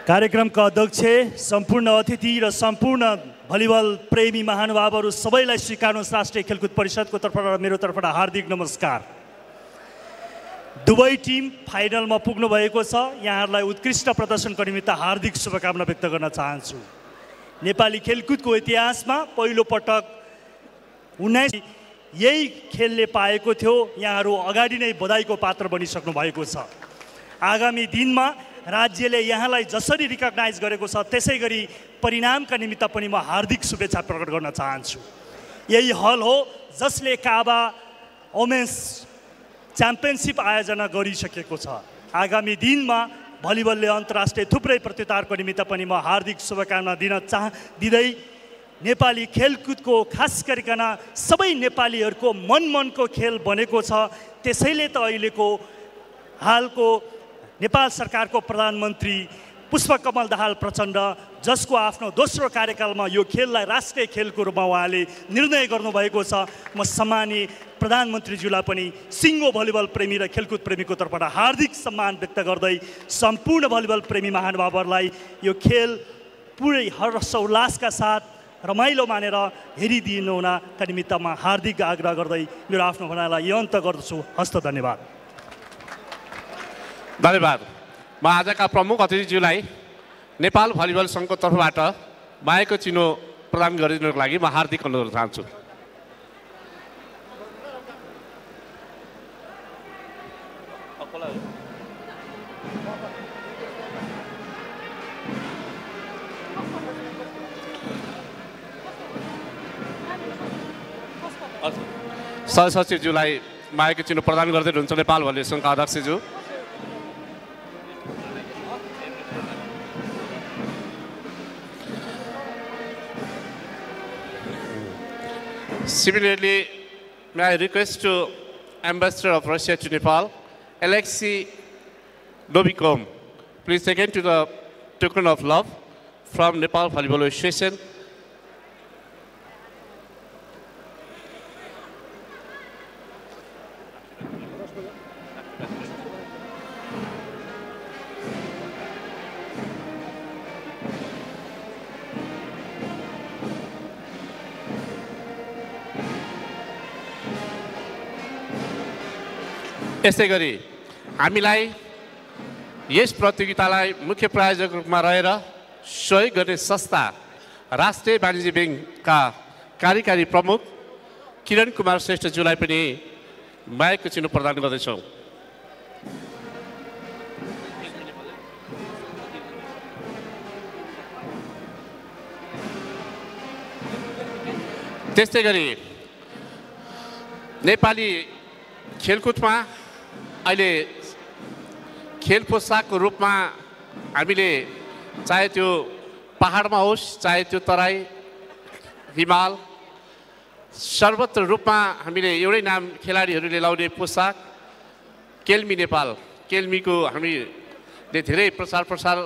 कार्यक्रमका अध्यक्ष सम्पूर्ण अतिथि र सम्पूर्ण भलिबल प्रेमी महानुभावहरू सबैलाई स्वीकार्नुहोस् राष्ट्रिय खेलकुद परिषदको तर्फबाट मेरो तर्फबाट हार्दिक नमस्कार। दुवै टिम फाइनलमा पुग्नु भएको छ। यहाँहरूलाई उत्कृष्ट प्रदर्शनको निमित्त हार्दिक शुभकामना व्यक्त गर्न चाहन्छु। नेपाली खेलकुदको इतिहासमा पहिलोपटक उन्नाइस यही खेलले पाएको थियो। यहाँहरू अगाडि नै बधाईको पात्र बनिसक्नु भएको छ। आगामी दिनमा राज्यले यहाँलाई जसरी रिकगनाइज गरेको छ त्यसै गरी परिणामका निमित्त पनि म हार्दिक शुभेच्छा प्रकट गर्न चाहन्छु। यही हल हो जसले काबा ओमेन्स च्याम्पियनसिप आयोजना गरिसकेको छ। आगामी दिनमा भलिबलले अन्तर्राष्ट्रिय थुप्रै प्रतियोगिताहरूको निमित्त पनि म हार्दिक शुभकामना दिन चाह दिँदै नेपाली खेलकुदको खास गरिकन सबै नेपालीहरूको मन मनको खेल बनेको छ। त्यसैले त अहिलेको हालको नेपाल सरकारको प्रधानमन्त्री पुष्पकमल दाहाल प्रचण्ड जसको आफ्नो दोस्रो कार्यकालमा यो खेललाई राष्ट्रिय खेलको रूपमा उहाँले निर्णय गर्नुभएको छ। म सम्मानीय प्रधानमन्त्रीज्यूलाई पनि सिङ्गो भलिबल प्रेमी र खेलकुद प्रेमीको तर्फबाट हार्दिक सम्मान व्यक्त गर्दै सम्पूर्ण भलिबल प्रेमी महानुभावहरूलाई यो खेल पुरै हर्ष उल्लासका साथ रमाइलो मानेर हेरिदिनु हुनका निमित्तमा हार्दिक आग्रह गर्दै मेरो आफ्नो भनाइलाई यो अन्त गर्दछु। हस्त धन्यवाद। धन्यवाद। म आजका प्रमुख अतिथिज्यूलाई नेपाल भलिबल सङ्घको तर्फबाट मायाको चिनो प्रदान गरिदिनुको लागि म हार्दिक अनुरोध चाहन्छु। सहसचिवज्यूलाई मायाको चिनो प्रदान गर्दै हुनुहुन्छ नेपाल भलिबल सङ्घका अध्यक्षज्यू। Similarly, may I request to Ambassador of Russia to Nepal, Alexei Novikov, please take to the token of love from Nepal Volleyball Association. यसै गरी हामीलाई यस प्रतियोगितालाई मुख्य प्रायोजक रूपमा रहेर सहयोग गर्ने संस्था राष्ट्रिय वाणिज्य ब्याङ्कका कार्यकारी प्रमुख किरण कुमार श्रेष्ठज्यूलाई पनि मायाको चिनो प्रदान गर्दैछौँ। त्यस्तै गरी नेपाली खेलकुदमा अहिले खेल पोसाकको रूपमा हामीले चाहे त्यो पाहाडमा होस् चाहे त्यो तराई हिमाल सर्वत्र रूपमा हामीले एउटै नाम खेलाडीहरूले लाउने पोसाक केल्मी नेपाल। केल्मीको हामीले धेरै प्रचार प्रसार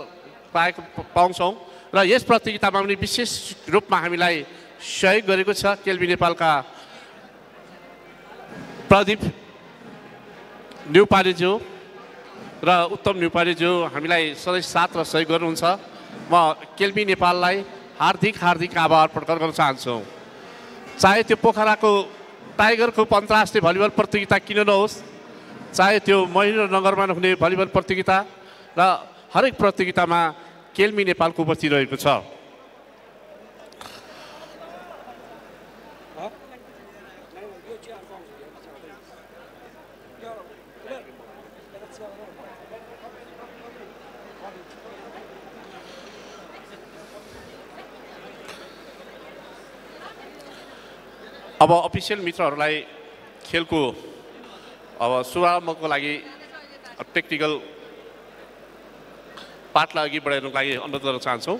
पाएको पाउँछौँ र यस प्रतियोगितामा पनि विशेष रूपमा हामीलाई सहयोग गरेको छ केल्मी नेपालका प्रदीप। न्युपानेज्यू र उत्तम न्युपानेज्यू हामीलाई सधैँ साथ र सहयोग गर्नुहुन्छ। म केल्मी नेपाललाई हार्दिक हार्दिक आभार प्रकट गर्न चाहन्छु। चाहे त्यो पोखराको टाइगरको अन्तर्राष्ट्रिय भलिबल प्रतियोगिता किन नहोस् चाहे त्यो महेन्द्रनगरमा हुने भलिबल प्रतियोगिता र हरेक प्रतियोगितामा केल्मी नेपालको उपस्थित रहेको छ। अब अफिसियल मित्रहरूलाई खेलको अब शुभारम्भको लागि टेक्निकल पार्टलाई अघि बढाउनुको लागि अनुरोध गर्न चाहन्छौँ।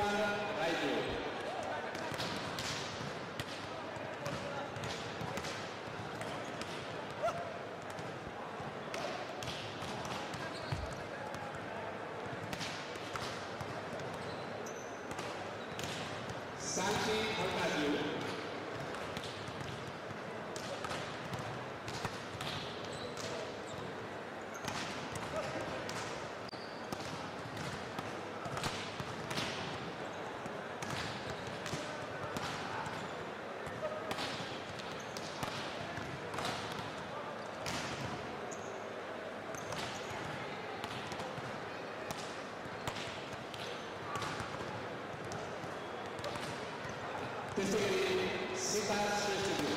कुमार राईज्यू शान्ति खड्काज्यू त्यसै गरी सीता श्रेष्ठज्यू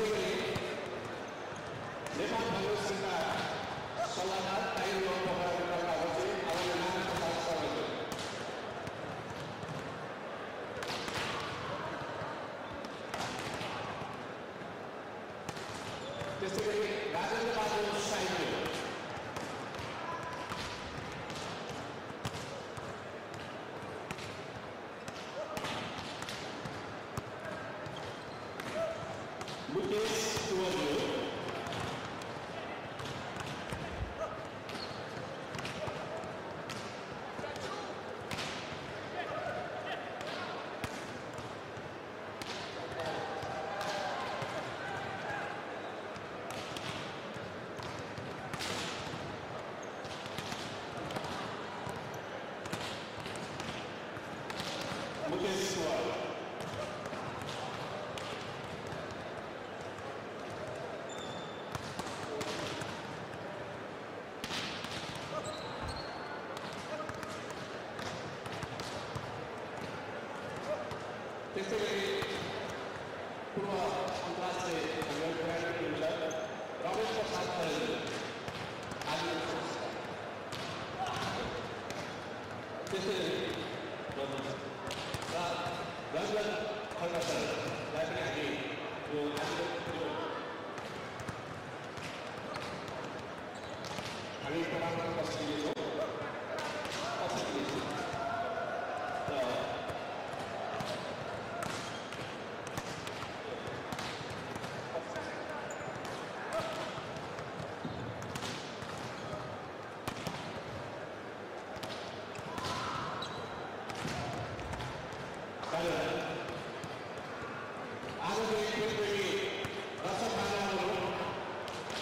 त्यसै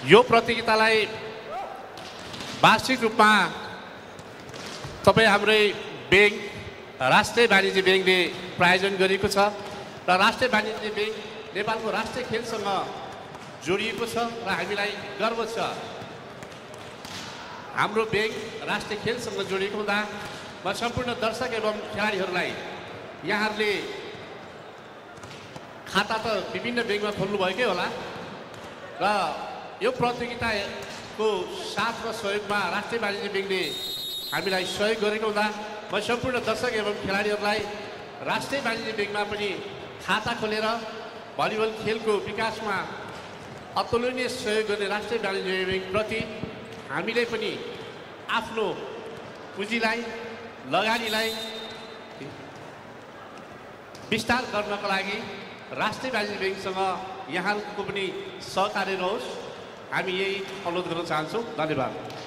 यो प्रतियोगितालाई वार्षिक रूपमा तपाईँ हाम्रै ब्याङ्क राष्ट्रिय वाणिज्य ब्याङ्कले प्रायोजन गरेको छ र राष्ट्रिय वाणिज्य ब्याङ्क नेपालको राष्ट्रिय खेलसँग जोडिएको छ र हामीलाई गर्व छ। हाम्रो ब्याङ्क राष्ट्रिय खेलसँग जोडिएको हुँदा म सम्पूर्ण दर्शक एवं खेलाडीहरूलाई यहाँहरूले खाता त विभिन्न ब्याङ्कमा खोल्नुभएकै होला र यो प्रतियोगिताको साथ र सहयोगमा राष्ट्रिय वाणिज्य ब्याङ्कले हामीलाई सहयोग गरेको हुँदा म सम्पूर्ण दर्शक एवं खेलाडीहरूलाई राष्ट्रिय वाणिज्य ब्याङ्कमा पनि खाता खोलेर भलिबल खेलको विकासमा अतुलनीय सहयोग गर्ने राष्ट्रिय वाणिज्य ब्याङ्कप्रति हामीले पनि आफ्नो पुँजीलाई लगानीलाई विस्तार गर्नको लागि राष्ट्रिय वाणिज्य ब्याङ्कसँग यहाँको पनि सहकार्य रहोस्। हामी यही अनुरोध गर्न चाहन्छौँ। धन्यवाद।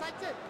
चेन साइड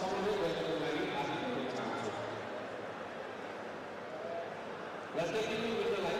समन्वय गर्नको लागि अनुरोध चाहन्छु र त्यति नै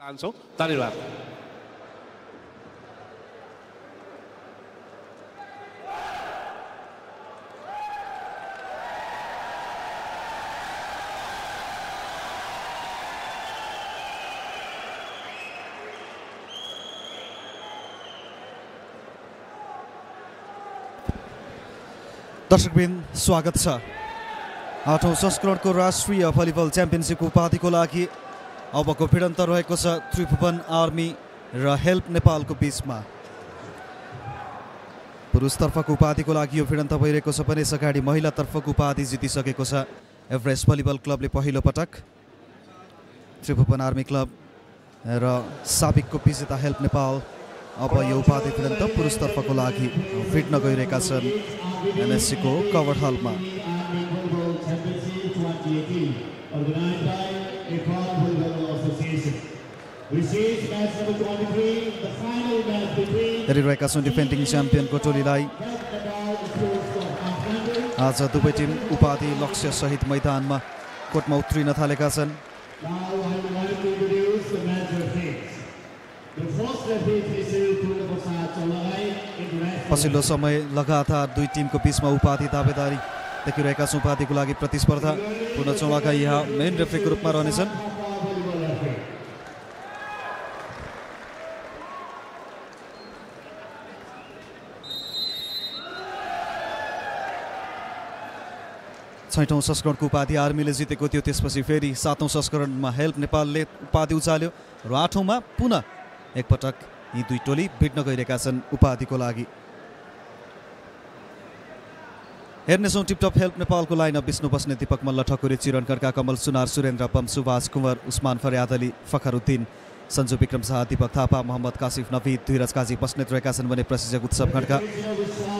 चाहन्छौँ धन्यवाद दर्शकबिन स्वागत छ। आठौँ संस्करणको राष्ट्रिय भलिबल च्याम्पियनसिप उपाधिको लागि अबको भिडन्त रहेको छ त्रिभुवन आर्मी र हेल्प नेपालको बिचमा। पुरुषतर्फको उपाधिको लागि यो भिडन्त भइरहेको छ भने यस अगाडि महिलातर्फको उपाधि जितिसकेको छ एभरेस्ट भलिबल क्लबले पहिलो पटक। त्रिभुवन आर्मी क्लब र साबिकको विजेता हेल्प नेपाल अब यो उपाधि भिडन्त पुरुषतर्फको लागि भिड्न गइरहेका छन् एमएससीको कभर हलमा। हेरिरहेका छौँ डिफेन्डिङ च्याम्पियनको टोलीलाई आज दुवै टिम उपाधि लक्ष्य सहित मैदानमा कोटमा उत्रिन थालेका छन्। पछिल्लो समय लगातार दुई टिमको बिचमा उपाधि दावेदारी देखिरहेका छौँ उपाधिको लागि प्रतिस्पर्धा। पूर्ण चौलाका यहाँ मेन रेफ्रीको रूपमा रहनेछन्। छैटौँ संस्करणको उपाधि आर्मीले जितेको थियो त्यसपछि फेरि सातौँ संस्करणमा हेल्प नेपालले उपाधि उचाल्यो र आठौँमा पुनः एकपटक यी दुई टोली भिड्न गइरहेका छन् उपाधिको लागि। हेर्नेछौँ टिपटप हेल्प नेपालको लाइन विष्णु बस्ने दीपक मल्ल ठकुरी चिरण खड्का कमल सुनार सुरेन्द्र बम सुभाष कुँवर उस्मान फरियाद अली फखरुद्दिन सन्जु विक्रम शाह दीपक थापा मोहम्मद कासिफ नवीद धीरज काजी बस्नेत रहेका छन् भने प्रशिक्षक उत्सव खड्का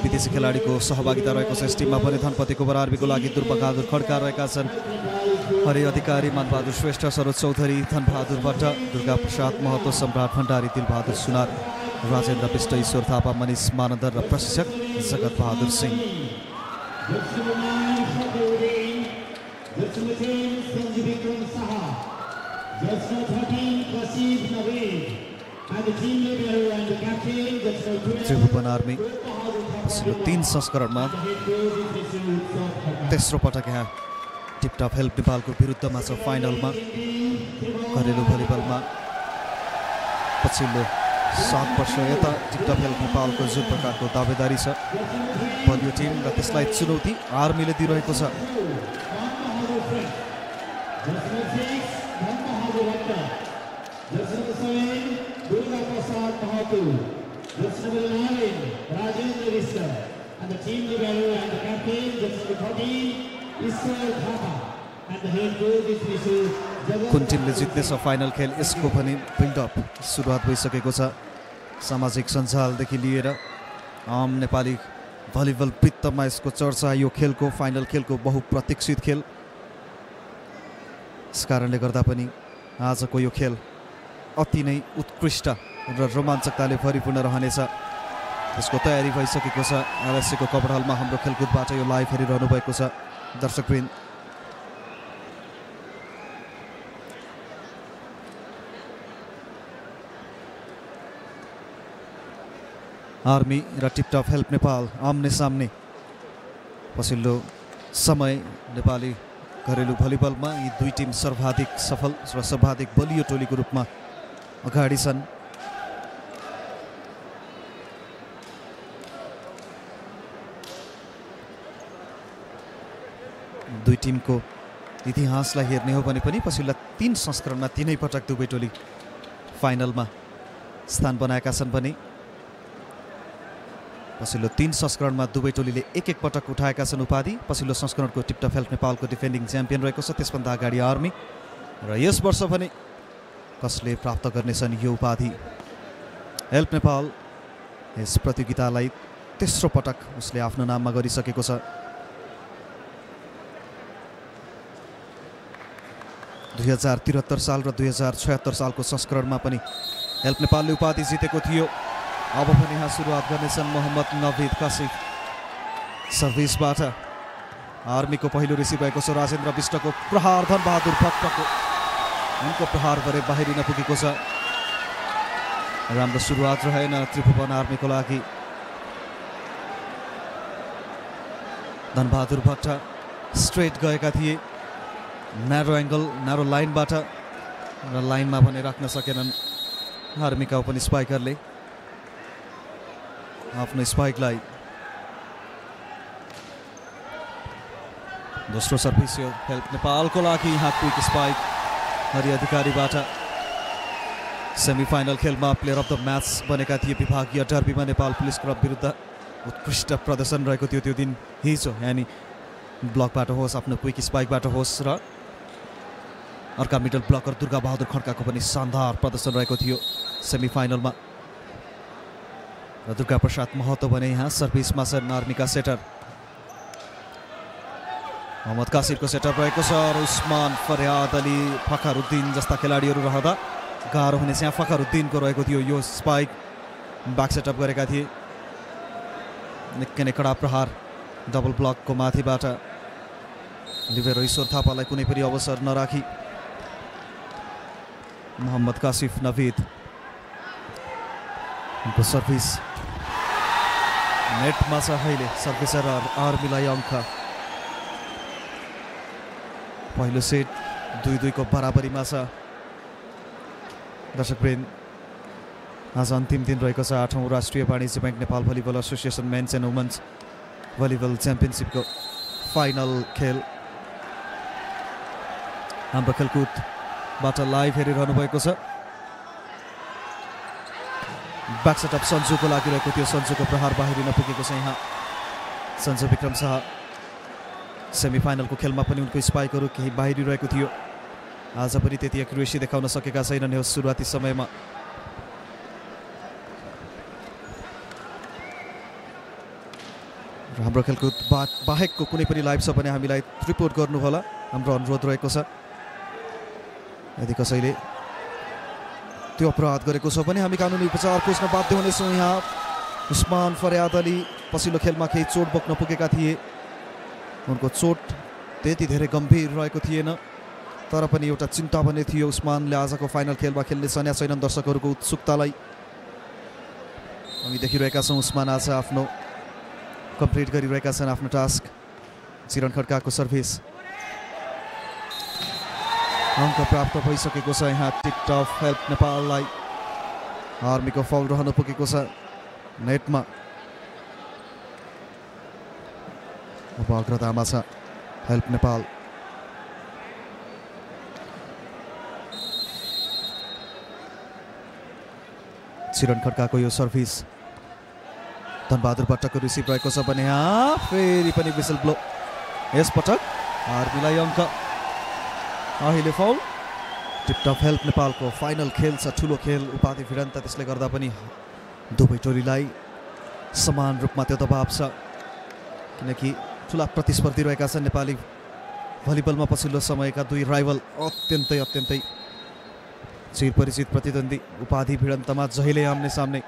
विदेशी खेलाडीको सहभागिता रहेको छ यस टिममा भने धनपतिको बरार्बीको लागि दुर्बहादुर खड्का रहेका छन्। हरि अधिकारी मनबहादुर श्रेष्ठ सरोज चौधरी धनबहादुर भट्ट दुर्गा प्रसाद महतो सम्राट भण्डारी दिलबहादुर सुनार राजेन्द्र विष्ट ईश्वर थापा मनिष मानन्दर र प्रशिक्षक जगत बहादुर सिंह। त्रिभुवन आर्मी तिन संस्करणमा तेस्रो पटक यहाँ टिपटप हेल्प नेपालको विरुद्धमा छ फाइनलमा घरेलु भलिबलमा पछिल्लो सात वर्ष यता टिपटप हेल्प नेपालको जुन प्रकारको दावेदारी छ। यो टिम र त्यसलाई चुनौती आर्मीले दिइरहेको छ। कुन टिमले जित्नेछ फाइनल खेल यसको पनि बिल्डअप सुरुवात भइसकेको छ। सामाजिक सञ्जालदेखि लिएर आम नेपाली भलिबल वृत्तमा यसको चर्चा यो खेलको फाइनल खेलको बहुप्रतीक्षित खेल। यस कारणले गर्दा पनि आजको यो खेल अति नै उत्कृष्ट र रोमाञ्चकताले भरिपूर्ण रहनेछ। त्यसको तयारी भइसकेको छ एलएससीको कपड हलमा हाम्रो खेलकुदबाट यो लाइभ हेरिरहनु भएको छ। दर्शकवृन्द आर्मी र टिपटप हेल्प नेपाल आम्ने सामने। पछिल्लो समय नेपाली घरेलु भलिबलमा यी दुई टिम सर्वाधिक सफल र सर्वाधिक बलियो टोलीको रूपमा अगाडि छन्। दुई टिमको इतिहासलाई हेर्ने हो भने पनि पछिल्ला तिन संस्करणमा तिनै पटक दुवै टोली फाइनलमा स्थान बनाएका छन् भने पछिल्लो तिन संस्करणमा दुवै टोलीले एक एक पटक उठाएका छन् उपाधि। पछिल्लो संस्करणको टिपटप हेल्प नेपालको डिफेन्डिङ च्याम्पियन रहेको छ त्यसभन्दा अगाडि आर्मी। र यस वर्ष भने कसले प्राप्त गर्नेछन् यो उपाधि? हेल्प नेपाल यस प्रतियोगितालाई तेस्रो पटक उसले आफ्नो नाममा गरिसकेको छ। दुई हजार त्रिहत्तर साल र दुई हजार छयत्तर सालको संस्करणमा पनि हेल्प नेपालले उपाधि जितेको थियो। अब पनि यहाँ सुरुवात गर्नेछन् मोहम्मद नवीद कासिफ सर्भिसबाट आर्मीको पहिलो रिसिभ भएको छ राजेन्द्र विष्टको प्रहार धनबहादुर भट्टको उनको प्रहार गरे बाहिरिन पुगेको छ राम्रो सुरुवात रहेन त्रिभुवन आर्मीको लागि। धनबहादुर भट्ट स्ट्रेट गएका थिए न्यारो एङ्गल न्यारो लाइनबाट र लाइनमा भने राख्न सकेनन् आर्मीका पनि स्पाइकरले आफ्नो स्पाइकलाई दोस्रो सर्भिस यो हेल्प नेपालको लागि यहाँ क्विक स्पाइक हरि अधिकारीबाट सेमी फाइनल खेलमा प्लेयर अफ द म्याच बनेका थिए विभागीय डर्बीमा नेपाल पुलिस क्लब विरुद्ध उत्कृष्ट प्रदर्शन रहेको थियो त्यो दिन हिजो। यानि ब्लकबाट होस् आफ्नो क्विक स्पाइकबाट होस् र अर्का मिडल ब्लकर दुर्गा बहादुर खड्काको पनि शानदार प्रदर्शन रहेको थियो सेमी फाइनलमा दुर्गा प्रसाद महतो भने यहाँ सर्भिसमा छन् आर्मीका सेटर। मोहम्मद कासिरको सेटअप रहेको छ उस्मान फरियाद अली फखरुद्दिन जस्ता खेलाडीहरू रहँदा गाह्रो हुने चाहिँ यहाँ फखरुद्दिनको रहेको थियो यो स्पाइक ब्याक सेटअप गरेका कडा प्रहार डबल ब्लक ब्लकको माथिबाट लिबेरो ईश्वर कुनै पनि अवसर नराखी। मोहम्मद कासिफ नविद। सर्भिस नेटमा छ अहिले सर्भिसर आर्मीलाई अङ्क पहिलो सेट दुई दुईको बराबरीमा छ दर्शकवृन्द आज अन्तिम दिन रहेको छ आठौँ Rastriya Banijya bank Nepal volleyball association men's and women's volleyball च्याम्पियनसिपको final खेल हाम्रो खेलकुदबाट लाइभ हेरिरहनु भएको छ ब्याक सेटअप सन्जुको लागि रहेको थियो सन्जुको प्रहार बाहिरिन पुगेको छ यहाँ सन्जु विक्रम शाह सेमी फाइनलको खेलमा पनि उनको स्पाइकहरू केही बाहिरिरहेको थियो आज पनि त्यति एक्युरेसी देखाउन सकेका छैनन् यो सुरुवाती समयमा हाम्रो खेलकुद बा बाहेकको कुनै पनि लाइभ छ भने हामीलाई रिपोर्ट गर्नुहोला हाम्रो अनुरोध रहेको छ यदि कसैले त्यो अपराध गरेको छ भने हामी कानुनी उपचार खोज्न बाध्य हुनेछौँ यहाँ उस्मान फरियाद अली पछिल्लो खेलमा केही चोट बोक्न पुगेका थिए। उनको चोट त्यति धेरै गम्भीर रहेको थिएन। तर पनि एउटा चिन्ता भने थियो उस्मानले आजको फाइनल खेलमा खेल्ने छन् या छैनन् दर्शकहरूको उत्सुकतालाई। हामी देखिरहेका छौँ उस्मान आज आफ्नो कम्प्लिट गरिरहेका छन् आफ्नो टास्क चिरण खड्काको सर्भिस अङ्क प्राप्त भइसकेको छ यहाँ टिकटक हेल्प नेपाललाई आर्मीको फाउल रहन पुगेको छ नेटमा अब अग्रतामा छ हेल्प नेपाल चिरण खड्काको यो सर्भिस धनबहादुर भट्टको रिसिभ रहेको छ भने यहाँ फेरि पनि विसल ब्लो यसपटक आर्मीलाई अङ्क अहिले फाउल टिपटप हेल्प नेपालको फाइनल खेल छ ठुलो खेल उपाधि भिडन्त त्यसले गर्दा पनि दुवै टोलीलाई समान रूपमा त्यो दबाव छ किनकि ठुला प्रतिस्पर्धी रहेका छन् नेपाली भलिबलमा पछिल्लो समयका दुई राइभल अत्यन्तै अत्यन्तै चिरपरिचित प्रतिद्वन्दी उपाधि भिडन्तमा जहिले आम्ने सामने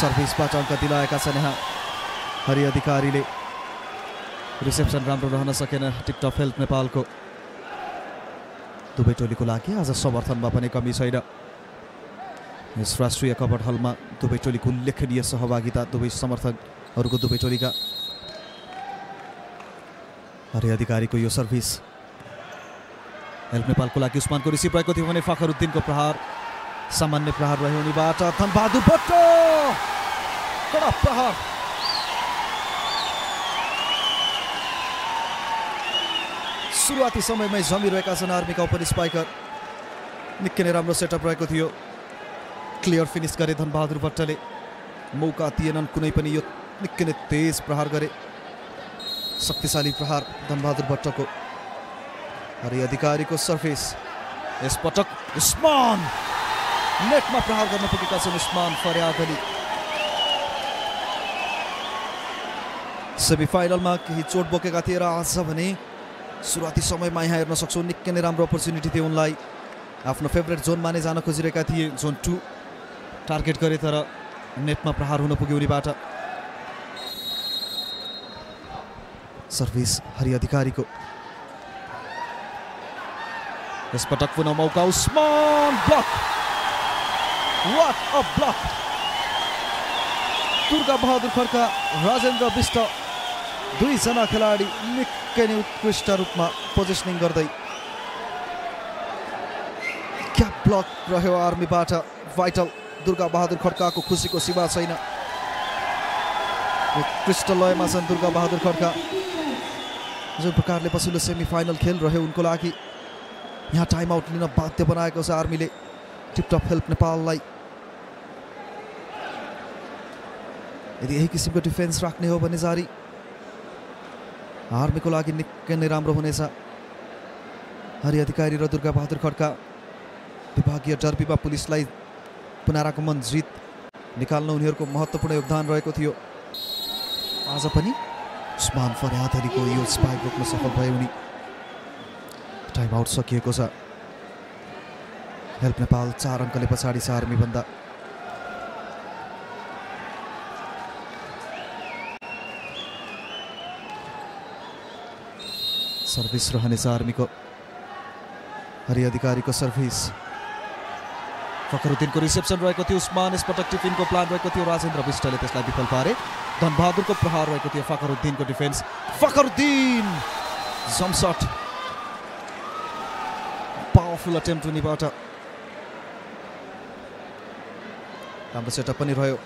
सर्भिसबाट अङ्क दिलाएका छन् यहाँ हरि अधिकारीले रिसेप्सन राम्रो रहन सकेन टिकटक हेल्प नेपालको दुवै टोलीको लागि आज समर्थनमा पनि कमी छैन। यस राष्ट्रिय कबड हलमा दुवै टोलीको उल्लेखनीय सहभागिता दुवै समर्थकहरूको दुवै टोलीका हरि अधिकारीको यो सर्भिस। हेल्प नेपालको लागि उस्मानको रिसिभ रहेको थियो भने फखरुद्दिनको प्रहार। सामान्य प्रहार रह्यो उनीबाट। धनबहादुर भट्ट! प्रहार। सुरुवाती समयमै जमिरहेका छन् आर्मीका ओपन स्पाइकर निकै नै राम्रो सेटअप रहेको थियो। क्लियर फिनिस गरे धनबहादुर भट्टले। मौका दिएनन् कुनै पनि यो निकै नै तेज प्रहार गरे। शक्तिशाली प्रहार धनबहादुर भट्टको। हरि अधिकारीको सर्भिस यसपटक उस्मान। नेटमा प्रहार गर्न पुगेका छन् उस्मान फरियाद अली। केही चोट बोकेका थिए र आज भने सुरुवाती समयमा यहाँ हेर्न सक्छौँ। निकै नै राम्रो अपर्च्युनिटी थियो उनलाई। आफ्नो फेभरेट जोनमा नै जान खोजिरहेका थिए जोन टू टार्गेट गरे तर नेटमा प्रहार हुन पुग्यो उनीबाट। सर्भिस हरि अधिकारीको। यसपटक पुनः मौका Usman block what a block Durga Bahadur Khadka Rajendra Bista दुईजना खेलाडी निकै नै उत्कृष्ट रूपमा पोजिसनिङ गर्दै। क्या ब्लक रह्यो आर्मीबाट? भाइटल दुर्गा बहादुर खड्काको खुसीको सीमा छैन। उत्कृष्ट लयमा छन् दुर्गा बहादुर खड्का। जुन प्रकारले पछिल्लो सेमी फाइनल खेल रह्यो उनको लागि। यहाँ टाइम आउट लिन बाध्य बनाएको छ आर्मीले। टिपटप हेल्प नेपाललाई। यदि यही किसिमको डिफेन्स राख्ने हो भने जारी। आर्मीको लागि निकै नै राम्रो हुनेछ हरि अधिकारी र दुर्गा बहादुर खड्का विभागीय डर्बीमा पुलिसलाई पुनरागमन जित निकाल्न उनीहरूको महत्त्वपूर्ण योगदान रहेको थियो आज पनि उस्मान फरियाद अलीको यो स्पाइक रोक्न सफल भए उनी टाइम आउट सकिएको छ हेल्प नेपाल चार अङ्कले पछाडि छ आर्मीभन्दा सर्भिस रहनेछ आर्मीको हरि अधिकारीको सर्भिस फखरुद्दिनको रिसेप्सन रहेको थियो उस्मान यसपटक टिफिनको प्लान रहेको थियो राजेन्द्र विष्टले त्यसलाई विफल पारे। धनबहादुरको प्रहार रहेको थियो फखरुद्दिनको defence Fakhruddin jump shot powerful attempt उनीबाट। राम्रो सेटअप पनि रह्यो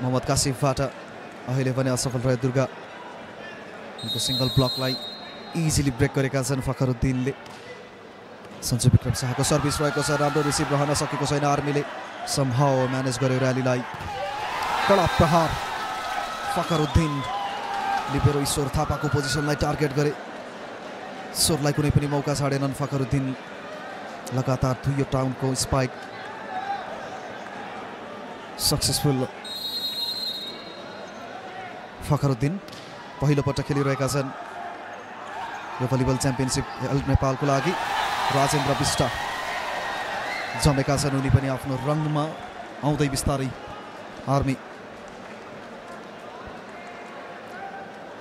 मोहम्मद कासिफबाट अहिले पनि असफल रह्यो दुर्गा। उनको सिङ्गल ब्लकलाई इजिली ब्रेक गरेका छन् फखरुद्दिनले सन्जु विक्रम शाहको सर्भिस रहेको छ राम्रो रिसिभ रहन सकेको छैन आर्मीले सम्भाव म्यानेज गर्यो ऱ्यालीलाई कडा प्रहार फखरुद्दिन लिपेरो ईश्वर थापाको पोजिसनलाई टार्गेट गरे ईश्वरलाई कुनै पनि मौका छाडेनन् फखरुद्दिन लगातार दुई टाउनको स्पाइक सक्सेसफुल फखरुद्दिन पहिलोपटक खेलिरहेका छन् यो भलिबल च्याम्पियनसिप नेपालको लागि। राजेन्द्र विष्ट जमेका छन् उनी पनि आफ्नो रङमा आउँदै बिस्तारै आर्मी।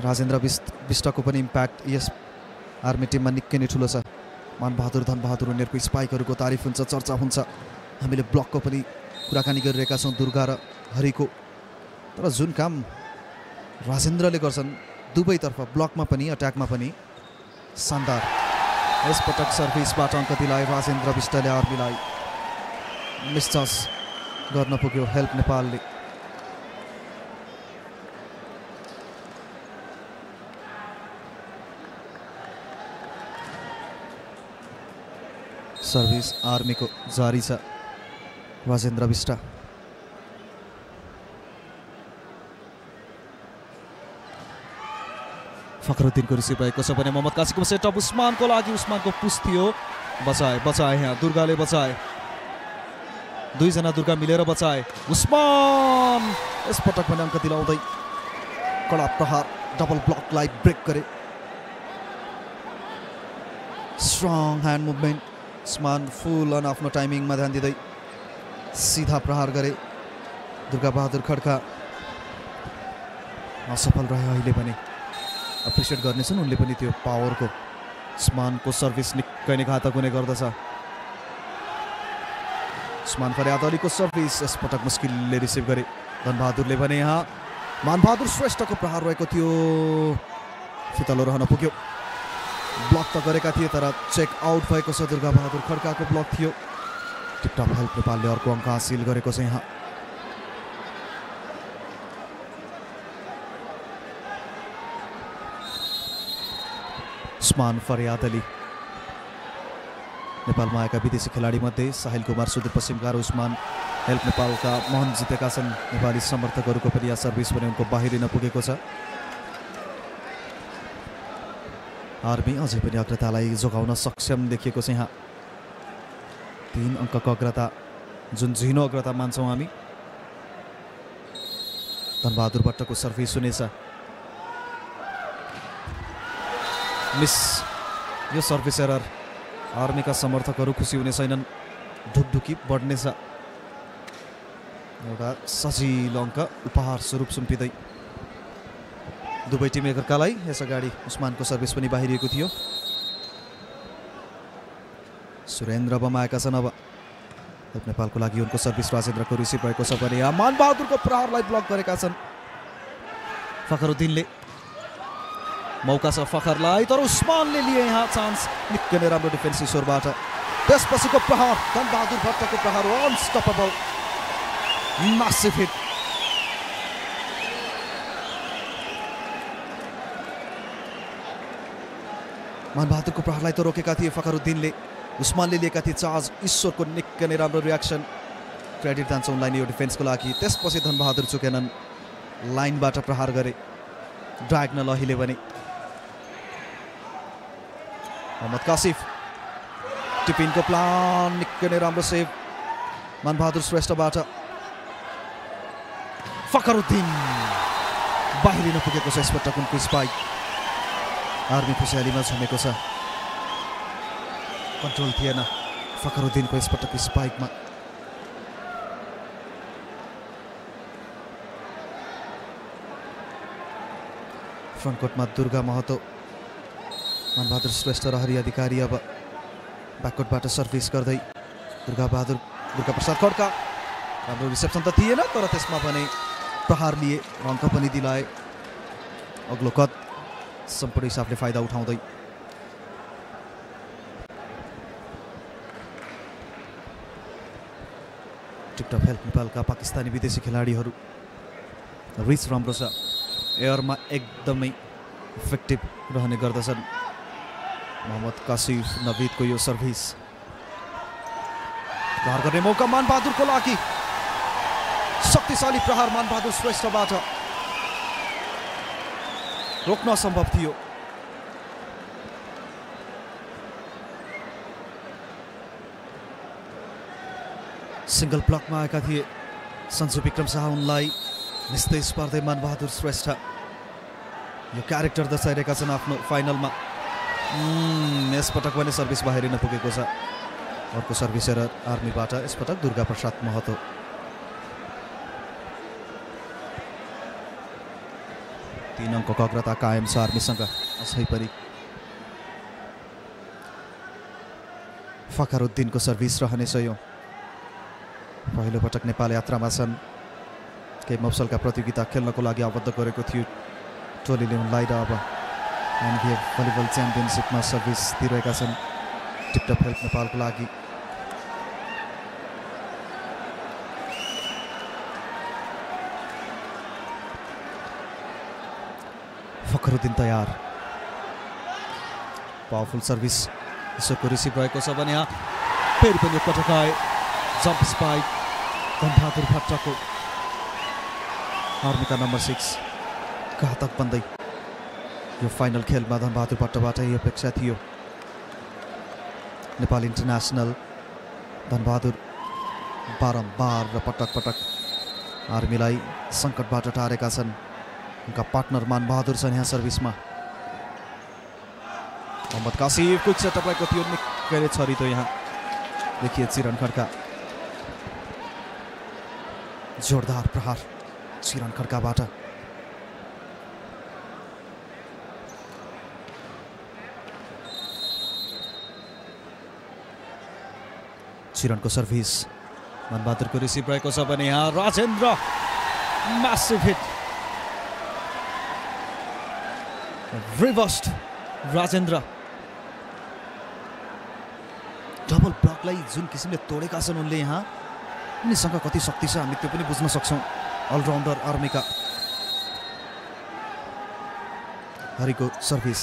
राजेन्द्र विष्ट विष्टको पनि इम्प्याक्ट यस आर्मी टिममा निकै नै ठुलो छ। मानबहादुर धनबहादुर उनीहरूको स्पाइकहरूको तारिफ हुन्छ चर्चा हुन्छ। हामीले ब्लकको पनि कुराकानी गरिरहेका छौँ दुर्गा र हरिको। तर जुन काम राजेन्द्रले गर्छन् दुवैतर्फ ब्लकमा पनि अट्याकमा पनि शानदार यसपटक सर्भिसबाट अङ्क दिलाए राजेन्द्र विष्टले आर्मीलाई मिसचास गर्न पुग्यो हेल्प नेपालले। सर्भिस आर्मीको जारी छ राजेन्द्र विष्ट। फखरुद्दिनको रिसिभ भएको छ भने मोहम्मद कासीको सेटअप उस्मानको लागि उस्मानको पुस थियो बचाए बचाए यहाँ दुर्गाले बचाए दुईजना दुर्गा मिलेर बचाए उस्मान यसपटक पनि अङ्क दिलाउँदै कडा प्रहार डबल ब्लकलाई ब्रेक गरे strong hand movement Usman full on आफ्नो टाइमिङमा ध्यान दिँदै सिधा प्रहार गरे दुर्गा बहादुर खड्का असफल रह्यो अहिले पनि एप्रिसिएट गर्नेछन्। उनले पनि त्यो पावरको उस्मानको सर्भिस निकै नै घातक हुने गर्दछ। उस्मान फरियाद अलीको सर्भिस यसपटक मुस्किलले रिसिभ गरे। धनबहादुरले भने यहाँ मानबहादुर श्रेष्ठको प्रहार रहेको थियो। फितलो रहन पुग्यो। ब्लक त गरेका थिए तर चेक आउट भएको छ दुर्गा बहादुर खड्काको ब्लक थियो। टिपटप हेल्प नेपालले अर्को अङ्क हासिल गरेको छ यहाँ। उस्मान फरियाद अली। नेपालमा आएका विदेशी खेलाडीमध्ये साहिल कुमार सुदूरपश्चिमका उस्मान हेल्प नेपालका महन जितेका छन् नेपाली समर्थकहरूको पनि यहाँ सर्भिस पनि उनको बाहिरिन पुगेको छ। आर्मी अझै पनि अग्रतालाई जोगाउन सक्षम देखिएको छ यहाँ। तिन अङ्कको अग्रता जुन झिनो अग्रता मान्छौँ हामी। धनबहादुर भट्टको सर्भिस हुनेछ। मिस यो सर्भिस एरर आर्मीका समर्थकहरू खुसी हुने छैनन्। ढुकढुकी बढ्नेछ। एउटा सजिलो अङ्क उपहार स्वरूप सुम्पिँदै। दुवै टिम एकअर्कालाई यस अगाडि उस्मानको सर्भिस पनि बाहिरिएको थियो। सुरेन्द्र बमाएका छन् अब। नेपालको लागि उनको सर्भिस राजेन्द्रको रिसिभ भएको छ भने यहाँ मानबहादुरको प्रहारलाई ब्लक गरेका छन्। फखरुद्दिनले मौका छ फखरलाई तर उस्मानले लिए यहाँ चान्स निकै नै राम्रो डिफेन्स ईश्वरबाट त्यसपछिको प्रहार धनबहादुर भट्टको प्रहार अनस्टपेबल मासिभ हिट मनबहादुरको प्रहारलाई त रोकेका थिए फखरुद्दिनले उस्मानले लिएका थिए चार्ज ईश्वरको निकै नै राम्रो रियाक्सन क्रेडिट जान्छ उनलाई यो डिफेन्सको लागि त्यसपछि धनबहादुर चुकेनन् लाइनबाट प्रहार गरे ड्राग्न लहीले भने मोहम्मद कासिफ टिपिनको प्लान निकै नै राम्रो सेभ मनबहादुर श्रेष्ठबाट फखरुद्दिन बाहिरिन पुगेको छ यसपटक उनको स्पाइक आर्मी खुसियालीमा झुमेको छ कन्ट्रोल थिएन फखरुद्दिनको यसपटक स्पाइकमा फ्रन्टकोटमा दुर्गा महतो मनबहादुर श्रेष्ठ रहरी अधिकारी अब ब्याककोटबाट सर्भिस गर्दै दुर्गा बहादुर दुर्गा प्रसाद खड्का। राम्रो रिसेप्सन त थिएन तर त्यसमा भने प्रहार लिए र अङ्क पनि दिलाए। अग्लो कद सम्पूर्ण हिसाबले फाइदा उठाउँदै। टिकटक हेल्प नेपालका पाकिस्तानी विदेशी खेलाडीहरू। रिच राम्रो छ। एयरमा एकदमै इफेक्टिभ रहने गर्दछन्। मोहम्मद कासिफ नबिदको यो सर्भिस प्रहार गर्ने मौका मानबहादुरको लागि। शक्तिशाली प्रहार मानबहादुर श्रेष्ठबाट रोक्न असम्भव थियो। सिङ्गल ब्लकमा आएका थिए। सन्जु विक्रम शाह उनलाई निस्तेज पार्दै मानबहादुर श्रेष्ठ। यो क्यारेक्टर दर्शाइरहेका छन् आफ्नो फाइनलमा यसपटक पनि सर्भिस बाहिरिन पुगेको छ। अर्को सर्भिस एरर आर्मीबाट यसपटक दुर्गा प्रसाद महतो। तिन अङ्कको अग्रता कायम छ आर्मीसँग। अझै पनि फखरुद्दिनको सर्भिस रहनेछ यो पहिलोपटक नेपाल यात्रामा छन्। केही मफसलका प्रतियोगिता खेल्नको लागि आबद्ध गरेको थियो टोलीले उनलाई र अब एनभिएफ भलिबल च्याम्पियनसिपमा सर्भिस दिइरहेका छन् टिपटप हेल्प नेपालको लागि फखरुद्दिन तयार पावरफुल सर्भिस यसोको रिसिभ भएको छ भने यहाँ फेरि पनि एकपटक आए जम्प स्पाइक धनबहादुर भट्टको आर्मीका नम्बर सिक्स घातक बन्दै यो फाइनल खेलमा धनबहादुर भट्टबाट यही अपेक्षा थियो नेपाल इन्टरनेसनल धनबहादुर बारम्बार र पटक पटक आर्मीलाई सङ्कटबाट टारेका छन् उनका पार्टनर मानबहादुर छन् यहाँ सर्भिसमा मोहम्मद कासिफ क्विक सेटअप रहेको थियो निकै नै छरितो यहाँ देखिए चिरन खड्का जोरदार प्रहार चिरन खड्काबाट चिरनको सर्भिस। मनबहादुरको रिसिभ रहेको छ भने यहाँ Rajendra. Massive hit reversed Rajendra. Double ब्लकलाई जुन किसिमले तोडेका छन् उनले यहाँ उनीसँग कति शक्ति छ हामी त्यो पनि बुझ्न सक्छौँ। अलराउन्डर आर्मीका हरिको service.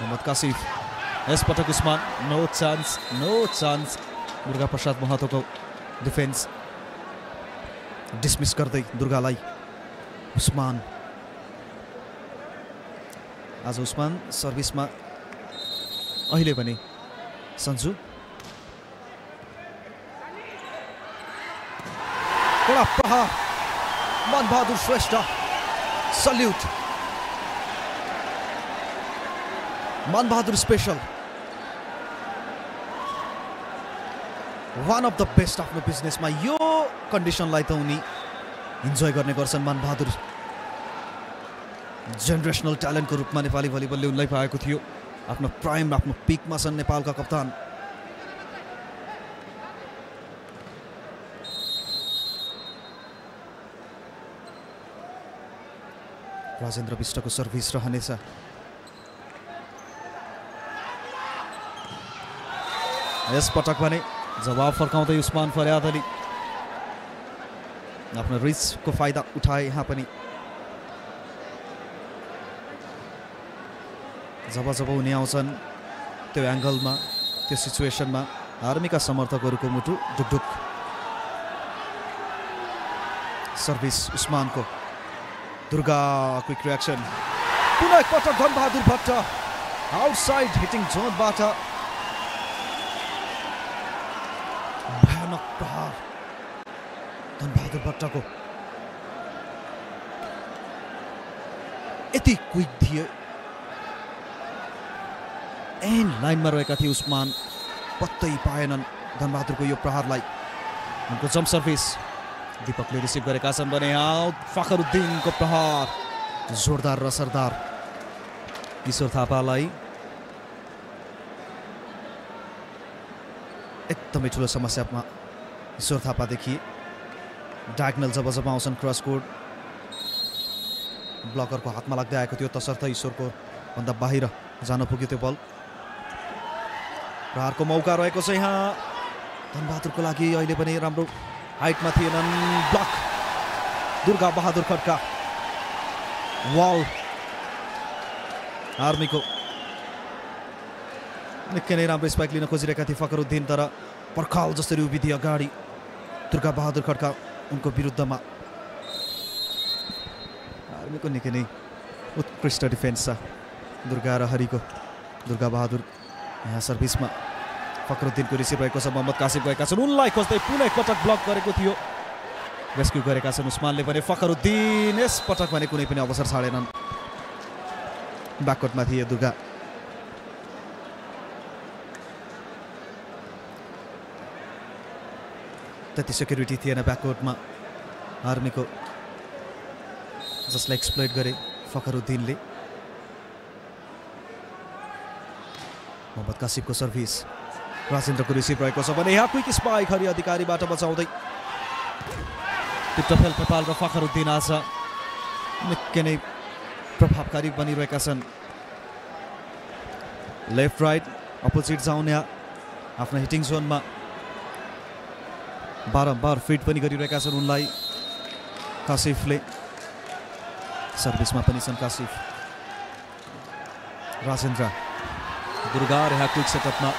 Mohammad Kashif. यसपटक Usman no chance no chance Durga Prasad महतोको defence dismiss गर्दै दुर्गालाई उस्मान आज उस्मान सर्भिसमा अहिले भने सन्जु कडा प्रहार Manbahadur Shrestha salute Manbahadur special one of the best आफ्नो बिजनेसमा यो कन्डिसनलाई त उनी इन्जोय गर्ने गर्छन् मनबहादुर। जेनेरेसनल ट्यालेन्टको रूपमा नेपाली भलिबलले उनलाई पाएको थियो। आफ्नो प्राइम आफ्नो पिकमा छन् नेपालका कप्तान। राजेन्द्र विष्टको सर्भिस रहनेछ। यस पटक भने जवाब फर्काउँदै उस्मान फरियाद अली। आफ्नो रिचको फाइदा उठाए यहाँ पनि। जब जब उनी आउँछन् त्यो एङ्गलमा त्यो सिचुएसनमा आर्मीका समर्थकहरूको मुटु ढुकढुक। सर्भिस उस्मानको दुर्गा क्विक रियाक्सन पुनः एकपटक धनबहादुर भट्ट आउटसाइड हिटिङ जोनबाट भयानक प्रहार धनबहादुर भट्टको यति क्विक थिए एन लाइनमा रहेका थिए उस्मान। पत्तै पाएनन् धनबहादुरको यो प्रहारलाई। उनको जम्प सर्भिस दिपकले रिसिभ गरेका छन् भने फखरुद्दिनको प्रहार। जोरदार र सरदार। ईश्वर थापालाई एकदमै ठुलो समस्यामा ईश्वर थापा देखिए डायगनल जब जब आउँछन् क्रस कोड ब्लकरको हातमा लाग्दै आएको थियो तसर्थ ईश्वरको भन्दा बाहिर जान पुग्यो त्यो बल। प्रहारको मौका रहेको छ यहाँ। धनबहादुरको लागि अहिले पनि राम्रो हाइटमा थिएनन्। ब्लक दुर्गा बहादुर खड्का वाल आर्मीको। निकै नै राम्रो स्पाइक लिन खोजिरहेका थिए फकरुद्दिन तर पर्खाल जसरी उभिदिए अगाडि दुर्गा बहादुर खड्का। उनको विरुद्धमा। आर्मीको निकै नै उत्कृष्ट डिफेन्स छ दुर्गा र हरिको। दुर्गा बहादुर यहाँ सर्भिसमा फखरुद्दिनको रिसिभ भएको छ मोहम्मद कासिफ गएका छन्। उनलाई खोज्दै पुनः एकपटक ब्लक गरेको थियो। रेस्क्यु गरेका छन् उस्मानले भने फखरुद्दिन यस पटक भने कुनै पनि अवसर छाडेनन्। ब्याककोटमा थिए दुर्गा। त्यति सेक्युरिटी थिएन ब्याककोटमा आर्मीको जसलाई एक्सप्लोइट गरे फखरुद्दिनले। मोहम्मद कासिफको सर्भिस राजेन्द्रको रिसिभ रहेको छ भने यहाँ क्विक स्पाइक हरि अधिकारीबाट बचाउँदै। टिप्टफेल नेपाल र फखरुद्दिन आज निकै नै प्रभावकारी बनिरहेका छन्। लेफ्ट राइट अपोजिट जाउने आफ्नो हिटिङ जोनमा बारम्बार फिट पनि गरिरहेका छन् उनलाई। कासिफले। सर्भिसमा पनि छन् कासिफ। राजेन्द्र। दुर्गा यहाँ quick सेटअपमा।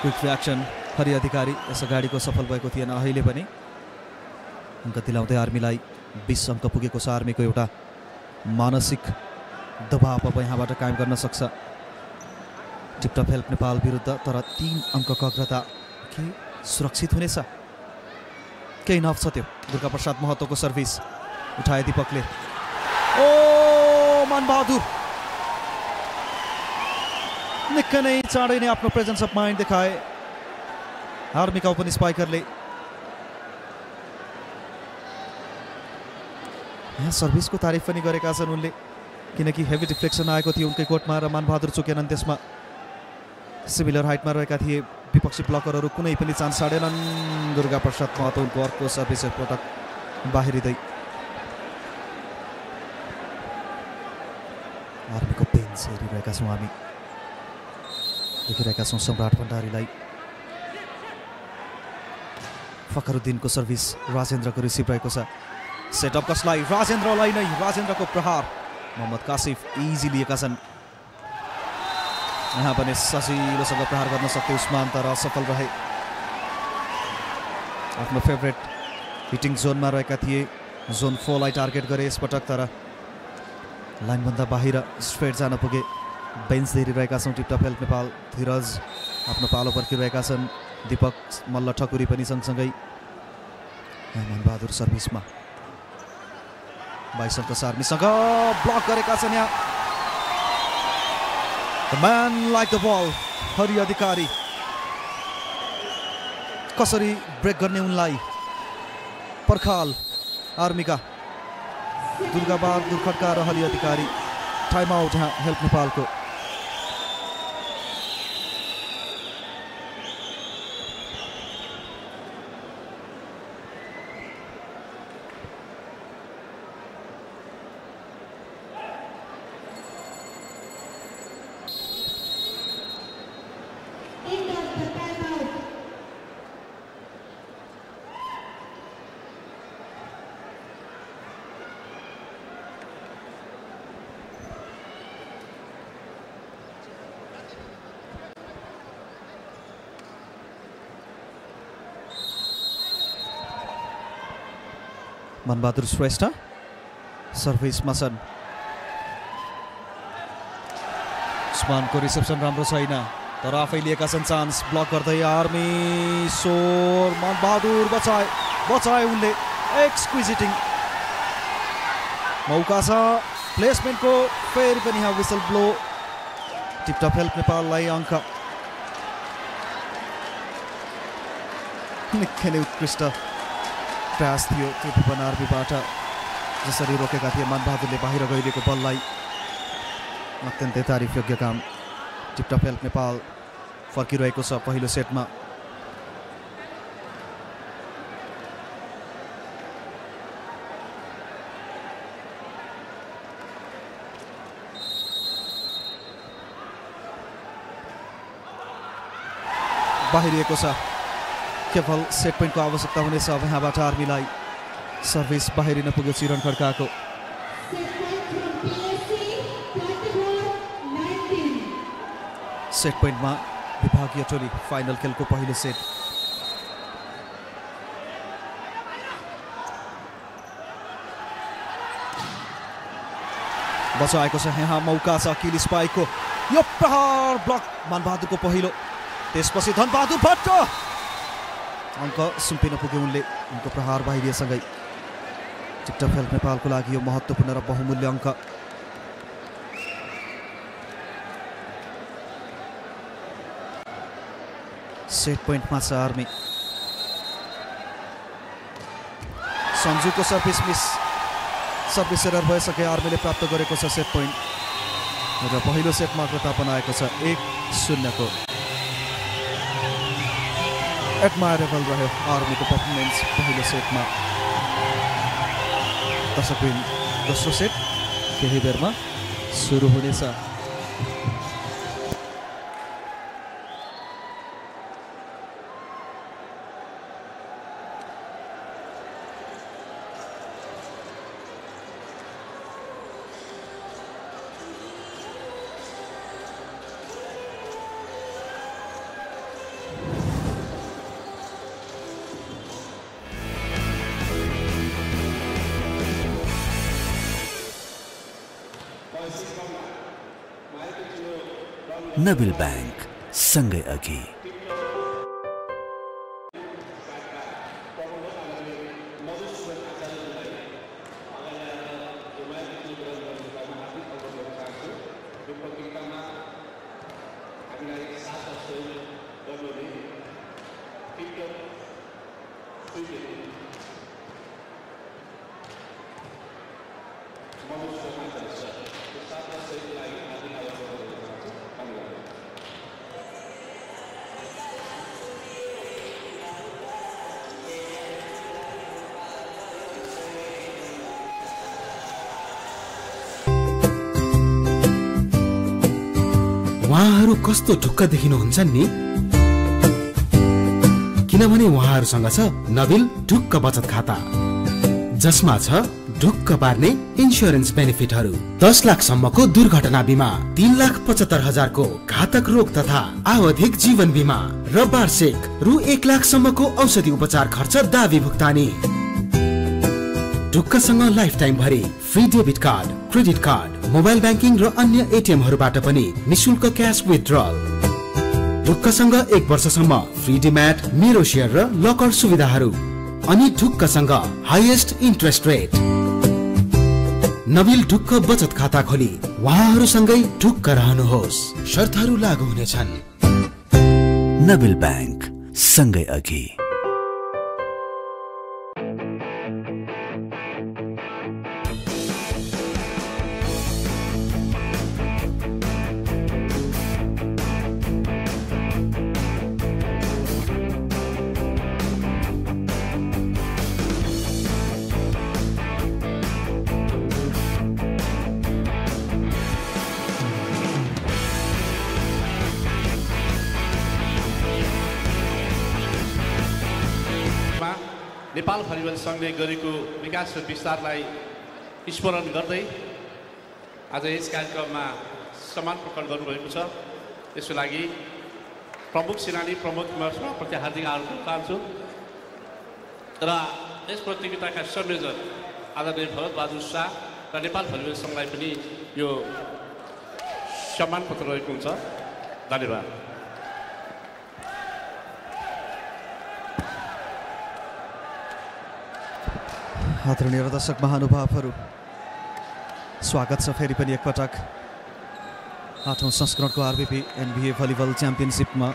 Quick reaction. Hari Adhikari यस अगाडिको सफल भएको थिएन अहिले पनि। अङ्क दिलाउँदै आर्मीलाई बिस अङ्क पुगेको छ आर्मीको एउटा मानसिक दबाव अब यहाँबाट कायम गर्न सक्छ। टिपटप हेल्प नेपाल विरुद्ध तर तिन अङ्कको अग्रता के सुरक्षित हुनेछ केही नफ छ दुर्गा प्रसाद महतोको सर्भिस उठाए दिपकले। ओ, मानबहादुर! निकै नै चाँडै नै आफ्नो प्रेजेन्स अफ माइन्ड देखाए। आर्मीका ओपन स्पाइकरले यहाँ सर्भिसको तारिफ पनि गरेका छन् उनले। किनकि हेभी डिफ्लेक्सन आएको थियो उनकै कोर्टमा र मानबहादुर चुकेनन् त्यसमा। सिमिलर हाइटमा रहेका थिए। विपक्षी ब्लकरहरू कुनै पनि चान्स छाडेनन् दुर्गा प्रसाद महतो उनको अर्को सर्भिस पटक बाहिरिँदै। आर्मीको बेन्च हेरिरहेका छौँ हामी। देखिरहेका छौँ सम्राट भण्डारीलाई। फखरुद्दिनको सर्भिस राजेन्द्रको रिसिभ रहेको छ। सेटअप कसलाई? राजेन्द्रलाई नै। राजेन्द्रको प्रहार। मोहम्मद कासिफ इजी लिएका छन्। यहाँ पनि सजिलोसँग प्रहार गर्न सक्थे उस्मान तर असफल रहे। आफ्नो फेभरेट हिटिङ जोनमा रहेका थिए। जोन फोरलाई टार्गेट गरे यसपटक तर लाइनभन्दा बाहिर स्ट्रेट जान पुगे। बेन्च हेरिरहेका छौँ टिपटप हेल्प नेपाल धीरज आफ्नो पालो पर्खिरहेका छन्। दिपक मल्ल ठकुरी पनि सँगसँगै बहादुर सर्भिसमा बाइसनको सार्मीसँग ब्लक गरेका छन् यहाँ। The man like the ball Hari Adhikari कसरी ब्रेक गर्ने उनलाई पर्खाल आर्मीका दुर्गा बहादुर खड्का र हरि अधिकारी टाइम आउट यहाँ हेल्प नेपालको मनबहादुर श्रेष्ठ सर्भिसमा छन् उस्मानको रिसेप्सन राम्रो छैन तर आफै लिएका छन् चान्स। ब्लक गर्दै आर्मी सोर मनबहादुर बचाए बचाए उनले। एक्सक्विजिटिङ मौका छ प्लेसमेन्टको फेरि पनि यहाँ विसल ब्लो टिपटप हेल्प नेपाललाई अङ्क। निकै नै उत्कृष्ट। प्रयास थियो त्रिभुवन आर्मीबाट जसरी रोकेका थिए मनबहादुरले बाहिर गइरहेको बललाई अत्यन्तै तारिफयोग्य काम। टिपटप हेल्प नेपाल फर्किरहेको छ पहिलो सेटमा। बाहिरिएको छ। केवल सेट पोइन्टको आवश्यकता हुनेछ। अब यहाँबाट आर्मीलाई सर्भिस बाहिरिन पुग्यो चिरण खड्काको। सेट पोइन्टमा विभागीय टोली फाइनल खेलको पहिलो सेट। बचाएको छ यहाँ मौका छ किलिस पाएको यो प्रहार ब्लक मनबहादुरको पहिलो। त्यसपछि धनबहादुर भट्ट। अङ्क सुम्पिन पुग्यो उनले उनको प्रहार बाहिरिएसँगै टिकटक हेल्प नेपालको लागि यो महत्त्वपूर्ण र बहुमूल्य अङ्क सेट पोइन्टमा छ आर्मी। सन्जुको सर्भिस मिस। सर्भिस एरर भइसके आर्मीले प्राप्त गरेको छ सेट पोइन्ट। र पहिलो सेटमा प्रतापन आएको छ एक शून्यको। एडमायरेबल रह्यो आर्मीको पर्फर्मेन्स पहिलो सेटमा दर्शकबिन दोस्रो सेट केही बेरमा सुरु हुनेछ नबिल बैंक संगे अघि। कस्तो ढुक्क देखिनुहुन्छ नि? किनभने उहाँहरूसँग छ नबिल ढुक्क बचत खाता। जसमा छ ढुक्क पार्ने इन्सुरेन्स बेनिफिटहरू। दस लाखसम्मको दुर्घटना बिमा तिन लाख पचहत्तर हजारको घातक रोग तथा आवधिक जीवन बिमा र वार्षिक रु एक लाखसम्मको औषधि उपचार खर्च दावी भुक्तानी। ढुक्कसँग लाइफ टाइम भरि free debit card credit card mobile banking र अन्य एटिएमहरूबाट पनि निशुल्क क्यास विथड्रल ढुक्कसँग एक वर्षसम्म फ्री डिम्याट मेरो सेयर र लकर सुविधाहरू। अनि ढुक्कसँग हाइएस्ट इन्ट्रेस्ट रेट। नबिल ढुक्क बचत खाता खोली। उहाँहरूसँगै ढुक्क रहनुहोस्। शर्तहरू लागू हुनेछन्। नबिल ब्याङ्क सँगै अघि। नेपाल भलिबल सङ्घले गरेको विकास र विस्तारलाई स्मरण गर्दै आज यस कार्यक्रममा सम्मान प्रकट गर्नुभएको छ। त्यसको लागि प्रमुख सेनानी प्रमुख सभापति हार्दिक आभार चाहन्छु र यस प्रतियोगिताका संयोजक आदरणीय भरत बहादुर शाह र नेपाल भलिबल सङ्घलाई पनि यो सम्मान पत्र रहेको हुन्छ। धन्यवाद। आदरणीय दर्शक महानुभावहरू। स्वागत छ फेरि पनि एकपटक। आठौँ संस्करणको आरबिपी एनबिए भलिबल च्याम्पियनसिपमा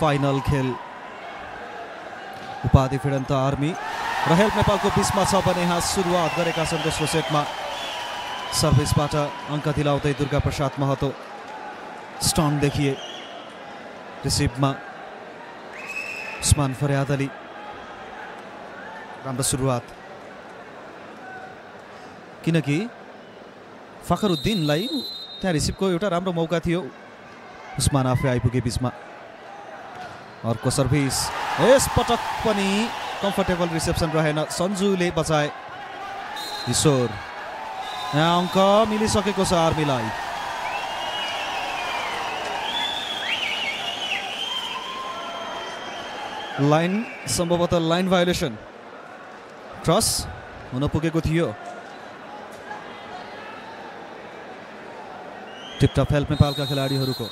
फाइनल खेल। उपाधि भिडन्त आर्मी। र हेल्प नेपालको बिचमा छ भने यहाँ सुरुवात गरेका छन् दोस्रो सेटमा। सर्भिसबाट अङ्क दुर्गा प्रसाद महतो स्ट्रङ देखिए रिसिभमा उस्मान फरियाद अली। सुरुवात। किनकि फखरुद्दिनलाई त्यहाँ रिसिभको एउटा राम्रो मौका थियो। उस्मान आफै आइपुगे बिचमा। अर्को सर्भिस। यस पटक पनि कम्फर्टेबल रिसेप्सन रहेन। सन्जुले बचाए। ईश्वर यहाँ अङ्क मिलिसकेको छ आर्मीलाई। लाइन सम्भवतः लाइन भायोलेसन। क्रस हुन पुगेको थियो। टिपटप हेल्प नेपालका खेलाडीहरूको।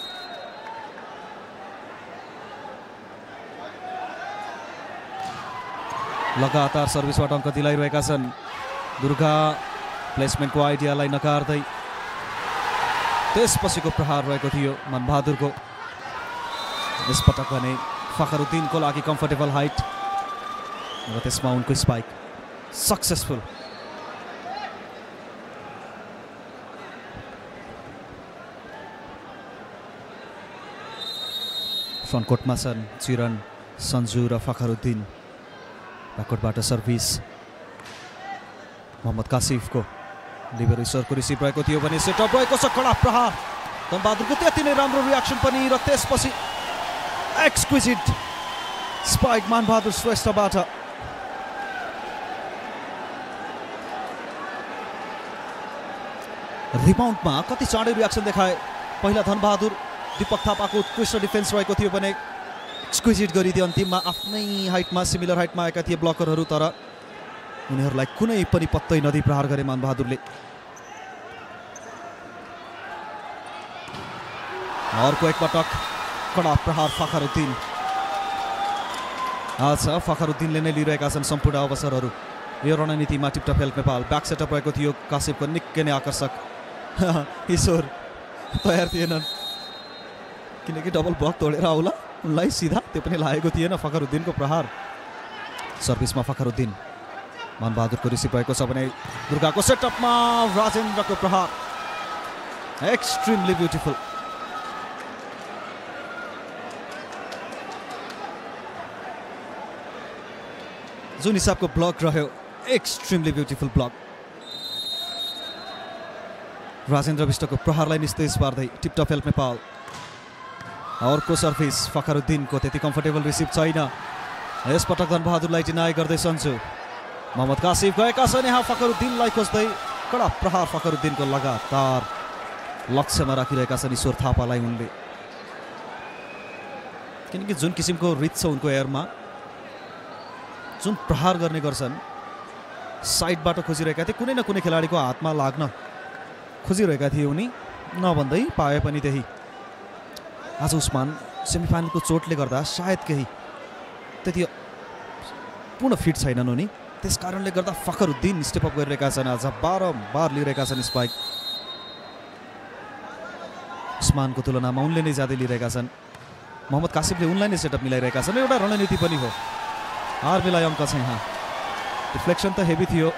लगातार सर्भिसबाट अङ्क दिलाइरहेका छन्। दुर्गा प्लेसमेन्टको आइडियालाई नकार्दै त्यसपछिको प्रहार रहेको थियो मनबहादुरको। यसपटक भने फखरुद्दिनको लागि कम्फर्टेबल हाइट र त्यसमा उनको स्पाइक सक्सेसफुल फ्रन्टकोटमा छन् चिरन सन्जु र फखरुद्दिन। ब्याककोटबाट सर्भिस। मोहम्मद कासिफको लिबर ईश्वरको रिसिभ रहेको थियो भने सेटअप रहेको छ कडा प्रहार। धनबहादुरको त्यति नै राम्रो रियाक्सन पनि र त्यसपछि एक्सक्विजिट स्पाइक मानबहादुर श्रेष्ठबाट। रिबाउन्डमा कति चाँडै रियाक्सन देखाए। पहिला धनबहादुर दिपक थापाको उत्कृष्ट डिफेन्स रहेको थियो भने स्क्विजिट गरिदियो अन्तिममा आफ्नै हाइटमा सिमिलर हाइटमा आएका थिए ब्लकरहरू तर उनीहरूलाई कुनै पनि पत्तै नदी प्रहार गरे मानबहादुरले अर्को एकपटक कडा प्रहार फखरुद्दिन। आज फखरुद्दिनले नै लिइरहेका छन् सम्पूर्ण अवसरहरू। यो रणनीतिमा tiptop help Nepal back setup रहेको थियो। कासिपको निकै नै आकर्षक। ईश्वर तयार थिएनन्। किनकि डबल ब्लक तोडेर आउला। उनलाई सिधा त्यो पनि लागेको थिएन फखरुद्दिनको प्रहार। सर्भिसमा फखरुद्दिन। मनबहादुरको रिसिभ भएको छ भने दुर्गाको सेटअपमा राजेन्द्रको प्रहार। एक्सट्रिमली ब्युटिफुल जुन हिसाबको ब्लक रह्यो एक्सट्रिमली ब्युटिफुल ब्लक राजेन्द्र विष्टको प्रहारलाई निस्तेज पार्दै टिपटप हेल्प नेपाल। अर्को सर्भिस फखरुद्दिनको त्यति कम्फर्टेबल रिसिभ छैन। यसपटक धनबहादुरलाई डिनाइ गर्दै सन्जु। मोहम्मद कासिफ गएका छन् यहाँ फखरुद्दिनलाई खोज्दै कडा प्रहार फखरुद्दिनको लगातार लक्ष्यमा राखिरहेका छन् ईश्वर थापालाई उनले। किनकि जुन किसिमको रिच छ उनको एयरमा जुन प्रहार गर्ने गर्छन् साइडबाट खोजिरहेका थिए कुनै न कुनै खेलाडीको हातमा लाग्न खोजिरहेका थिए उनी नभन्दै पाए पनि त्यही। आज उस्मान सेमिफाइनलको चोटले गर्दा सायद केही त्यति पूर्ण फिट छैनन् उनी। त्यस कारणले गर्दा फखरुद्दिन स्टेपअप गरिरहेका छन्। आज बारम्बार लिइरहेका छन् स्पाइक उस्मानको तुलनामा उनले नै ज्यादै लिइरहेका छन्। मोहम्मद कासिफले उनलाई नै सेटअप मिलाइरहेका छन्। एउटा रणनीति पनि हो। आर्मीलाई अङ्क छ यहाँ रिफ्लेक्सन त हेभी थियो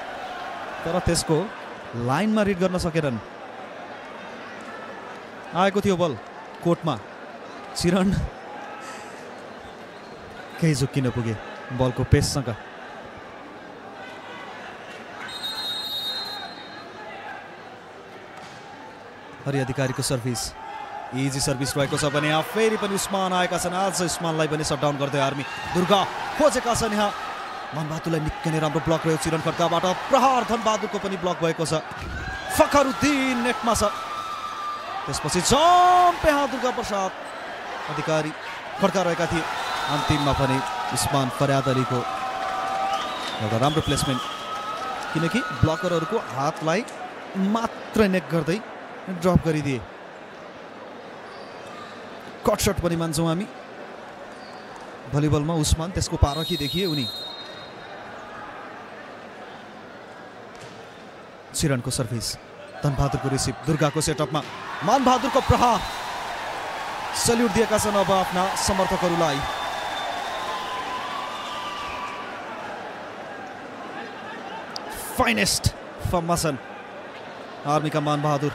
तर त्यसको लाइनमा रिड गर्न सकेनन्। आएको थियो बल कोर्टमा। चिरण केही झुक्किन पुगे बलको पेससँग। हरि अधिकारीको सर्भिस। इजी सर्भिस रहेको छ भने यहाँ फेरि पनि उस्मान आएका छन्। आज उस्मानलाई पनि सटडाउन गर्दै आर्मी। दुर्गा खोजेका छन् यहाँ। धनबहादुरलाई निकै नै राम्रो ब्लक रह्यो चिरन खड्काबाट। प्रहार धनबहादुरको पनि ब्लक भएको छ। फखरुद्दिन नेटमा छ। त्यसपछि जम्प यहाँ दुर्गा प्रसाद। अधिकारी खड्का रहेका थिए। अन्तिममा पनि उस्मान फरियाद अलीको एउटा राम्रो प्लेसमेन्ट किनकि ब्लकरहरूको हातलाई मात्र नेक गर्दै ड्रप गरिदिए। कट सट पनि मान्छौँ हामी। भलिबलमा उस्मान त्यसको पारखी देखिए उनी। चिरणको सर्भिस धनबहादुरको रिसिभ दुर्गाको सेटअपमा मानबहादुरको प्रहार। सल्युट दिएका छन् अब आफ्ना समर्थकहरूलाई। फाइनेस्ट फर्ममा छन् आर्मीका मानबहादुर।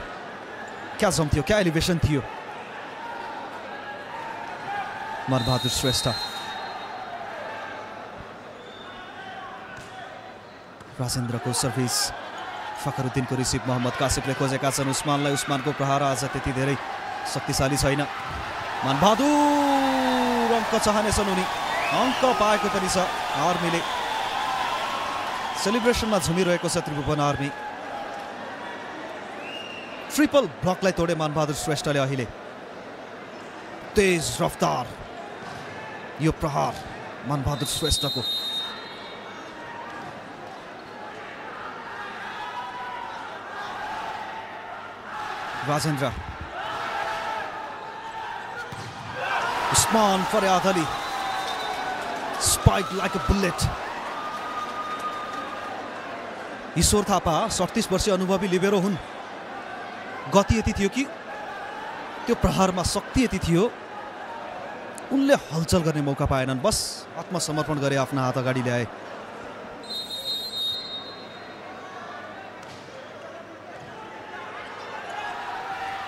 क्या जम थियो क्या एलिभेसन थियो? मानबहादुर श्रेष्ठ। राजेन्द्रको सर्भिस फखरुद्दिनको रिसिभ मोहम्मद कासिफले खोजेका छन्। उस्मानलाई उस्मानको प्रहार आज त्यति धेरै शक्तिशाली छैन। मानबहादुर अङ्क चाहनेछन् उनी अङ्क पाएको पनि छ आर्मीले सेलिब्रेसनमा झुमिरहेको छ त्रिभुवन आर्मी ट्रिपल ब्लकलाई तोडे मानबहादुर श्रेष्ठले अहिले तेज रफ्तार यो प्रहार Man Bahadur श्रेष्ठको Rajendra Usman Fariyad Ali spike like a bullet Ishwar Thapa सडतिस वर्षीय अनुभवी लिबेरो हुन् गति यति थियो कि त्यो प्रहारमा शक्ति यति थियो उनले हलचल गर्ने मौका पाएनन् बस आत्मसमर्पण गरे आफ्ना हात अगाडि ल्याए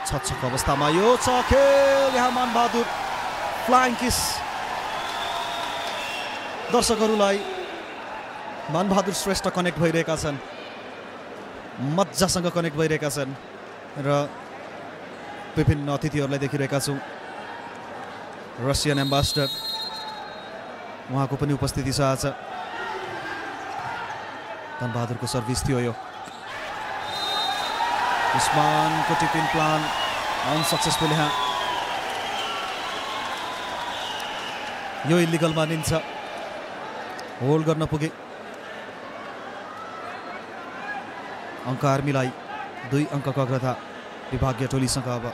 छक अवस्थामा यो छ खेल यहाँ फ्लाइङ किस दर्शकहरूलाई मानबहादुर श्रेष्ठ कनेक्ट भइरहेका छन्। मजासँग कनेक्ट भइरहेका छन् र विभिन्न अतिथिहरूलाई देखिरहेका छौँ। रसियन एम्बासडर उहाँको पनि उपस्थिति छ आज। धनबहादुरको सर्भिस थियो यो। उस्मानको टिपिन प्लान अनसक्सेसफुल यहाँ। यो इलिगल मानिन्छ। होल्ड गर्न पुगे। अङ्क आर्मीलाई दुई अङ्कको अग्रता। विभागीय टोलीसँग अब।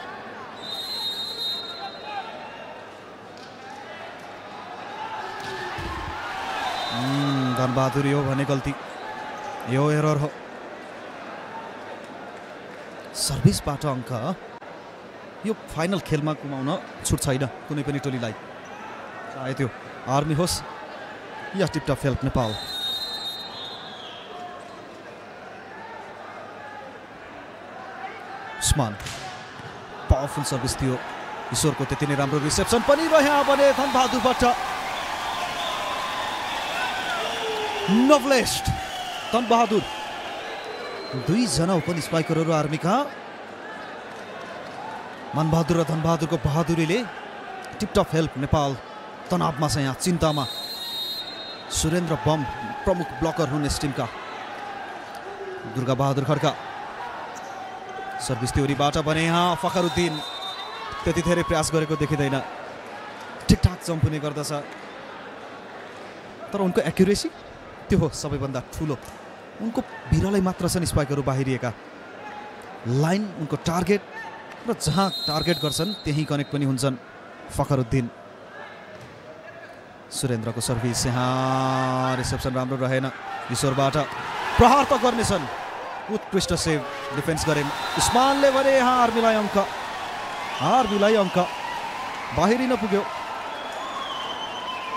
धनबहादुर यो भने गल्ती। यो एरर हो। सर्भिसबाट अङ्क। यो फाइनल खेलमा गुमाउन छुट छैन। कुनै पनि टोलीलाई। चाहे त्यो आर्मी होस् या Tiptop Help Nepal Usman powerful service थियो ईश्वरको त्यति नै राम्रो रिसेप्सन पनि रह्यो भने धनबहादुरबाट नवलेस्ट धनबहादुर दुईजना ओपन स्पाइकरहरू आर्मीका मनबहादुर र धनबहादुरको बहादुरीले टिपटप हेल्प नेपाल तनावमा छ यहाँ चिन्तामा। सुरेन्द्र बम प्रमुख ब्लकर हुन् यस टिमका। दुर्गा बहादुर खड्का। सर्भिस थ्योरीबाट भने यहाँ फखरुद्दिन त्यति धेरै प्रयास गरेको देखिँदैन। ठिकठाक जम्प हुने गर्दछ। तर उनको एक्युरेसी त्यो हो सबैभन्दा ठुलो। उनको भिरलाई मात्र छन् स्पाइकहरू बाहिरिएका। लाइन उनको टार्गेट र जहाँ टार्गेट गर्छन् त्यहीँ कनेक्ट पनि हुन्छन् फखरुद्दिन। सुरेन्द्रको सर्भिस। यहाँ रिसेप्सन राम्रो रहेन। ईश्वरबाट प्रहार त गर्नेछन्। उत्कृष्ट सेभ डिफेन्स गरे उस्मानले भने यहाँ आर्मीलाई अङ्क। आर्मीलाई अङ्क। बाहिरिन पुग्यो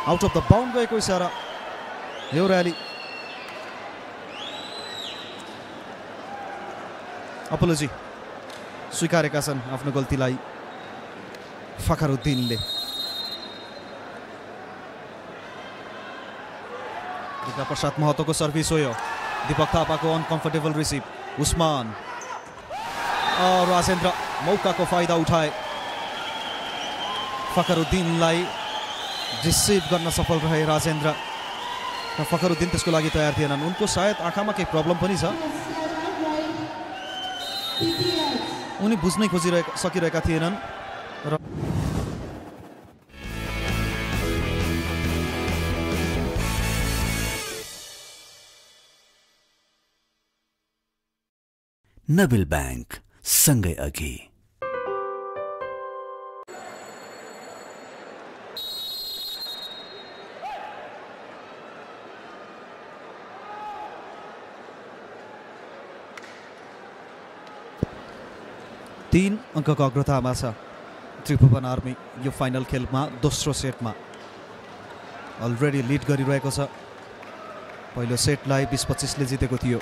आउट अफ द बााउन्ड गएको इसारा यो ऱ्याली अपोलोजी स्वीकारेका छन् आफ्नो गल्तीलाई फखरुद्दिनले। दुर्गा प्रसाद महतोको सर्भिस हो यो दीपक थापाको अनकम्फर्टेबल रिसिभ उस्मान राजेन्द्र मौकाको फाइदा उठाए फखरुद्दिनलाई रिसिभ गर्न सफल रहे राजेन्द्र र फखरुद्दिन त्यसको लागि तयार थिएनन् उनको सायद आँखामा केही प्रब्लम पनि छ उनी बुझ्नै खोजिरहेका सकिरहेका थिएनन् नबिल ब्याङ्क सँगै अघि। तिन अङ्कको अग्रतामा छ त्रिभुवन आर्मी यो फाइनल खेलमा दोस्रो सेटमा। अलरेडी लिड गरिरहेको छ। पहिलो सेटलाई बिस पच्चिसले जितेको थियो।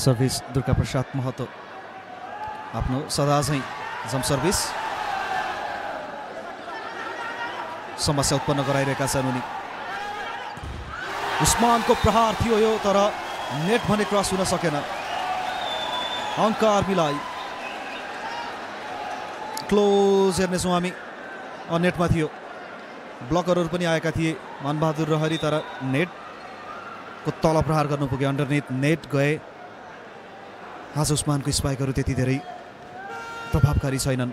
सर्भिस दुर्गा प्रसाद महतो आफ्नो सदा चाहिँ जम सर्भिस समस्या उत्पन्न गराइरहेका छन् उनी उस्मानको प्रहार थियो यो तर नेट भने क्रस हुन सकेन अङ्क आर्मीलाई क्लोज हेर्नेछौँ हामी नेटमा थियो ब्लकरहरू पनि आएका थिए मनबहादुर रहरी तर नेटको तल प्रहार गर्नु पुग्यो अन्डर नेट नेट गए आज उस्मानको स्पाइकहरू त्यति धेरै प्रभावकारी छैनन्।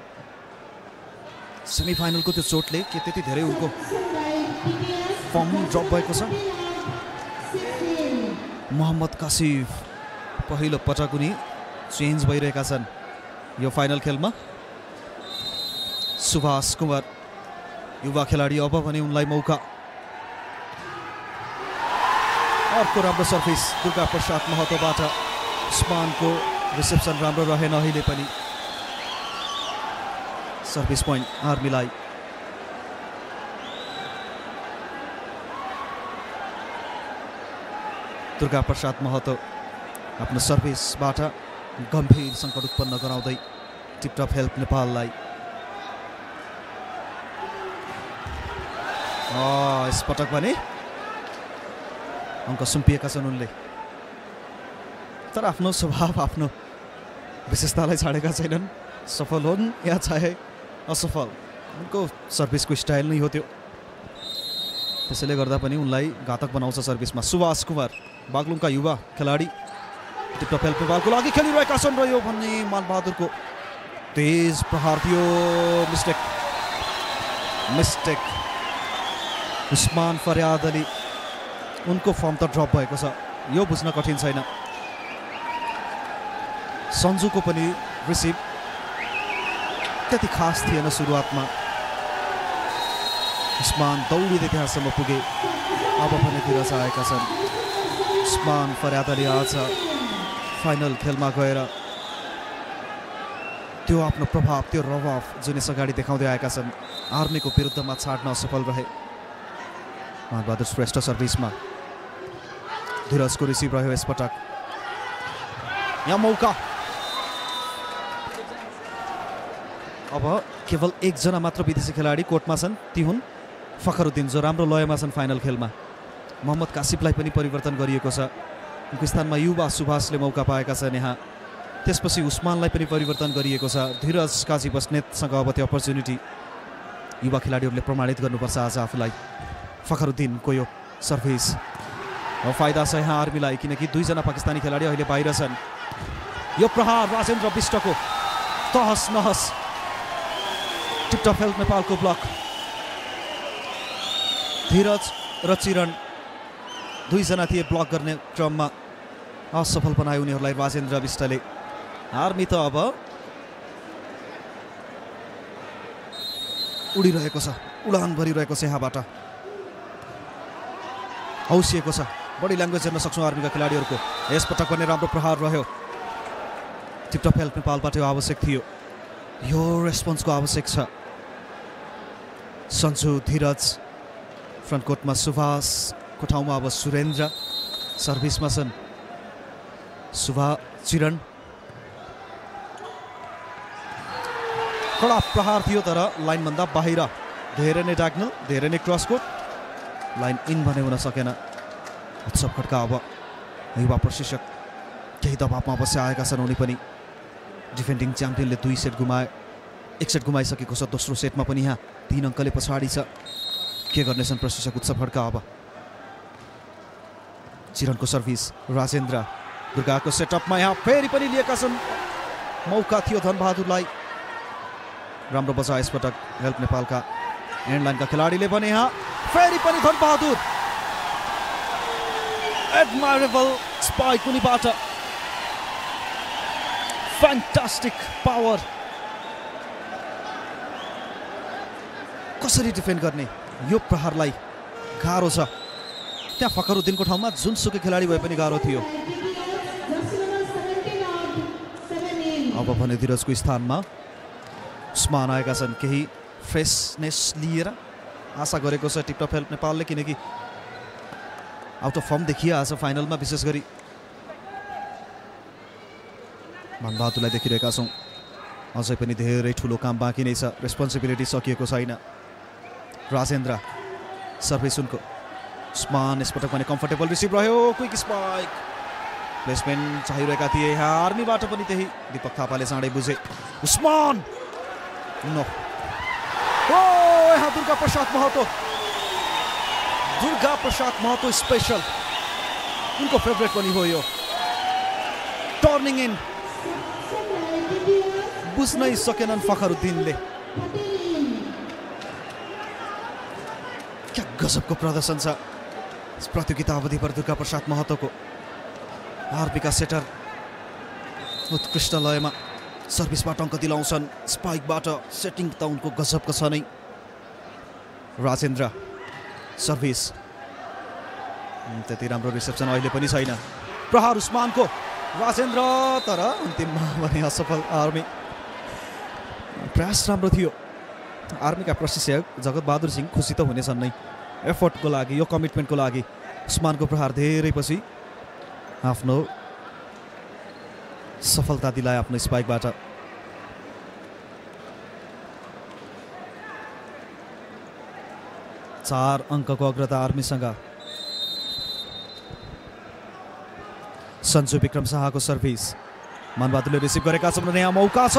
सेमी फाइनलको त्यो चोटले के त्यति धेरै उनको फर्म ड्रप भएको छ? मोहम्मद कासिफ पहिलो पटक उनी चेन्ज भइरहेका छन् यो फाइनल खेलमा। सुभाष कुमार युवा खेलाडी अब भने उनलाई मौका। अर्को राम्रो सर्भिस दुर्गा प्रसाद महतोबाट। उस्मानको रिसेप्सन राम्रो रहेन अहिले पनि। सर्भिस पोइन्ट आर्मीलाई दुर्गा प्रसाद महतो आफ्नो सर्भिसबाट गम्भीर सङ्कट उत्पन्न गराउँदै टिपटप हेल्प नेपाललाई। यसपटक भने अङ्क सुम्पिएका छन् उनले। तर आफ्नो स्वभाव आफ्नो विशेषतालाई छाडेका छैनन्। सफल हुन् या चाहे असफल। उनको सर्भिसको स्टाइल नै हो त्यो। त्यसैले गर्दा पनि उनलाई घातक बनाउँछ सर्भिसमा। सुभाष कुमार बागलुङका युवा खेलाडी। नेपालको लागि खेलिरहेका छन् र यो भन्ने मानबहादुरको तेज प्रहार थियो। Mistake mistake. उस्मान फरियाद अली। उनको फर्म त ड्रप भएको छ। यो बुझ्न कठिन छैन। सन्जुको पनि रिसिभ त्यति खास थिएन सुरुवातमा। उस्मान दौडिँदै त्यहाँसम्म पुगे। अब भने धीरज आएका छन्। उस्मान फरियाद अली आज फाइनल खेलमा गएर त्यो आफ्नो प्रभाव त्यो रवाफ जुन यस अगाडि देखाउँदै आएका छन्। आर्मीको विरुद्धमा छाड्न असफल रहे। महाबहादुर श्रेष्ठ सर्भिसमा धीरजको रिसिभ रह्यो यसपटक। यहाँ मौका। अब केवल एकजना मात्र विदेशी खेलाडी कोर्टमा छन्। ती हुन् फखरुद्दिन जो राम्रो लयमा छन् फाइनल खेलमा। मोहम्मद कासिफलाई पनि परिवर्तन गरिएको छ। उनको स्थानमा युवा सुभाषले मौका पाएका छन् यहाँ। त्यसपछि उस्मानलाई पनि परिवर्तन गरिएको छ। धीरज काजी बस्नेतसँग अब त्यो अपर्च्युनिटी युवा खेलाडीहरूले प्रमाणित गर्नुपर्छ आज आफूलाई। फखरुद्दिनको यो सर्भिस फाइदा छ यहाँ आर्मीलाई किनकि दुईजना पाकिस्तानी खेलाडी अहिले बाहिर छन्। यो प्रहार राजेन्द्र विष्टको तहस नहस। टिपटप हेल्थ नेपालको ब्लक धीरज र चिरण दुईजना थिए ब्लक गर्ने क्रममा असफल बनायो उनीहरूलाई राजेन्द्र विष्टले आर्मी त अब उडिरहेको छ उडान भरिरहेको छ यहाँबाट हौसिएको छ बडी ल्याङ्ग्वेज हेर्न सक्छौँ आर्मीका खेलाडीहरूको यसपटक पनि राम्रो प्रहार रह्यो टिपटप हेल्प नेपालबाट यो आवश्यक थियो यो रेस्पोन्सको आवश्यक छ सन्जु धीरज फ्रन्ट कोर्टमा सुभाषको ठाउँमा अब सुरेन्द्र सर्भिसमा छन् सुभा चिरण। कडा प्रहार थियो तर लाइनभन्दा बाहिर। धेरै नै डाक्नल धेरै नै क्रस कोट। लाइन इन भने हुन सकेन। उत्सव खड्का अब युवा प्रशिक्षक केही दबावमा अवश्य आएका छन् उनी पनि। डिफेन्डिङ च्याम्पियनले दुई सेट गुमाए। एक सेट गुमाइसकेको छ दोस्रो सेटमा पनि यहाँ तिन अङ्कले पछाडि छ। के गर्नेछन् प्रशिक्षक उत्सव खड्का अब? चिरणको सर्भिस राजेन्द्र दुर्गाको सेटअपमा यहाँ फेरि पनि लिएका छन्। मौका थियो धनबहादुरलाई। राम्रो बचा यसपटक हेल्प नेपालका एन्ड लाइनका खेलाडीले भने यहाँ फेरि पनि धनबहादुर। एडमायरेबल स्पाइक उनीबाट। फ्यान्टास्टिक पावर कसरी डिफेन्ड गर्ने? यो प्रहारलाई गाह्रो छ। त्यहाँ फखरुद्दिनको ठाउँमा जुनसुकै खेलाडी भए पनि गाह्रो थियो। अब भने धीरजको स्थानमा उस्मान आएका छन्। केही फ्रेसनेस लिएर आशा गरेको छ टिपटप हेल्प नेपालले किनकि आउट अफ फर्म देखिरहेछ फाइनलमा विशेष गरी मनबहादुरलाई देखिरहेका छौँ। अझै पनि धेरै ठुलो काम बाँकी नै छ। रेस्पोन्सिबिलिटी सकिएको छैन। राजेन्द्र सर्भिस उनको उस्मान यसपटक पनि कम्फर्टेबल रिसिभ रह्यो। क्विक स्पाइक प्लेसमेन्ट चाहिरहेका थिए। यहाँ आर्मीबाट पनि त्यही दिपक थापाले चाँडै बुझे। उस्मान नो। ओ यहाँ दुर्गा प्रसाद महतो। दुर्गा प्रसाद महतो स्पेसल उनको फेभरेट पनि हो यो। टर्निङ इन बुझ्नै सकेनन् फखरुद्दिनले क्या गजबको प्रदर्शन छ। प्रतियोगिता अवधिभर दुर्गा प्रसाद महतोको आरपीका सेटर उत्कृष्ट लयमा सर्भिसबाट अङ्क दिलाउँछन्। स्पाइकबाट सेटिङ त उनको गजबको छ नै। राजेन्द्र सर्भिस। त्यति राम्रो रिसेप्सन अहिले पनि छैन। प्रहार उस्मानको राजेन्द्र तर अन्तिममा भने असफल आर्मी। प्रयास राम्रो थियो। आर्मीका प्रशिक्षक जगतबहादुर सिंह खुसी त हुनेछन् नै। एफर्टको लागि यो कमिटमेन्टको लागि उस्मानको प्रहार धेरै पछि आफ्नो सफलता दिलाए आफ्नो स्पाइकबाट चार अङ्कको अग्रता आर्मीसँग। सन्जु विक्रम शाहको सर्भिस मानबहादुरले रिसिभ गरेका छन् भने यहाँ मौका छ।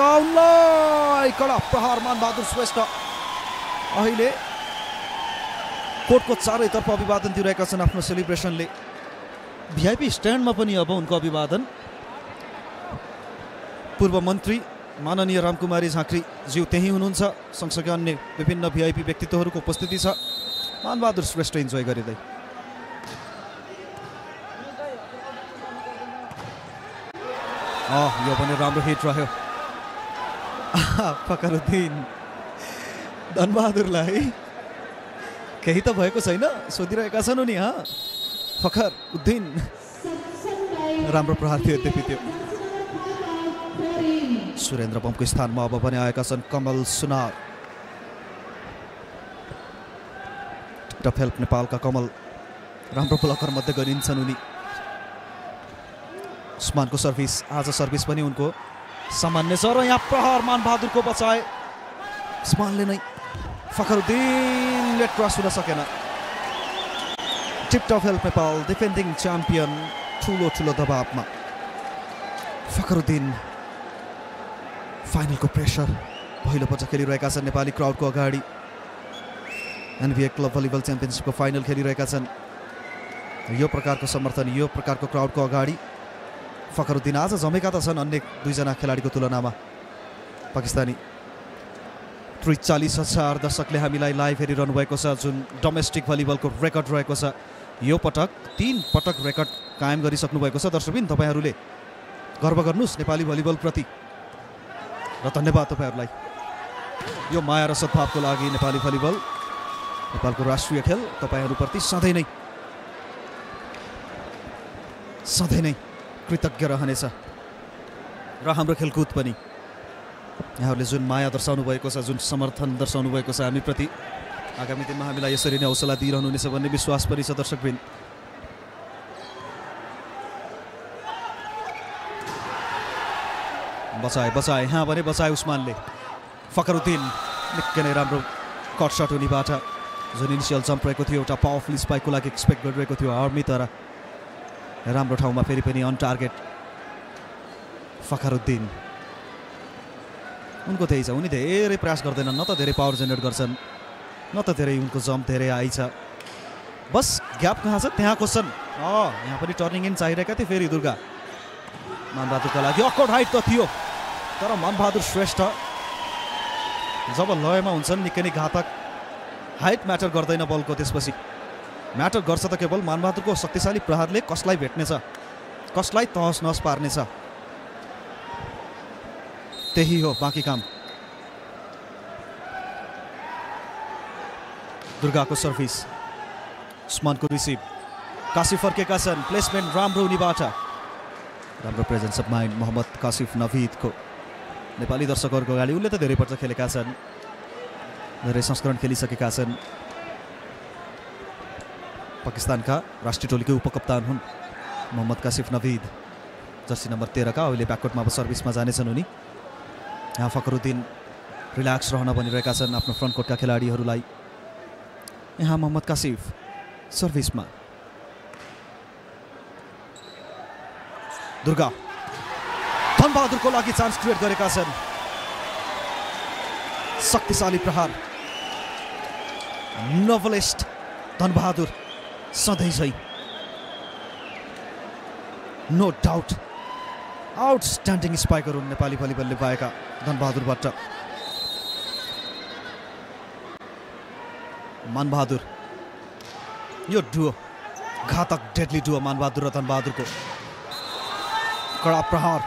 कडा प्रहार मानबहादुर श्रेष्ठ। अहिले कोर्टको चारैतर्फ अभिवादन दिइरहेका छन् आफ्नो सेलिब्रेसनले। भिआइपी स्ट्यान्डमा पनि अब उनको अभिवादन। पूर्व मन्त्री माननीय रामकुमारी झाँक्रीज्यू त्यहीँ हुनुहुन्छ। सँगसँगै अन्य विभिन्न भिआइपी व्यक्तित्वहरूको उपस्थिति छ। मानबहादुर श्रेष्ठ इन्जोय गरिँदै। यो पनि राम्रो हिट रह्यो। फकरुद्दिन। धनबहादुरलाई केही त भएको छैन। सोधिरहेका छन् उनी हाँ। फखर उद्दिन। राम्रो प्रहार थियो यद्यपि त्यो। सुरेन्द्र पम्पको स्थानमा अब पनि आएका छन् कमल सुनार। टप हेल्प नेपालका कमल। राम्रो ब्लकर मध्ये गरिन्छन् उनी। उस्मानको सर्भिस आज सर्भिस पनि उनको। सामान्य छ र यहाँ प्रहार मानबहादुरको बचाए। उस्मानले नै फखरुद्दिनले क्रस हुन सकेन Tiptop Help Nepal defending champion ठुलो ठुलो दबावमा फखरुद्दिन फाइनलको प्रेसर पहिलोपल्ट खेलिरहेका छन् नेपाली क्राउडको अगाडि एनबिए क्लब भलिबल च्याम्पियनसिपको फाइनल खेलिरहेका छन् यो प्रकारको समर्थन यो प्रकारको क्राउडको अगाडि फखरुद्दिन आज जमेका त छन् अन्य दुईजना खेलाडीको तुलनामा पाकिस्तानी त्रिचालिस हजार दर्शकले हामीलाई लाइभ हेरिरहनु भएको छ जुन डोमेस्टिक भलिबलको रेकर्ड रहेको छ। यो पटक तिन पटक रेकर्ड कायम गरिसक्नु भएको छ। दर्शकबिन तपाईँहरूले गर्व गर्नुहोस् नेपाली भलिबलप्रति। र धन्यवाद तपाईँहरूलाई। यो माया र सद्भावको लागि नेपाली भलिबल नेपालको राष्ट्रिय खेल तपाईँहरूप्रति सधैँ नै सधैँ नै कृतज्ञ रहनेछ। र हाम्रो खेलकुद पनि। यहाँहरूले जुन माया दर्शाउनु भएको छ जुन समर्थन दर्शाउनु भएको छ हामीप्रति आगामी दिनमा हामीलाई यसरी नै हौसला दिइरहनुहुनेछ भन्ने विश्वास पनि छ दर्शकबिन। बचाए बचाए यहाँ भने बचाए उस्मानले। फकरुद्दिन निकै नै राम्रो कट सट उनीबाट जुन इनिसियल जम्प रहेको थियो एउटा पावरफुल स्पाइकको लागि एक्सपेक्ट गरिरहेको थियो आर्मी तर राम्रो ठाउँमा फेरि पनि अन टार्गेट फखरुद्दिन उनको त्यही छ। उनी धेरै प्रयास गर्दैनन् न त धेरै पावर जेनेरेट गर्छन् न त धेरै उनको जम्प धेरै हाई छ। बस ग्याप कहाँ छ? त्यहाँ खोज्छन्। अँ यहाँ पनि टर्निङ इन चाहिरहेका थिए फेरि दुर्गा। मनबहादुरका लागि अकवर्ड हाइट त थियो तर मनबहादुर श्रेष्ठ। जब लयमा हुन्छन् निकै नै घातक। हाइट म्याटर गर्दैन बलको त्यसपछि। म्याटर गर्छ त केवल मानबहादुरको शक्तिशाली प्रहारले कसलाई भेट्नेछ कसलाई तहस नहस पार्नेछ। त्यही हो बाँकी काम। दुर्गाको सर्भिस उस्मानको रिसिभ कासिफ फर्केका छन् प्लेसमेन्ट राम्रो उनीबाट राम्रो presence of mind Mohammad Kasif नभिदको Nepali दर्शकहरूको अगाडि उनले त धेरैपल्ट खेलेका छन्। धेरै संस्करण खेलिसकेका छन्। पाकिस्तानका राष्ट्रिय टोलीकै उपकप्तान हुन् मोहम्मद कासिफ नभिद जर्सी नम्बर तेह्रका अहिले ब्याकवर्डमा अब सर्भिसमा जानेछन् उनी। यहाँ फकरुद्दिन रिल्याक्स रहन भनिरहेका छन् आफ्नो फ्रन्टकोटका खेलाडीहरूलाई। यहाँ मोहम्मद कासिफ सर्भिसमा। दुर्गा। धनबहादुरको लागि चान्स क्रिएट गरेका छन्। शक्तिशाली प्रहार। नोभलिस्ट धनबहादुर सधैँ झै। No doubt. आउटस्ट्यान्डिङ स्पाइकर हुन् नेपाली भलिबलले पाएका धनबहादुरबाट मानबहादुर। यो डुओ घातक डेडली डुओ मानबहादुर र धनबहादुरको। कडा प्रहार।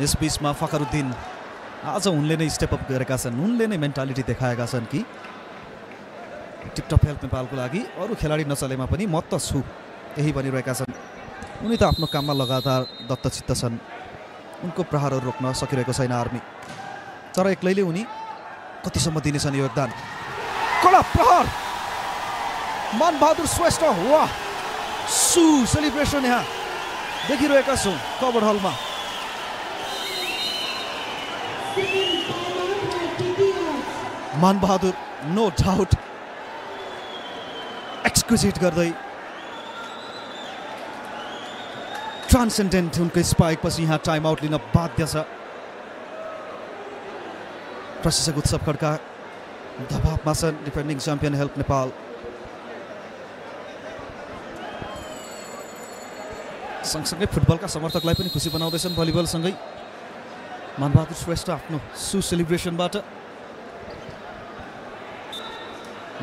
यस बिचमा फखरुद्दिन आज उनले नै स्टेप अप गरेका छन्। उनले नै मेन्टालिटी देखाएका छन् कि टिकटक हेल्प नेपालको लागि अरू खेलाडी नचलेमा पनि म त छु। यही भनिरहेका छन्। उनी त आफ्नो काममा लगातार दत्तचित्त छन्। उनको प्रहारहरू रोक्न सकिरहेको छैन आर्मी। तर एक्लैले उनी कतिसम्म दिनेछन् योगदान? कडा प्रहार! मानबहादुर श्रेष्ठ वाह सु सेलिब्रेसन यहाँ। देखिरहेका छौँ कभर हलमा। मानबहादुर नो डाउट एक्सक्युजिट गर्दै ट्रान्सेन्डेन्ट उनको स्पाइक पछि यहाँ टाइम आउट लिन बाध्य छ। प्रशिक्षक उत्सव खड्का दबावमा छन् डिफेन्डिङ च्याम्पियन हेल्प नेपाल। सँगसँगै फुटबलका समर्थकलाई पनि खुसी बनाउँदैछन् भलिबलसँगै। मानबहादुर श्रेष्ठ आफ्नो सु सेलिब्रेसनबाट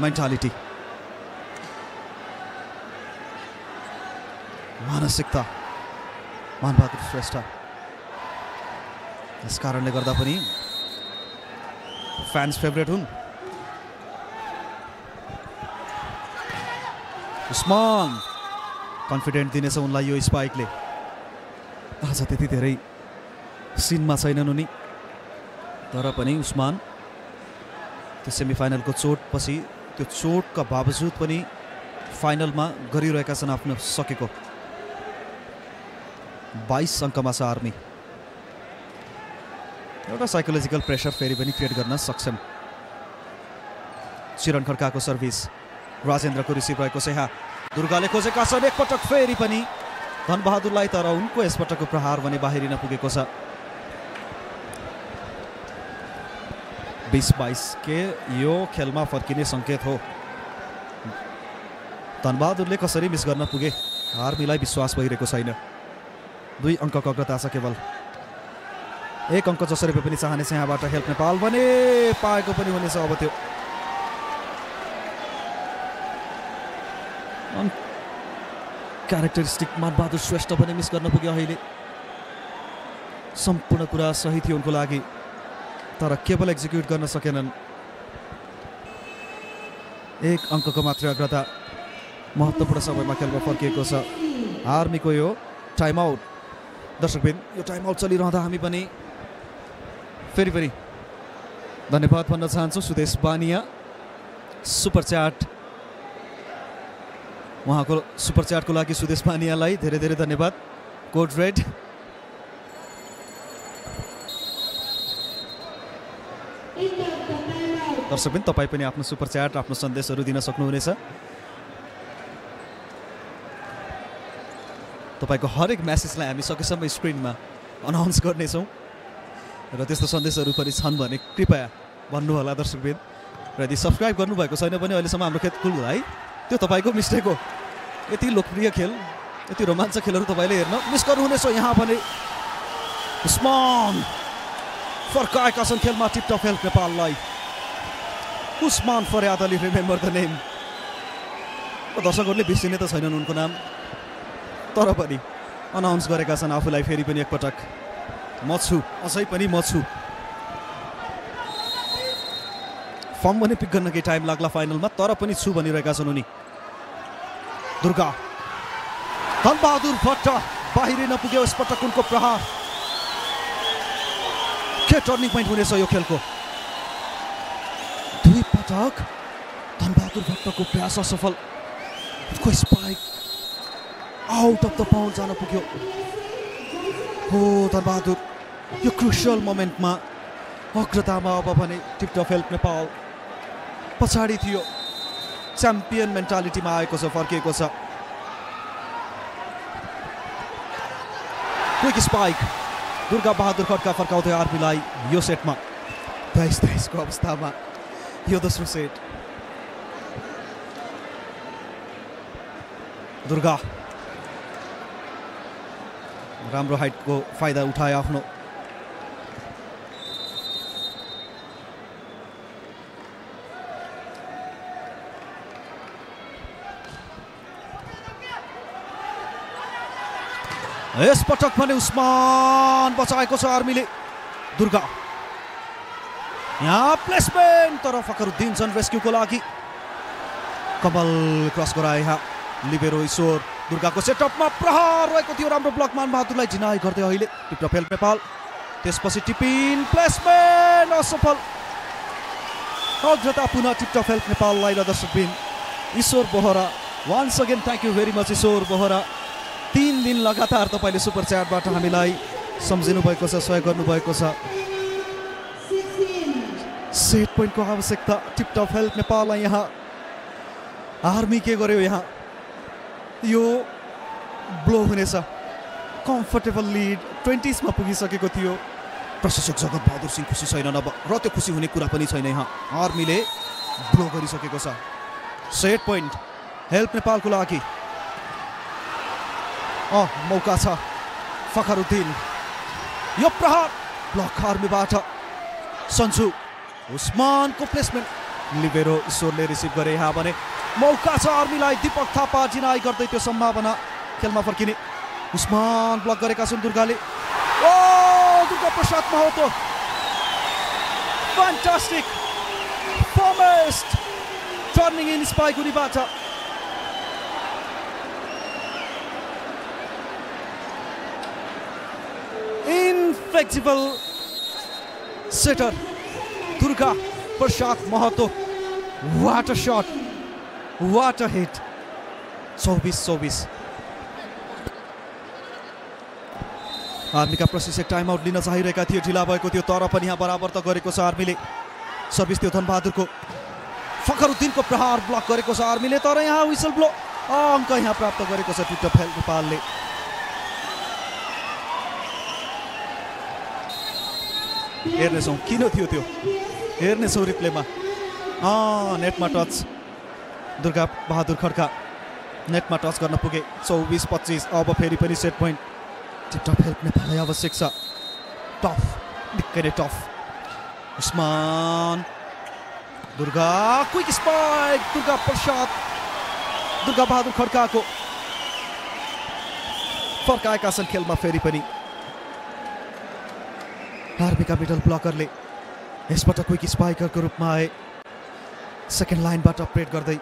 मेन्टालिटी मानसिकता। मानबहादुर श्रेष्ठ। यस कारणले गर्दा पनि फ्यान्स फेभरेट हुन्। उस्मान कन्फिडेन्ट दिनेछ उनलाई यो स्पाइकले आज त्यति धेरै सिनमा छैनन् उनी। तर पनि उस्मान त्यो सेमिफाइनलको चोटपछि त्यो चोटका बावजुद पनि फाइनलमा गरिरहेका छन् आफ्नो सकेको। बाइस अङ्कमा छ आर्मी। एउटा साइकोलोजिकल प्रेसर फेरि पनि क्रिएट गर्न सक्षम। चिरण खड्काको सर्भिस राजेन्द्रको रिसिभ रहेको यहाँ। दुर्गाले खोजेका छन् एकपटक फेरि पनि। धनबहादुरलाई तर उनको यसपटकको प्रहार भने बाहिरिन पुगेको छ। बिस बाइस के यो खेलमा फर्किने सङ्केत हो। धनबहादुरले कसरी मिस गर्न पुगे? आर्मीलाई विश्वास भइरहेको छैन। दुई अङ्कको अग्रता छ केवल एक अङ्क जसरी पनि चाहनेछ यहाँबाट हेल्प नेपाल भने पाएको पनि हुनेछ अब त्यो। क्यारेक्टरिस्टिक मानबहादुर श्रेष्ठ पनि मिस गर्न पुग्यो अहिले। सम्पूर्ण कुरा सही थियो उनको लागि तर केवल एक्जिक्युट गर्न सकेनन्। एक अङ्कको मात्र अग्रता महत्त्वपूर्ण समयमा खेलमा फर्किएको छ। आर्मीको यो टाइम आउट दर्शकबिन यो टाइम आउट चलिरहँदा हामी पनि फेरि पनि धन्यवाद भन्न चाहन्छु। Sudesh Bania super chat. उहाँको सुपर च्याटको लागि सुदेश बानियालाई धेरै धेरै धन्यवाद। Code red. दर्शकबिन तपाईँ पनि आफ्नो सुपर च्याट आफ्नो सन्देशहरू दिन सक्नुहुनेछ। तपाईँको हरेक म्यासेजलाई हामी सकेसम्म स्क्रिनमा अनाउन्स गर्नेछौँ। र त्यस्तो सन्देशहरू पनि छन् भने कृपया भन्नुहोला दर्शकबिन। र यदि सब्सक्राइब गर्नुभएको छैन भने अहिलेसम्म हाम्रो खेल है त्यो तपाईँको मिस्टेक हो। यति लोकप्रिय खेल यति रोमाञ्चक खेलहरू तपाईँले हेर्न मिस गर्नुहुनेछ यहाँ भने उस्मान फर्काएका छन् खेलमा टिपटप हेल्प नेपाललाई। Usman Fariyad Ali remember the name दर्शकहरूले बिर्सिने त छैनन् उनको नाम। तर पनि अनाउन्स गरेका छन् आफूलाई फेरि पनि एकपटक। म छु अझै पनि म छु फर्म पनि पिक गर्न केही टाइम लाग्ला फाइनलमा तर पनि छु भनिरहेका छन् उनी। दुर्गा धनबहादुर भट्ट बाहिरै नपुग्यो यसपटक उनको प्रहार। के टर्निङ पोइन्ट हुनेछ यो खेलको? दुई पटक धनबहादुर भट्टको प्रयास असफल। Spike out of the bound जान पुग्यो हो धनबहादुर यो क्रुसियल मोमेन्टमा अग्रतामा अब भने टिपटप हेल्प नेपाल पछाडि थियो च्याम्पियन मेन्टालिटीमा आएको छ फर्किएको छ क्विक स्पाइक दुर्गा बहादुर खड्का फर्काउँदै आर्मीलाई यो सेटमा तेइस तेइसको अवस्थामा यो दोस्रो सेट दुर्गा राम्रो हाइटको फाइदा उठाए आफ्नो। यसपटक भने उस्मान बचाएको छ आर्मीले। दुर्गा। यहाँ प्लेसमेन्ट तर फखरुद्दिन छन् रेस्क्युको लागि। कमल क्रस गराए यहाँ। लिबेरो ईश्वर। दुर्गाको सेटअपमा प्रहार रहेको थियो। राम्रो ब्लक मान बहादुरलाई डिनाइ गर्दै अहिले टिपटप हेल्प नेपाल। त्यसपछि टिपिन प्लेसमेन्ट असफल। अग्रता पुनः टिपटप हेल्प नेपाललाई र दर्शकबिन Ishwar Bohara. Once again thank you very much Ishwar Bohara. तिन दिन लगातार तपाईँले सुपर च्याटबाट हामीलाई सम्झिनु भएको छ सहयोग गर्नुभएको छ। सेट पोइन्टको आवश्यकता। टिपटप हेल्प नेपाललाई यहाँ। आर्मी के गर्यो यहाँ? यो ब्लो हुनेछ। कम्फर्टेबल लिड ट्वेन्टिजमा पुगिसकेको थियो। प्रशासक जगत बहादुर सिंह खुसी छैनन् अब र त्यो खुसी हुने कुरा पनि छैन यहाँ। आर्मीले ब्लो गरिसकेको छ। सेट पोइन्ट हेल्प नेपालको लागि। अँ मौका छ। फखरुद्दिन। यो प्रहार ब्लक आर्मीबाट। सन्जु उस्मानको प्लेसमेन्ट लिबेरो ईश्वरले रिसिभ गरे यहाँ भने मौका छ आर्मीलाई। दिपक थापा जिनाइ गर्दै त्यो सम्भावना खेलमा फर्किने। उस्मान ब्लक गरेका छन् दुर्गाले। ओ Durga Prasad Mahato fantastic turning in setter Durga Prasad Mahato. What a shot what a hit चौबिस चौबिस आर्मीका प्रशिक्षक टाइम आउट लिन चाहिरहेका थियो ढिला भएको थियो तर पनि यहाँ बराबर त गरेको छ आर्मीले। सर्भिस थियो धनबहादुरको फखरुद्दिनको प्रहार ब्लक गरेको छ आर्मीले तर यहाँ विसल ब्लो अङ्क यहाँ प्राप्त गरेको छ हेल्प नेपालले हेर्नेछौँ किन थियो त्यो? हेर्नेछौँ रिप्लेमा। नेटमा टच दुर्गा बहादुर खड्का। नेटमा टच गर्न पुगे। चौबिस, पच्चिस, अब फेरि पनि सेट पोइन्ट टिपटप हेल्प नेपाललाई आवश्यक टफ निकै नै tough Usman, Durga quick spike Durga Prasad, Durga Bahadur खड्काको। फर्काएका छन् खेलमा फेरि पनि। आर्मीका मिडल ब्लकरले यसपटक क्विक स्पाइकरको रूपमा आए। सेकेन्ड लाइनबाट अपरेट गर्दै।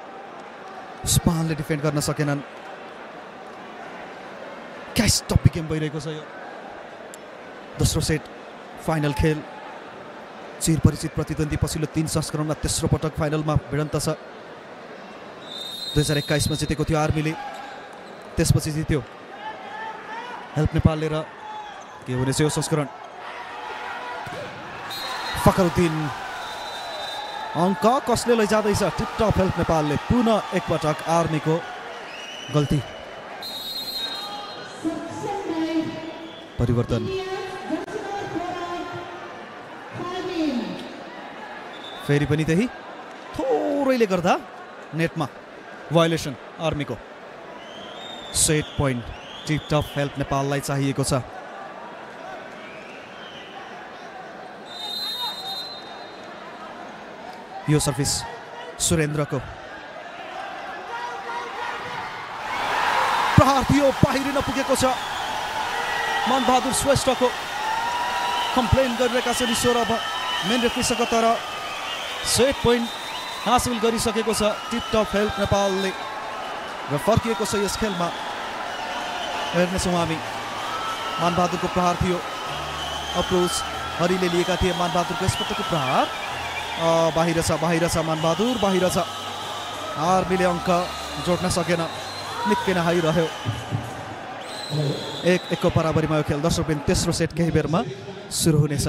उस्मानले डिफेन्ड गर्न सकेनन्। क्यास टप गेम भइरहेको छ यो। दोस्रो सेट फाइनल खेल। चिर परिचित प्रतिद्वन्दी पछिल्लो तिन संस्करणमा तेस्रो पटक फाइनलमा भिडन्त छ। दुई हजार एक्काइसमा जितेको थियो आर्मीले। त्यसपछि जित्यो हेल्प नेपालले र के हुनेछ यो संस्करण? फखरुद्दिन अङ्क कसले लैजाँदैछ? टिपटप हेल्प नेपालले। पुनः एकपटक आर्मीको गल्ती। परिवर्तन। फेरि पनि त्यही? थोरैले गर्दा नेटमा। भायोलेसन आर्मीको। सेट पोइन्ट टिपटप हेल्प नेपाललाई चाहिएको छ। यो सर्भिस सुरेन्द्रको। प्रहार थियो बाहिरिन पुगेको छ। मनबहादुर श्रेष्ठको कम्प्लेन गरिरहेका छन् अब मेन रेफ्रीसँग तर सेट पोइन्ट हासिल गरिसकेको छ टिपटप हेल्प नेपालले र फर्किएको छ यस खेलमा। हेर्नेछौँ हामी। मानबहादुरको प्रहार थियो। अप्रोच हरिले लिएका थिए मानबहादुरको यसपटकको प्रहार। बाहिर छ बाहिर छ मानबहादुर बाहिर छ आर्मीले अङ्क जोड्न सकेन निकै नै हाई रह्यो एक एकको बराबरीमा यो खेल दर्शकबिन तेस्रो सेट केही बेरमा सुरु हुनेछ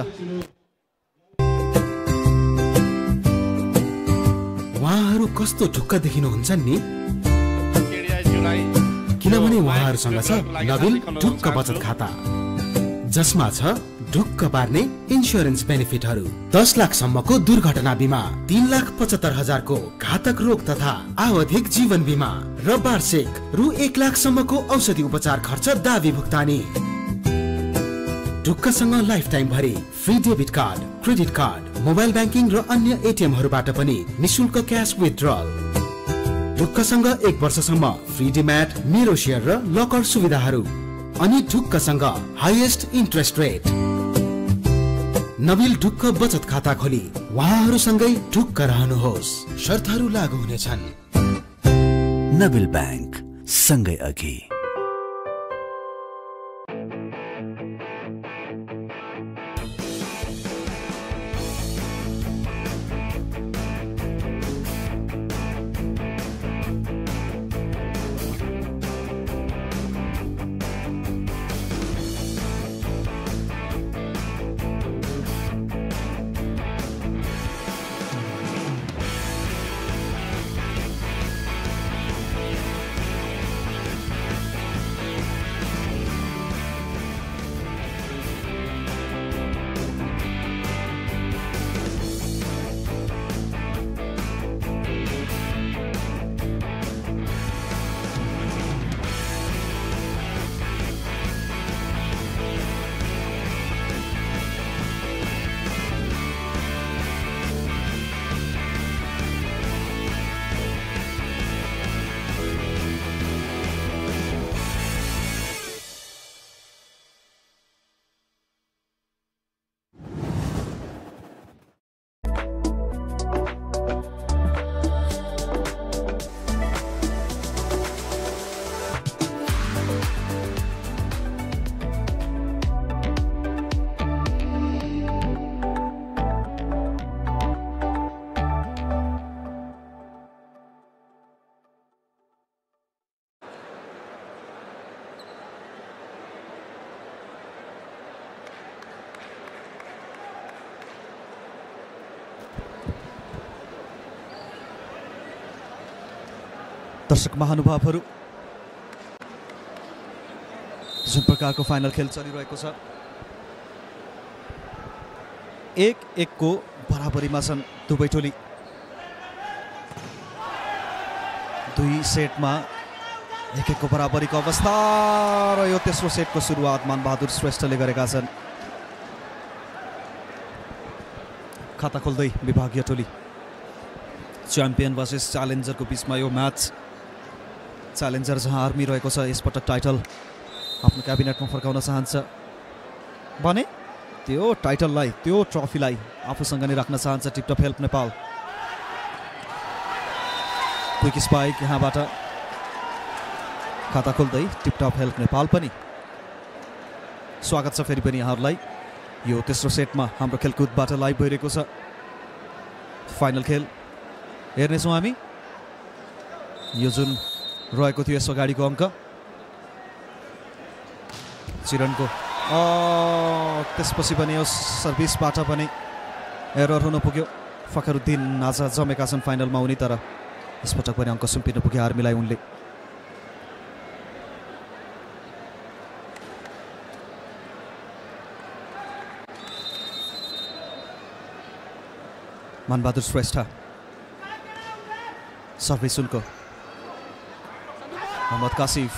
उहाँहरू कस्तो ढुक्क देखिनुहुन्छ नि किनभने उहाँहरूसँग छ नवीन ढुक्क बचत खाता जसमा छ ढुक्क पार्ने इन्सुरेन्स बेनिफिटहरू दस लाखसम्मको दुर्घटना बिमा तिन लाख पचहत्तर हजारको घातक रोग तथा आवधिक जीवन बिमा र वार्षिक रु एक लाखसम्मको औषधि उपचार खर्च दावी भुक्तानी। ढुक्कसँग लाइफ टाइम भरि free debit card credit card mobile banking र अन्य एटिएमहरूबाट पनि निशुल्क क्यास विथड्रल ढुक्कसँग एक वर्षसम्म फ्री डिम्याट मेरो सेयर र लकर सुविधाहरू। अनि ढुक्कसँग हाइएस्ट इन्ट्रेस्ट रेट नबिल ढुक्क बचत खाता खोली। उहाँहरूसँगै ढुक्क रहनुहोस्। शर्तहरू लागू हुनेछन्। नबिल ब्याङ्क सँगै अघि। दर्शक महानुभावहरू जुन प्रकारको फाइनल खेल चलिरहेको छ एक एकको बराबरीमा छन् दुवै टोली। दुई सेटमा एक एकको बराबरीको अवस्था र यो तेस्रो सेटको सुरुवात मानबहादुर श्रेष्ठले गरेका छन्। खाता खोल्दै विभागीय टोली। च्याम्पियन भर्सेस च्यालेन्जरको बिचमा यो म्याच च्यालेन्जर जहाँ आर्मी रहेको छ यसपटक टाइटल आफ्नो क्याबिनेटमा फर्काउन चाहन्छ। भने त्यो टाइटललाई त्यो ट्रफीलाई आफूसँग नै राख्न चाहन्छ Tiptop Help Nepal. Quick spike यहाँबाट। खाता खोल्दै टिपटप हेल्प नेपाल पनि। स्वागत छ फेरि पनि यहाँहरूलाई। यो तेस्रो सेटमा हाम्रो खेलकुदबाट लाइभ भइरहेको छ। फाइनल खेल। हेर्नेछौँ हामी। यो जुन रहेको थियो यस अगाडिको अङ्क। चिरणको त्यसपछि पनि यो सर्भिसबाट पनि एरर हुन पुग्यो। फखरुद्दिन आज जमेका छन् फाइनलमा उनी तर यसपटक पनि अङ्क सुम्पिन पुग्यो आर्मीलाई उनले। मनबहादुर श्रेष्ठ। सर्भिस उनको। मोहम्मद कासिफ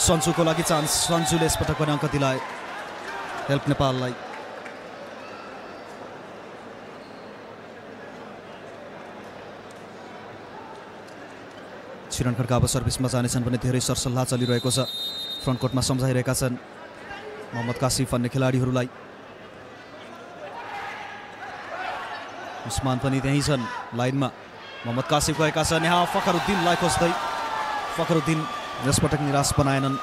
सन्जुको लागि चान्स सन्जुले यसपटक पनि अङ्क दिलाए हेल्प नेपाललाई छिरण खड्का अब सर्भिसमा जानेछन् भने धेरै सरसल्लाह चलिरहेको छ फ्रन्ट कोर्टमा सम्झाइरहेका छन् मोहम्मद कासिफ अन्य खेलाडीहरूलाई उस्मान पनि त्यहीँ छन् लाइनमा मोहम्मद कासिफ गएका छन् यहाँ फखरुद्दिनलाई खोज्दै फखरुद्दिन यसपटक निराश बनाएनन्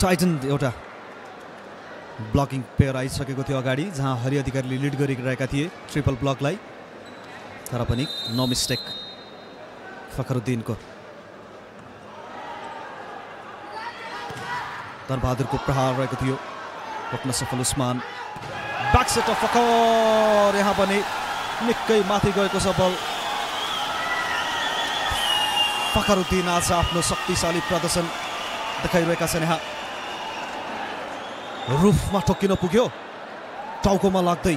टाइटन एउटा ब्लकिङ पेयर आइसकेको थियो अगाडि जहाँ हरि अधिकारीले लिड गरिरहेका थिए ट्रिपल ब्लकलाई तर पनि नो मिस्टेक फखरुद्दिनको। धनबहादुरको प्रहार रहेको थियो रोक्न सफल Usman. Back set of Fakhar यहाँ पनि निकै माथि गएको छ बल। फखरुद्दिन आज आफ्नो शक्तिशाली प्रदर्शन देखाइरहेका छन् यहाँ। रुफमा ठोकिन पुग्यो। टाउकोमा लाग्दै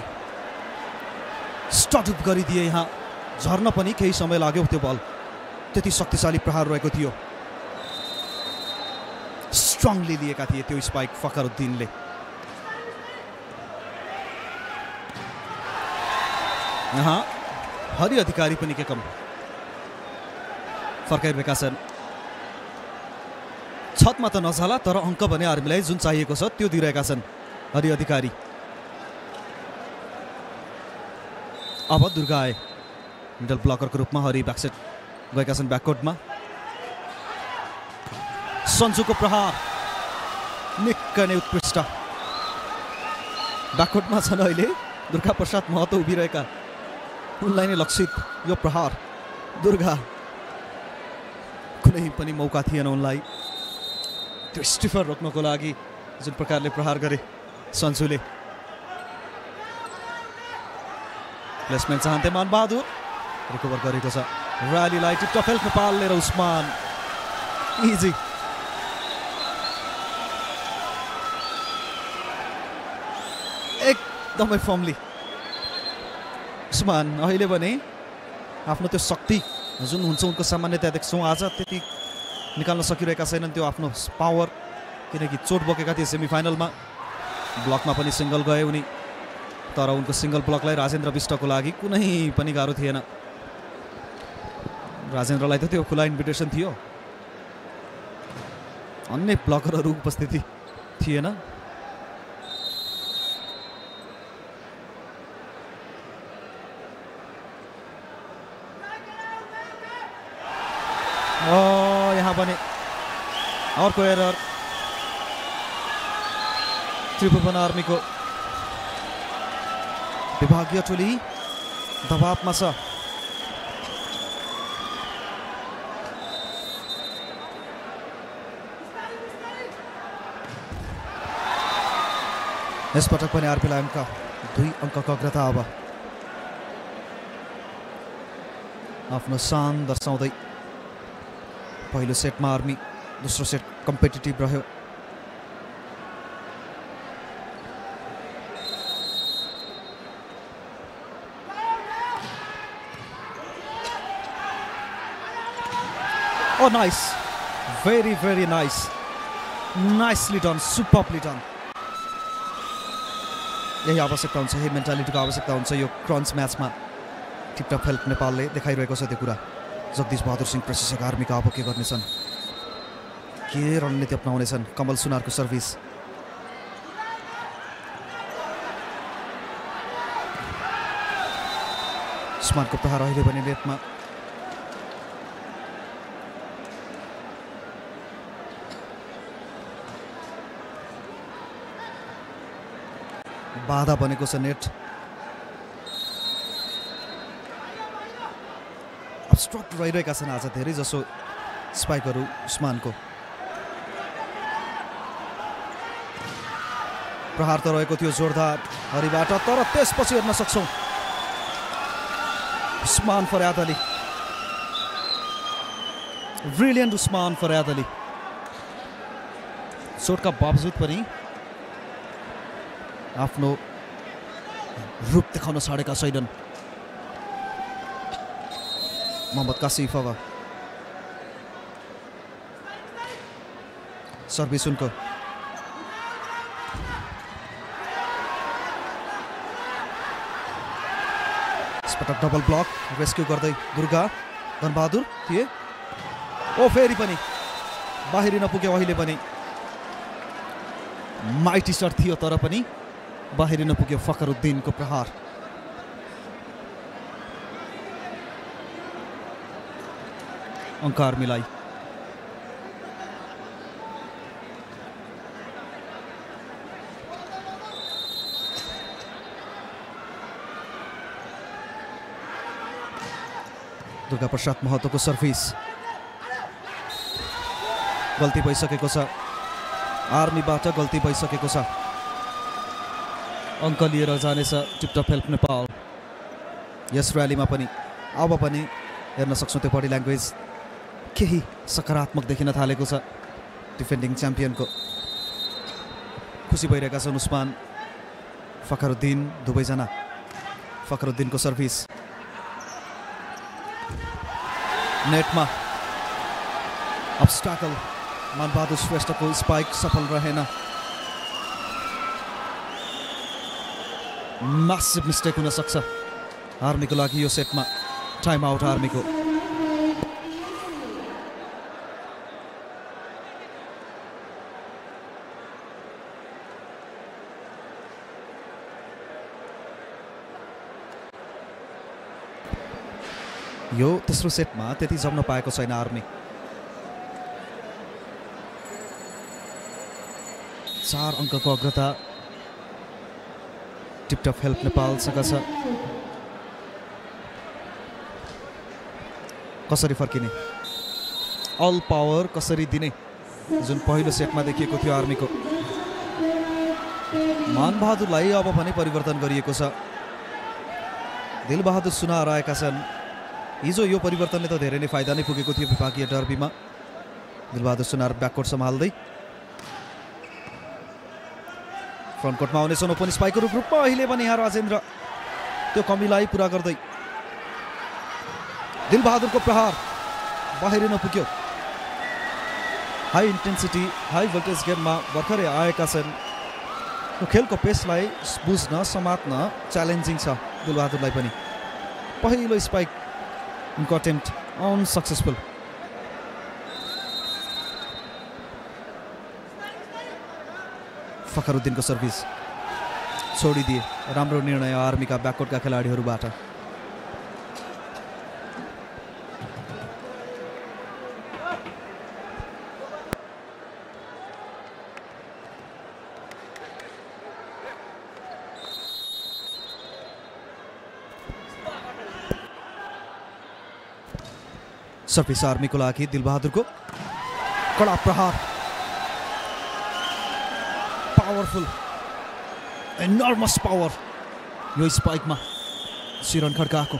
स्टट गरिदिए यहाँ। झर्न पनि केही समय लाग्यो त्यो बल। त्यति शक्तिशाली प्रहार रहेको थियो। स्ट्रङली लिएका थिए त्यो स्पाइक फखरुद्दिनले। यहाँ हरि अधिकारी पनि के कम? फर्काइरहेका छन्। छतमा त नझाला तर अङ्क भने आर्मीलाई जुन चाहिएको छ त्यो दिइरहेका छन् हरि अधिकारी। अब दुर्गा आए। मिडल ब्लकरको रूपमा हरि ब्याकसेट गएका छन् ब्याककोर्टमा सन्जुको प्रहार निकै नै उत्कृष्ट। ब्याककोर्टमा छन् अहिले दुर्गा प्रसाद महतो उभिरहेका। उनलाई नै लक्षित यो प्रहार। दुर्गा कुनै पनि मौका थिएन उनलाई त्यो स्टिफर रोक्नको लागि जुन प्रकारले प्रहार गरे सन्जुले प्लेसमेन्ट चाहन्थे मानबहादुर रिकभर गरेको छ टिपटप हेल्प नेपाल लिएर उस्मान। इजी एकदमै फर्मली उस्मान अहिले भने आफ्नो त्यो शक्ति जुन हुन्छ उनको सामान्यता देख्छौँ आज त्यति निकाल्न सकिरहेका छैनन् त्यो आफ्नो पावर किनकि चोट बोकेका थिए सेमिफाइनलमा ब्लकमा पनि सिङ्गल गए उनी तर उनको सिङ्गल ब्लकलाई राजेन्द्र विष्टको लागि कुनै पनि गाह्रो थिएन। राजेन्द्रलाई त त्यो खुला इन्भिटेसन थियो। अन्य ब्लकरहरू उपस्थिति थिएन। पनि अर्को एरर त्रिभुवन आर्मीको विभागीय टोली दबावमा छ। यसपटक पनि आरपीलाई अङ्क दुई अङ्कको अग्रता अब आफ्नो सान दर्शाउँदै पहिलो सेटमा आर्मी दोस्रो सेट कम्पिटिटिभ रह्यो Oh, nice. Very, very nice. Nicely done. Superbly done. यही आवश्यकता हुन्छ यही मेन्टालिटीको आवश्यकता हुन्छ यो क्रन्च म्याचमा टिपटप हेल्प नेपालले देखाइरहेको छ त्यो कुरा जगदीश बहादुर सिंह प्रशिक्षक आर्मीका अब के गर्नेछन् के रणनीति अप्नाउनेछन् कमल सुनारको सर्भिस। उस्मानको प्रहार अहिले भने नेटमा बाधा बनेको छ नेट। स्ट्रक रहिरहेका छन् आज धेरै जसो स्पाइकहरू उस्मानको। प्रहार त रहेको थियो जोरदार हरिबाट तर त्यसपछि हेर्न सक्छौँ। उस्मान फरियाद अली। ब्रिलियन्ट उस्मान फरियाद अली। चोटका बावजुद पनि आफ्नो रूप देखाउन छाडेका छैनन्। मोहम्मद कासिफ अब सर्भिस उनको पटक डबल ब्लक रेस्क्यु गर्दै दुर्गा। धनबहादुर थिए ओ, फेरि पनि बाहिरिन पुग्यो अहिले पनि माइटी सर्ट थियो तर पनि बाहिरिन पुग्यो फखरुद्दिनको प्रहार। अङ्कार मिलाई दुर्गा प्रसाद महतोको सर्भिस गल्ती भइसकेको छ। आर्मीबाट गल्ती भइसकेको छ। अङ्क लिएर जानेछ टिपटप हेल्प नेपाल। यस ऱ्यालीमा पनि अब पनि हेर्न सक्छौँ त्यो बडी ल्याङ्ग्वेज केही सकारात्मक देखिन थालेको छ डिफेन्डिङ च्याम्पियनको। खुसी भइरहेका छन् उस्मान फखरुद्दिन दुवैजना। फखरुद्दिनको सर्भिस। नेटमा अब्स्टाकल मानबहादुर श्रेष्ठको स्पाइक सफल रहेन। मासिभ मिस्टेक हुन सक्छ। आर्मीको लागि यो सेटमा टाइम आउट आर्मीको यो तेस्रो सेटमा त्यति जम्न पाएको छैन आर्मी चार अङ्कको अग्रता टिपटप हेल्प नेपालसँग छ कसरी फर्किने अल पावर कसरी दिने जुन पहिलो सेटमा देखिएको थियो आर्मीको मानबहादुरलाई अब भने परिवर्तन गरिएको छ दिलबहादुर सुनार आएका छन् हिजो यो परिवर्तनले त धेरै नै फाइदा नै पुगेको थियो विभागीय डर्बीमा। दिलबहादुर सुनार ब्याककोट सम्हाल्दै। फ्रन्टकोटमा आउनेछन् ओपन स्पाइकको रूपमा अहिले पनि यहाँ राजेन्द्र। त्यो कमीलाई पुरा गर्दै। दिलबहादुरको प्रहार बाहिरिन पुग्यो हाई इन्टेन्सिटी हाई भोल्टेज गेममा भर्खरै आएका छन्। यो खेलको पेसलाई बुझ्न समात्न च्यालेन्जिङ छ दिलबहादुरलाई पनि। पहिलो स्पाइक उनको अटेम्प्ट अनसक्सेसफुल फखरुद्दिनको सर्भिस छोडिदिए राम्रो निर्णय आर्मीका ब्याकवर्डका खेलाडीहरूबाट सर्भिस आर्मीको लागि दिलबहादुरको कडा प्रहार। पावरफुल एनर्मस पावर यो स्पाइकमा सिरन खड्काएको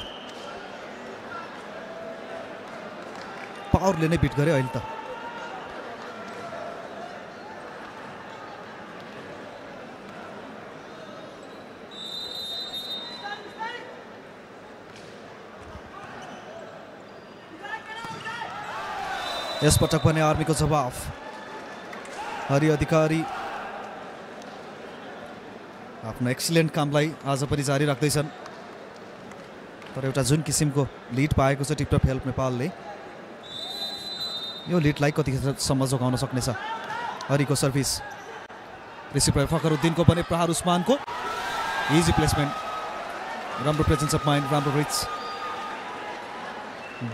पावरले नै बिट गरे अहिले त। यसपटक पनि आर्मीको जवाफ। हरि अधिकारी आफ्नो एक्सिलेन्ट कामलाई आज पनि जारी राख्दैछन्। तर एउटा जुन किसिमको लिड पाएको छ टिपटप हेल्प नेपालले यो लिडलाई कतिसम्म जोगाउन सक्नेछ? Haricot service. रिसिभर फखरुद्दिनको पनि प्रहार उस्मानको। इजी प्लेसमेन्ट राम्रो प्रेजेन्स अफ माइन्ड राम्रो रिच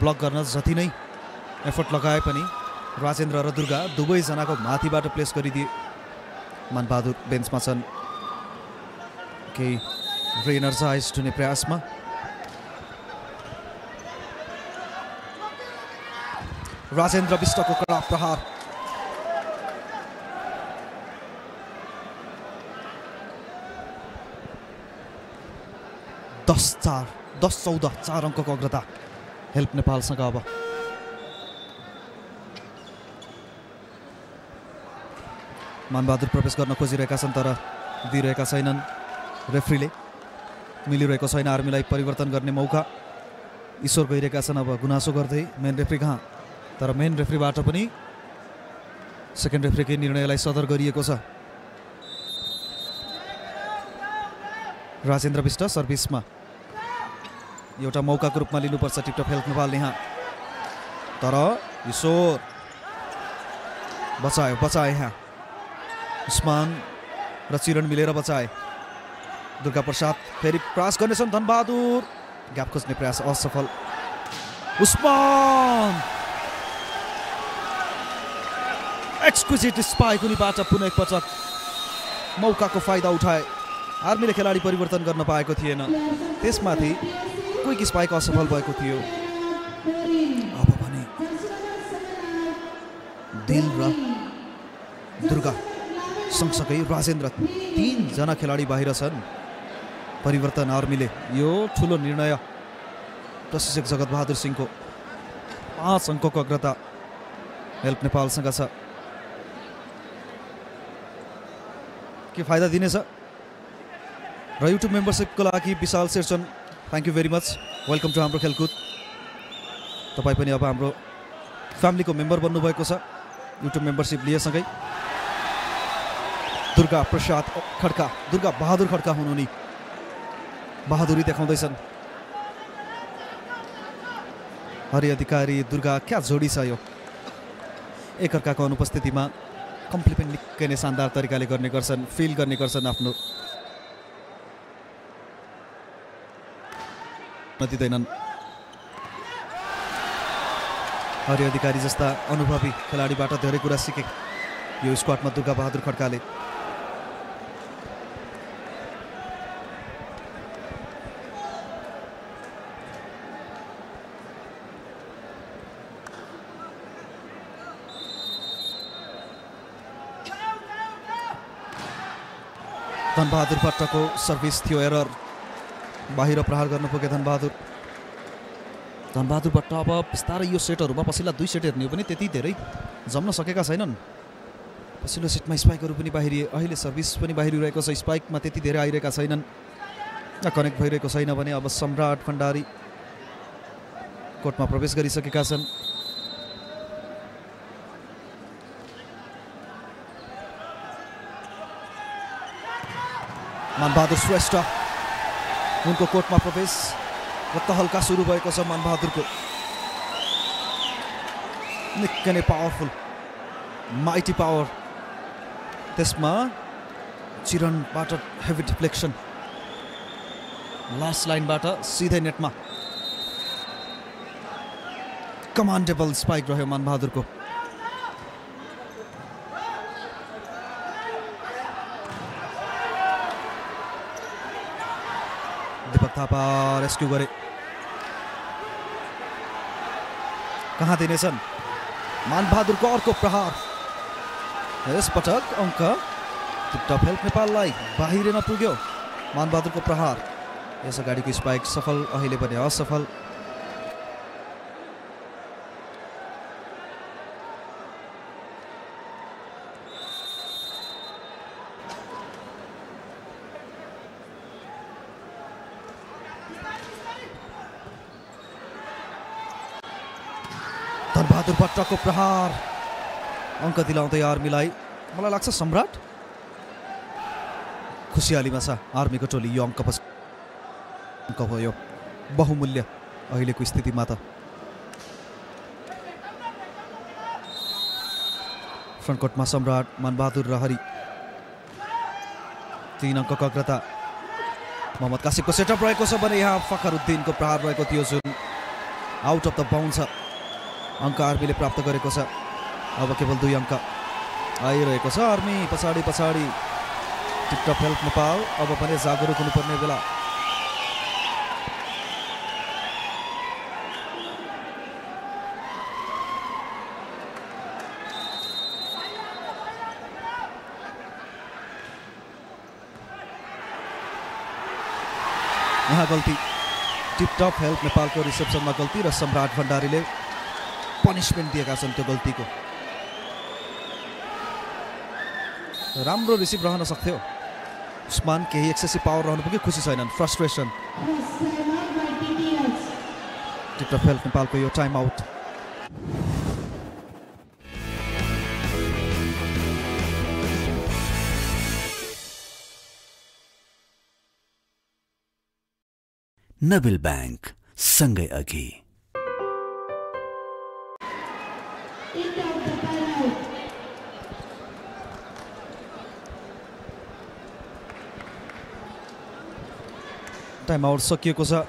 ब्लक गर्न जति नै एफर्ट लगाए पनि राजेन्द्र र दुर्गा दुवैजनाको माथिबाट प्लेस गरिदिए। मनबहादुर बेन्चमा छन्। केही रिएनर्जाइज हुने प्रयासमा। राजेन्द्र विष्टको कडा प्रहार। दस चार दस चौध चार अङ्कको अग्रता। हेल्प नेपालसँग अब। मानबहादुर प्रवेश गर्न खोजिरहेका छन् तर दिइरहेका छैनन्। रेफ्रीले मिलिरहेको छैन आर्मीलाई परिवर्तन गर्ने मौका। ईश्वर गइरहेका छन् अब गुनासो गर्दै मेन रेफ्री कहाँ? तर मेन रेफ्रीबाट पनि सेकेन्ड रेफ्रीकै निर्णयलाई सदर गरिएको छ। राजेन्द्र विष्ट सर्भिसमा। एउटा मौकाको रूपमा लिनुपर्छ टिपटप हेल्थ नेपालले यहाँ। तर ईश्वर बचायो बचाए यहाँ। उस्मान र चिरण मिलेर बचाए। दुर्गा प्रसाद फेरि प्रयास गर्नेछन्। धनबहादुर ग्याप खोज्ने प्रयास असफल। उस्मान! एक्सक्विजिट स्पाइक उनीबाट पुनः एकपटक मौकाको फाइदा उठाए। आर्मीले खेलाडी परिवर्तन गर्न पाएको थिएन। त्यसमाथि क्विक स्पाइक असफल भएको थियो। अब भने दिल र सँगसँगै राजेन्द्र तिनजना खेलाडी बाहिर छन्। परिवर्तन आर्मीले। यो ठुलो निर्णय। प्रशिक्षक जगतबहादुर सिंहको पाँच अङ्कको अग्रता हेल्प नेपालसँग छ। के फाइदा दिनेछ र युट्युब मेम्बरसिपको लागि Vishal Sherchan thank you very much welcome to हाम्रो खेलकुद। तपाईँ पनि अब हाम्रो फ्यामिलीको मेम्बर बन्नुभएको छ। युट्युब मेम्बरसिप लिएसँगै। दुर्गा प्रसाद खड्का दुर्गा बहादुर खड्का हुनु नि बहादुरी देखाउँदैछन्। हरि अधिकारी दुर्गा क्या जोडी छ यो? एकअर्काको अनुपस्थितिमा कम्प्लिमेन्ट निकै नै शानदार तरिकाले गर्ने गर्छन् फिल गर्ने गर्छन् आफ्नो। दिँदैनन् हरि अधिकारी जस्ता अनुभवी खेलाडीबाट धेरै कुरा सिके। यो स्क्वाडमा दुर्गा बहादुर खड्काले। धनबहादुर भट्टको सर्भिस थियो एरर। बाहिर प्रहार गर्न पुगे धनबहादुर। धनबहादुर भट्ट अब बिस्तारै यो सेटहरूमा पछिल्ला दुई सेट हेर्ने हो भने त्यति धेरै जम्न सकेका छैनन्। पछिल्लो सेटमा स्पाइकहरू पनि बाहिरिए अहिले सर्भिस पनि बाहिरिरहेको छ। स्पाइकमा त्यति धेरै आइरहेका छैनन्। कनेक्ट भइरहेको छैन भने अब सम्राट भण्डारी कोर्टमा प्रवेश गरिसकेका छन्। मानबहादुर श्रेष्ठ उनको कोर्टमा प्रवेश र तहल्का सुरु भएको छ मानबहादुरको। निकै नै पावरफुल माइटी पावर त्यसमा चिरणबाट हेभी डिफ्लेक्सन लास्ट लाइनबाट सिधै नेटमा कमान्डेबल स्पाइक रह्यो मानबहादुरको दीपक थापा रेस्क्यु गरे। कहाँ दिनेछन् मानबहादुरको अर्को प्रहार। यसपटक अङ्क टिपटप हेल्प नेपाललाई बाहिरिन पुग्यो मानबहादुरको प्रहार। यस अगाडिको स्पाइक सफल अहिले पनि असफल। भट्टको प्रहार। अङ्क दिलाउँदै आर्मीलाई। मलाई लाग्छ सम्राट खुसियालीमा छ आर्मीको टोली। यो अङ्क अङ्क भयो। बहुमूल्य अहिलेको स्थितिमा त। फ्रन्टकोटमा सम्राट मानबहादुर र हरि। तिन अङ्कको अग्रता। मोहम्मद कासिफको सेटअप रहेको छ भने यहाँ फखरुद्दिनको प्रहार रहेको थियो जुन। आउट अफ द बााउन्ड छ अङ्क आर्मीले प्राप्त गरेको छ। अब केवल दुई अङ्क आइरहेको छ। आर्मी पछाडि पछाडि टिकटक हेल्प नेपाल। अब पनि जागरुक हुनुपर्ने बेला। यहाँ गल्ती। टिपटप हेल्प नेपालको रिसेप्सनमा गल्ती र सम्राट भण्डारीले पनिसमेन्ट दिएका छन् त्यो गल्तीको राम्रो रिसिभ रहन सक्थ्यो। उस्मान केही एक्सेसिभ पावर रहनु पुग्यो खुसी छैनन्। फ्रस्ट्रेसन टिकटक हेल्प नेपालको यो टाइम आउट नबिल बैंक, सँगै अघि। टाइम आउट सकिएको छ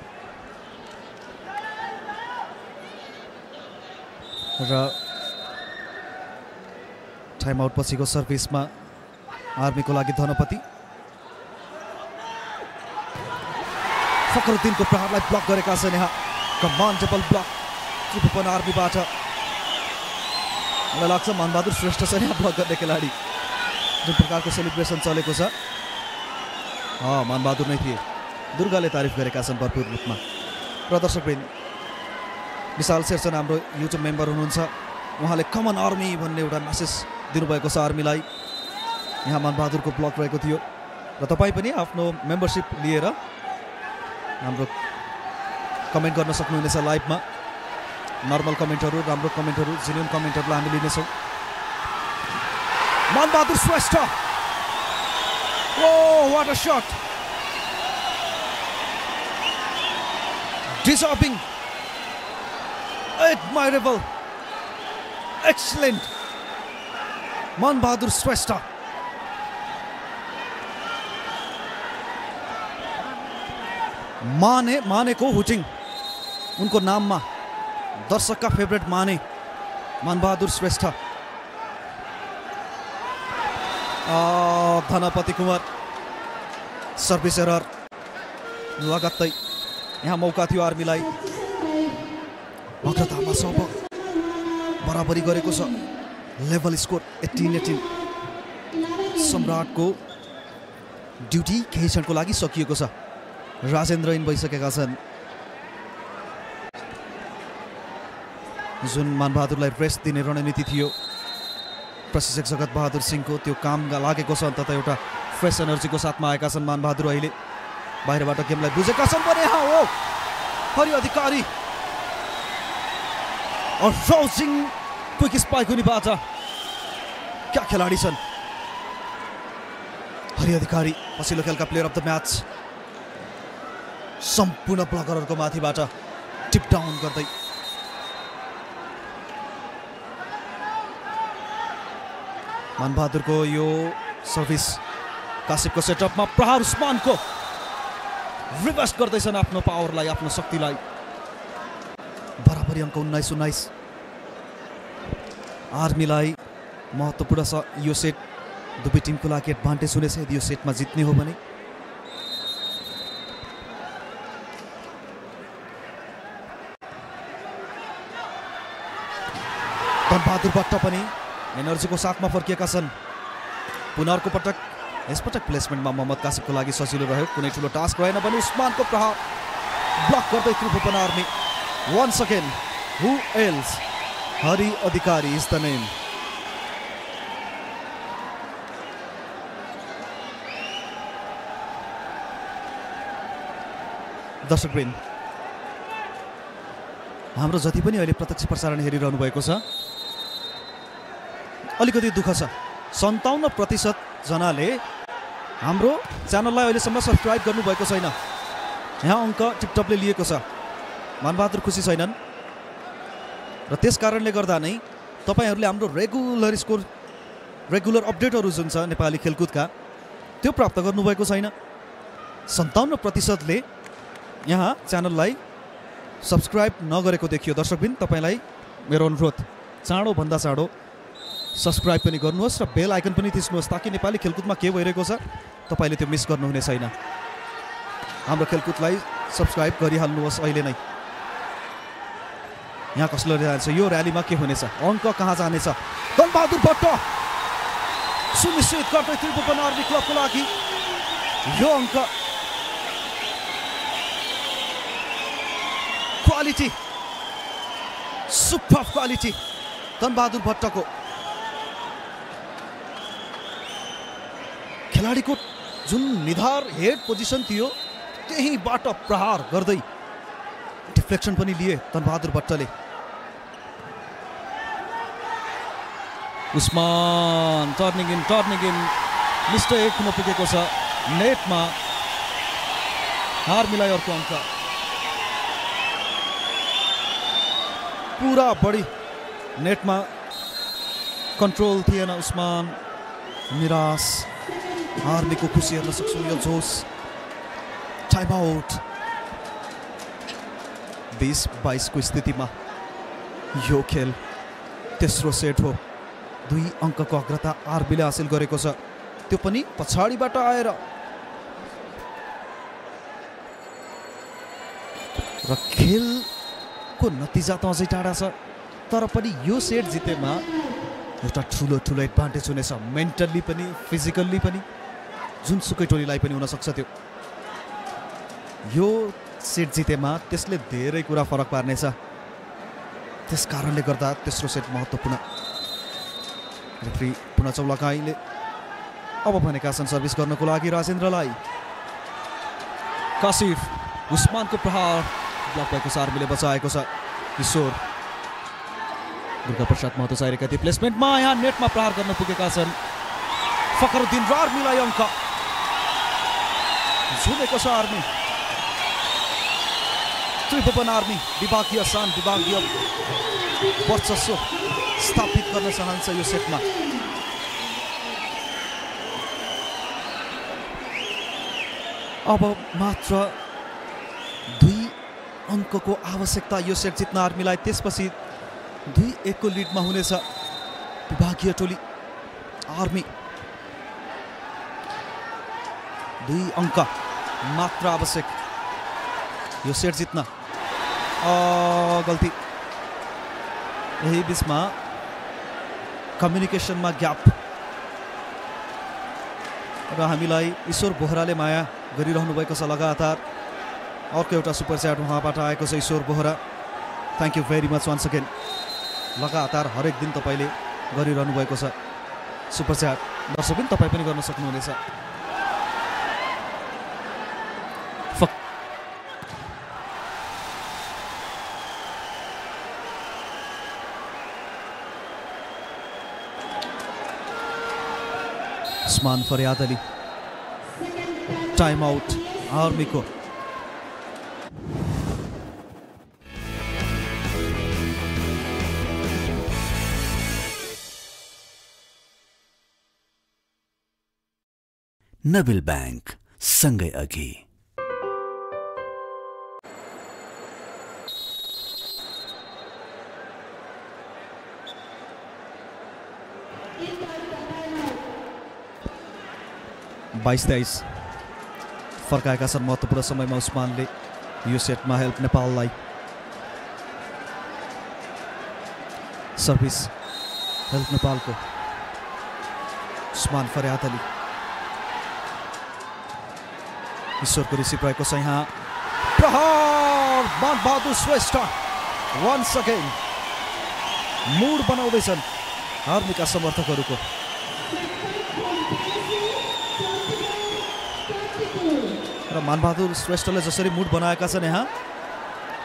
र टाइम आउट पछिको सर्भिसमा आर्मीको लागि धनपति फखरुद्दिनको प्रहारलाई ब्लक गरेका छन् यहाँ कमान्डेबल ब्लक त्रिभुवन आर्मीबाट मलाई लाग्छ मनबहादुर श्रेष्ठ छ यहाँ ब्लक गर्ने खेलाडी जुन प्रकारको सेलिब्रेसन चलेको छ मनबहादुर नै थिए दुर्गाले तारिफ गरेका छन् भरपुर रूपमा। प्रदर्शकवृन्द विशाल शेरचन हाम्रो युट्युब मेम्बर हुनुहुन्छ। उहाँले कमन आर्मी भन्ने एउटा मेसेज दिनुभएको छ आर्मीलाई यहाँ मनबहादुरको ब्लक रहेको थियो। र तपाईँ पनि आफ्नो मेम्बरसिप लिएर हाम्रो कमेन्ट गर्न सक्नुहुनेछ लाइभमा नर्मल कमेन्टहरू राम्रो कमेन्टहरू जेन्युन कमेन्टहरूलाई हामी लिनेछौँ। Manbahadur Shrestha. Oh what a shot deserving, admirable, excellent. Man Bahadur Shrestha. माने मानेको हुटिङ उनको नाममा दर्शकका फेभरेट माने। मनबहादुर श्रेष्ठ आ, धनपति कुमार। Service error. लगत्तै यहाँ मौका थियो आर्मीलाई। सब बराबरी गरेको छ। लेभल स्कोर एट्टिन एट्टिन सम्राटको ड्युटी केही क्षणको लागि सकिएको छ। राजेन्द्र इन भइसकेका छन्। जुन मानबहादुरलाई रेस्ट दिने रणनीति थियो प्रशिक्षक जगत बहादुर सिंहको त्यो काम लागेको छ। अन्तत एउटा फ्रेस एनर्जीको साथमा आएका छन् मानबहादुर अहिले। बाहिरबाट गेमलाई बुझेका छन् भने हो हरि अधिकारी। क्विक स्पाइक हुनेबाट क्या खेलाडी छन्? हरि अधिकारी पछिल्लो खेलका प्लेयर अफ द म्याच सम्पूर्ण ब्लकरहरूको माथिबाट टिप डाउन गर्दै। मनबहादुरको यो सर्भिस कासिपको सेटअपमा प्रहार उस्मानको। रिभर्स गर्दैछन् आफ्नो पावरलाई आफ्नो शक्तिलाई। बराबरी अङ्क उन्नाइस उन्नाइस। आर्मीलाई महत्त्वपूर्ण छ। यो सेट दुवै टिमको लागि एडभान्टेज हुनेछ। यदि यो सेटमा जित्ने हो भने। धनबहादुर भट्ट पनि एनर्जीको साथमा फर्किएका छन्। पुनः अर्को पटक। यसपटक प्लेसमेन्टमा मोहम्मद कासिमको लागि सजिलो रह्यो। कुनै ठुलो टास्क रहेन भने उस्मानको प्रहार ब्लक गर्दै Tribhuvan army one second who else Hari Adhikari is the name दर्शकवृन्द हाम्रो जति पनि अहिले प्रत्यक्ष प्रसारण हेरिरहनु भएको छ अलिकति दुःख छ। सन्ताउन्न प्रतिशत जनाले हाम्रो च्यानललाई अहिलेसम्म सब्सक्राइब गर्नुभएको छैन। यहाँ अङ्क टिकटकले लिएको छ। मनबहादुर खुसी छैनन्। र त्यस कारणले गर्दा नै तपाईँहरूले हाम्रो रेगुलर स्कोर रेगुलर अपडेटहरू जुन छ नेपाली खेलकुदका त्यो प्राप्त गर्नुभएको छैन। सन्ताउन्न प्रतिशतले यहाँ च्यानललाई सब्सक्राइब नगरेको देखियो। दर्शकबिन तपाईँलाई मेरो अनुरोध चाँडोभन्दा चाँडो सब्सक्राइब पनि गर्नुहोस् र बेल आइकन पनि थिच्नुहोस् ताकि नेपाली खेलकुदमा के भइरहेको छ तपाईँले त्यो मिस गर्नुहुने छैन। हाम्रो खेलकुदलाई सब्सक्राइब गरिहाल्नुहोस् अहिले नै। यहाँ कसले जान्छ यो ऱ्यालीमा के हुनेछ? अङ्क कहाँ जानेछ? धनबहादुर भट्ट सुनिश्चित गर्दै त्रिभुवन आर्मी क्लबको लागि यो अङ्क। क्वालिटी सुपर क्वालिटी धनबहादुर भट्टको। खेलाडीको जुन निधार हेड पोजिसन थियो त्यहीबाट प्रहार गर्दै डिफ्लेक्सन पनि लिए Dhanbahadur भट्टले। Usman turning in turning in mistake हुन पुगेको छ नेटमा हार मिलायो अर्को अङ्क। पुरा बढी नेटमा कन्ट्रोल थिएन उस्मान निराश। आर्मीको खुसी हेर्न सक्छौँ यो जोस टाइम आउट बिस बाइसको स्थितिमा यो खेल तेस्रो सेट हो दुई अङ्कको अग्रता आरबीले हासिल गरेको छ त्यो पनि पछाडिबाट आएर र खेलको नतिजा त अझै टाढा छ तर पनि यो सेट जितेमा एउटा ठुलो ठुलो एडभान्टेज हुनेछ मेन्टल्ली पनि फिजिकल्ली पनि जुनसुकै टोलीलाई पनि हुनसक्छ त्यो। यो सेट जितेमा त्यसले धेरै कुरा फरक पार्नेछ। त्यस कारणले गर्दा तेस्रो सेट महत्त्वपूर्ण। रेफ्री पुनः चौलाकाईले अब भनेका छन् सर्भिस गर्नको लागि राजेन्द्रलाई। कासिफ उस्मानको प्रहार। ब्लक भएको सार्मीले बचाएको छ। किशोर। दुर्गा प्रसाद महतो चाहिरहेका थिए प्लेसमेन्टमा यहाँ नेटमा प्रहार गर्न पुगेका छन्। फखरुद्दिन र आर्मीलाई अङ्क। झुमेको छ आर्मी त्रिभुवन आर्मी विभागीय सान विभागीय वर्चस्व स्थापित गर्न चाहन्छ यो सेटमा। अब मात्र दुई अङ्कको आवश्यकता यो सेट जित्न आर्मीलाई त्यसपछि दुई एकको लिडमा हुनेछ विभागीय टोली आर्मी। दुई अङ्क। मात्र आवश्यक। यो सेट जित्न। गल्ती। यही बिचमा कम्युनिकेसनमा ग्याप र हामीलाई ईश्वर बोहराले माया गरिरहनु भएको छ लगातार। अर्को एउटा सुपर च्याट उहाँबाट आएको छ Ishwar Bohara. Thank you very much once again लगातार हरेक दिन तपाईँले गरिरहनु भएको छ। Super chat. दर्शक पनि तपाईँ पनि गर्न सक्नुहुनेछ। उस्मान फरियाद अली टाइम आउट आर्मी को नबिल बैंक संगे अघि बाइस तेइस। फर्काएका छन् महत्त्वपूर्ण समयमा उस्मानले। यो सेटमा हेल्प नेपाललाई। सर्भिस हेल्प नेपालको। उस्मान फरियाद अली। ईश्वरको रिसिभ रहेको छ यहाँ। प्रहार! Bahadur Shrestha! Once again mood बनाउँदैछन् आर्मीका समर्थकहरूको। र मानबहादुर श्रेष्ठले जसरी मुड बनाएका छन् यहाँ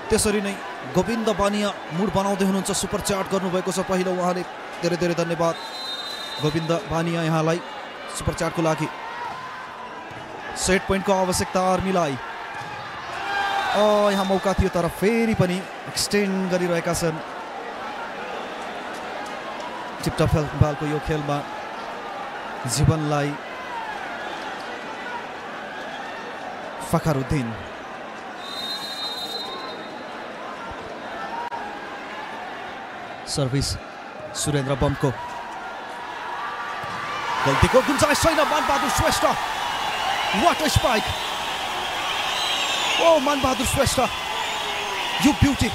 त्यसरी नै गोविन्द बानिया मुड बनाउँदै हुनुहुन्छ सुपर च्याट गर्नुभएको छ पहिलो उहाँले। धेरै धेरै धन्यवाद। गोविन्द बानिया यहाँलाई सुपर च्याटको लागि। सेट पोइन्टको आवश्यकता आर्मीलाई। यहाँ मौका थियो तर फेरि पनि एक्सटेन्ड गरिरहेका छन्। टिपटप नेपालको यो खेलमा जीवनलाई फखरुद्दिन सर्भिस सुरेन्द्र बमको गल्तीको गुन्जाइस छैन Manbahadur Shrestha what spike oh Manbahadur Shrestha you beauty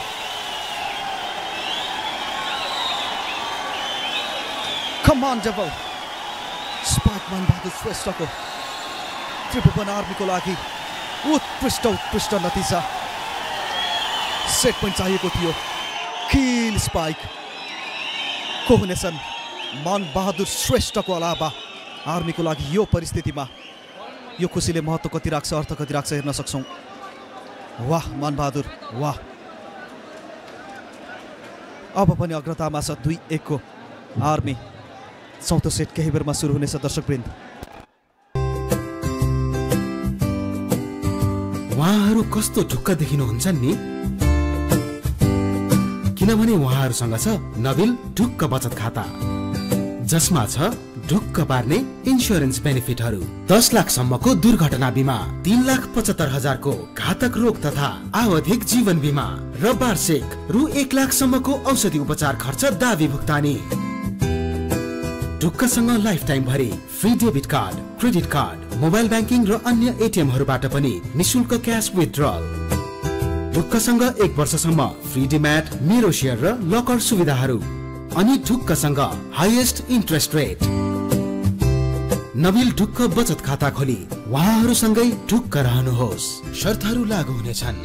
come on double spike Man Bahadur श्रेष्ठको त्रिभुवन आर्मीको लागि उत्कृष्ट उत्कृष्ट नतिजा। सेट पोइन्ट चाहिएको थियो। किल स्पाइक को हुनेछन्? मान बहादुर श्रेष्ठको अलावा आर्मीको लागि यो परिस्थितिमा। यो खुसीले महत्त्व कति राख्छ अर्थ कति राख्छ हेर्न सक्छौँ। वाह मान बहादुर वाह। अब पनि अग्रतामा छ दुई एकको आर्मी। चौथो सेट केही बेरमा सुरु हुनेछ दर्शकवृन्द। उहाँहरू कस्तो ढुक्क देखिनुहुन्छ नि? किनभने उहाँहरूसँग छ नविल ढुक्क बचत खाता। जसमा छ ढुक्क पार्ने इन्सुरेन्स बेनिफिटहरू। दस लाखसम्मको दुर्घटना बिमा तिन लाख पचहत्तर हजारको घातक रोग तथा आवधिक जीवन बिमा र वार्षिक रु एक लाखसम्मको औषधि उपचार खर्च दावी भुक्तानी। ढुक्कसँग लाइफ टाइम भरि free debit card credit card mobile banking र अन्य एटिएमहरूबाट पनि निशुल्क क्यास विथड्रल ढुक्कसँग एक वर्षसम्म फ्री डिम्याट मेरो सेयर र लकर सुविधाहरू। अनि ढुक्कसँग हाइएस्ट इन्ट्रेस्ट रेट। नविल ढुक्क बचत खाता खोली। उहाँहरूसँगै ढुक्क रहनुहोस्। शर्तहरू लागू हुनेछन्।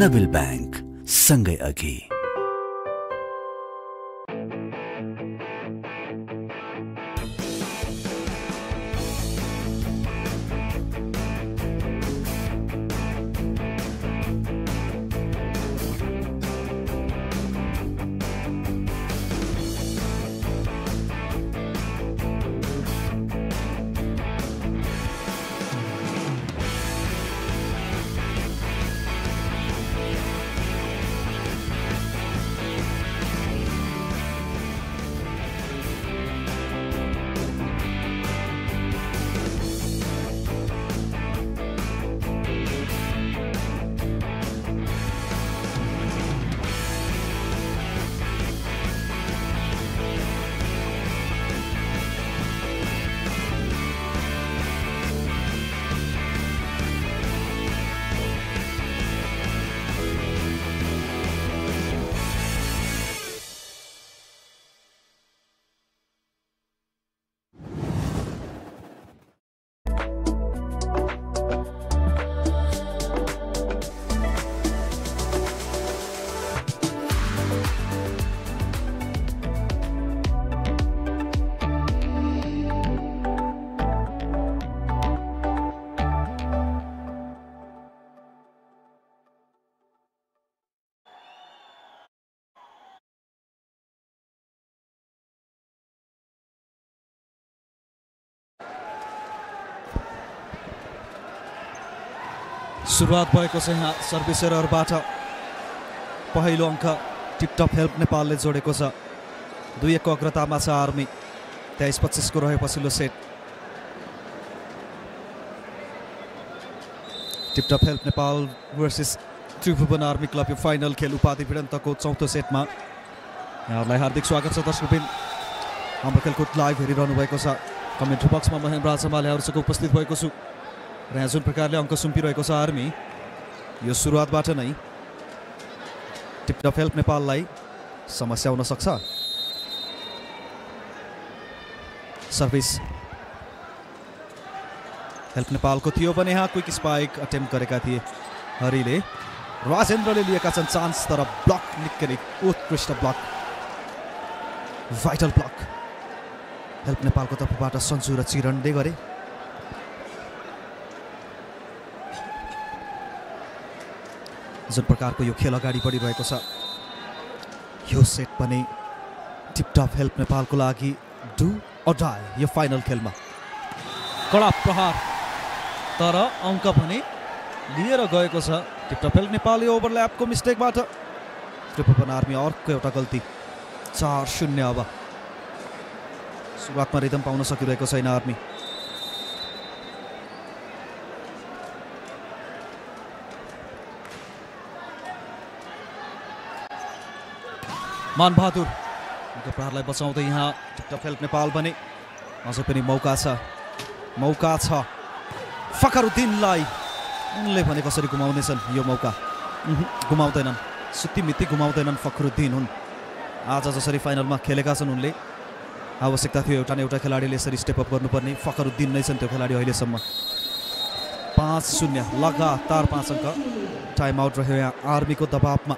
नबिल ब्याङ्क सँगै अघि। सुरुवात भएको छ यहाँ सर्भिस एररबाट पहिलो अङ्क टिपटप हेल्प नेपालले जोडेको छ। दुई एकको अग्रतामा छ आर्मी। तेइस पच्चिसको रह्यो पछिल्लो set. Tiptop Help Nepal versus Tribhuvan army club यो फाइनल खेल उपाधि भिडन्तको चौथो सेटमा। यहाँहरूलाई हार्दिक स्वागत छ दर्शकबिन। हाम्रो खेलकुद लाइभ हेरिरहनु भएको छ। कमेन्ट्री बक्समा महेन्द्र समालेहरूसँग उपस्थित भएको छु। र यहाँ जुन प्रकारले अङ्क सुम्पिरहेको छ आर्मी यो सुरुवातबाट नै टिपटप हेल्प नेपाललाई समस्या हुन सक्छ सर्भिस हेल्प नेपालको थियो भने यहाँ क्विक स्पाइक अटेम्प गरेका थिए हरिले राजेन्द्रले लिएका छन् चान्स तर ब्लक निकै नै उत्कृष्ट ब्लक भाइटल ब्लक हेल्प नेपालको तर्फबाट सन्जु र चिरणले गरे जुन प्रकारको यो खेल अगाडि बढिरहेको छ यो सेट पनि टिपटप हेल्प नेपालको लागि डु अडाई यो फाइनल खेलमा। कडा प्रहार तर अङ्क भने लिएर गएको छ। टिपटप हेल्प नेपाल यो ओभरल्यापको मिस्टेकबाट त्रिभुवन आर्मी अर्को एउटा गल्ती चार शून्य अब। सुरुवातमा रिदम पाउन सकिरहेको छैन आर्मी मानबहादुर प्रहारलाई बचाउँदै यहाँ टिकटक हेल्प नेपाल भने अझै पनि मौका छ मौका छ। फखरुद्दिनलाई उनले भने कसरी गुमाउनेछन्? यो मौका। गुमाउँदैनन्। सुत्ती गुमाउँदैनन् फखरुद्दिन हुन्। आज जसरी फाइनलमा खेलेका छन् उनले। आवश्यकता थियो एउटा न एउटा खेलाडीले यसरी स्टेप अप गर्नुपर्ने। फखरुद्दिन नै छन् त्यो खेलाडी अहिलेसम्म। पाँच शून्य लगातार पाँच अङ्क। टाइम आउट रह्यो यहाँ आर्मीको दबावमा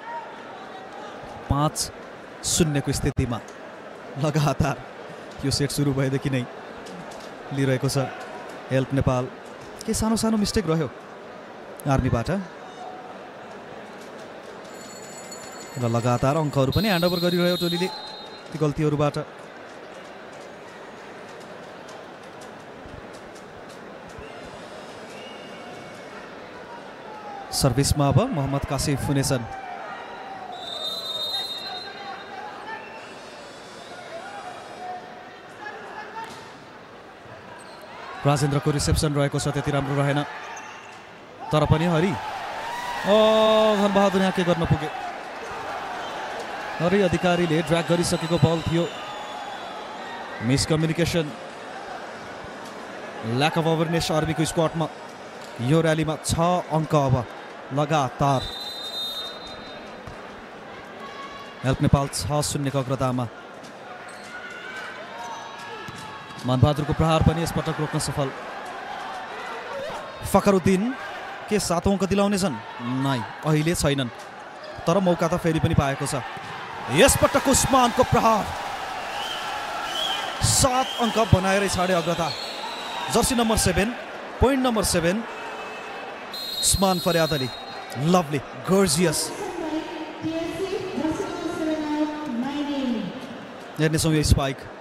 पाँच शून्यको स्थितिमा लगातार। यो सेट सुरु भएदेखि नै लिइरहेको छ हेल्प नेपाल। के सानो सानो मिस्टेक रह्यो? आर्मीबाट। र लगातार अङ्कहरू पनि ह्यान्डओभर गरिरह्यो टोलीले ती गल्तीहरूबाट। सर्भिसमा अब मोहम्मद कासिफ हुनेछन्। राजेन्द्रको रिसेप्सन रहेको छ त्यति राम्रो रहेन। तर पनि हरि। धनबहादुर यहाँ के गर्न पुगे? हरि अधिकारीले ड्र्याग गरिसकेको बल थियो। मिसकम्युनिकेसन। ल्याक अफ अवेरनेस आर्मीको स्क्वाडमा। यो ऱ्यालीमा छ अङ्क अब। लगातार। हेल्प नेपाल छ शून्यको अग्रतामा। मनबहादुरको प्रहार पनि यसपटक रोक्न सफल फखरुद्दिन के सातौँ अङ्क दिलाउनेछन् नै अहिले छैनन् तर मौका त फेरि पनि पाएको छ यसपटक उस्मानको प्रहार सात अङ्क बनाएरै छाडे अग्रता jersey number seven point number seven Usman Fariyad Ali lovely gorgeous हेर्नेछौँ यो स्पाइक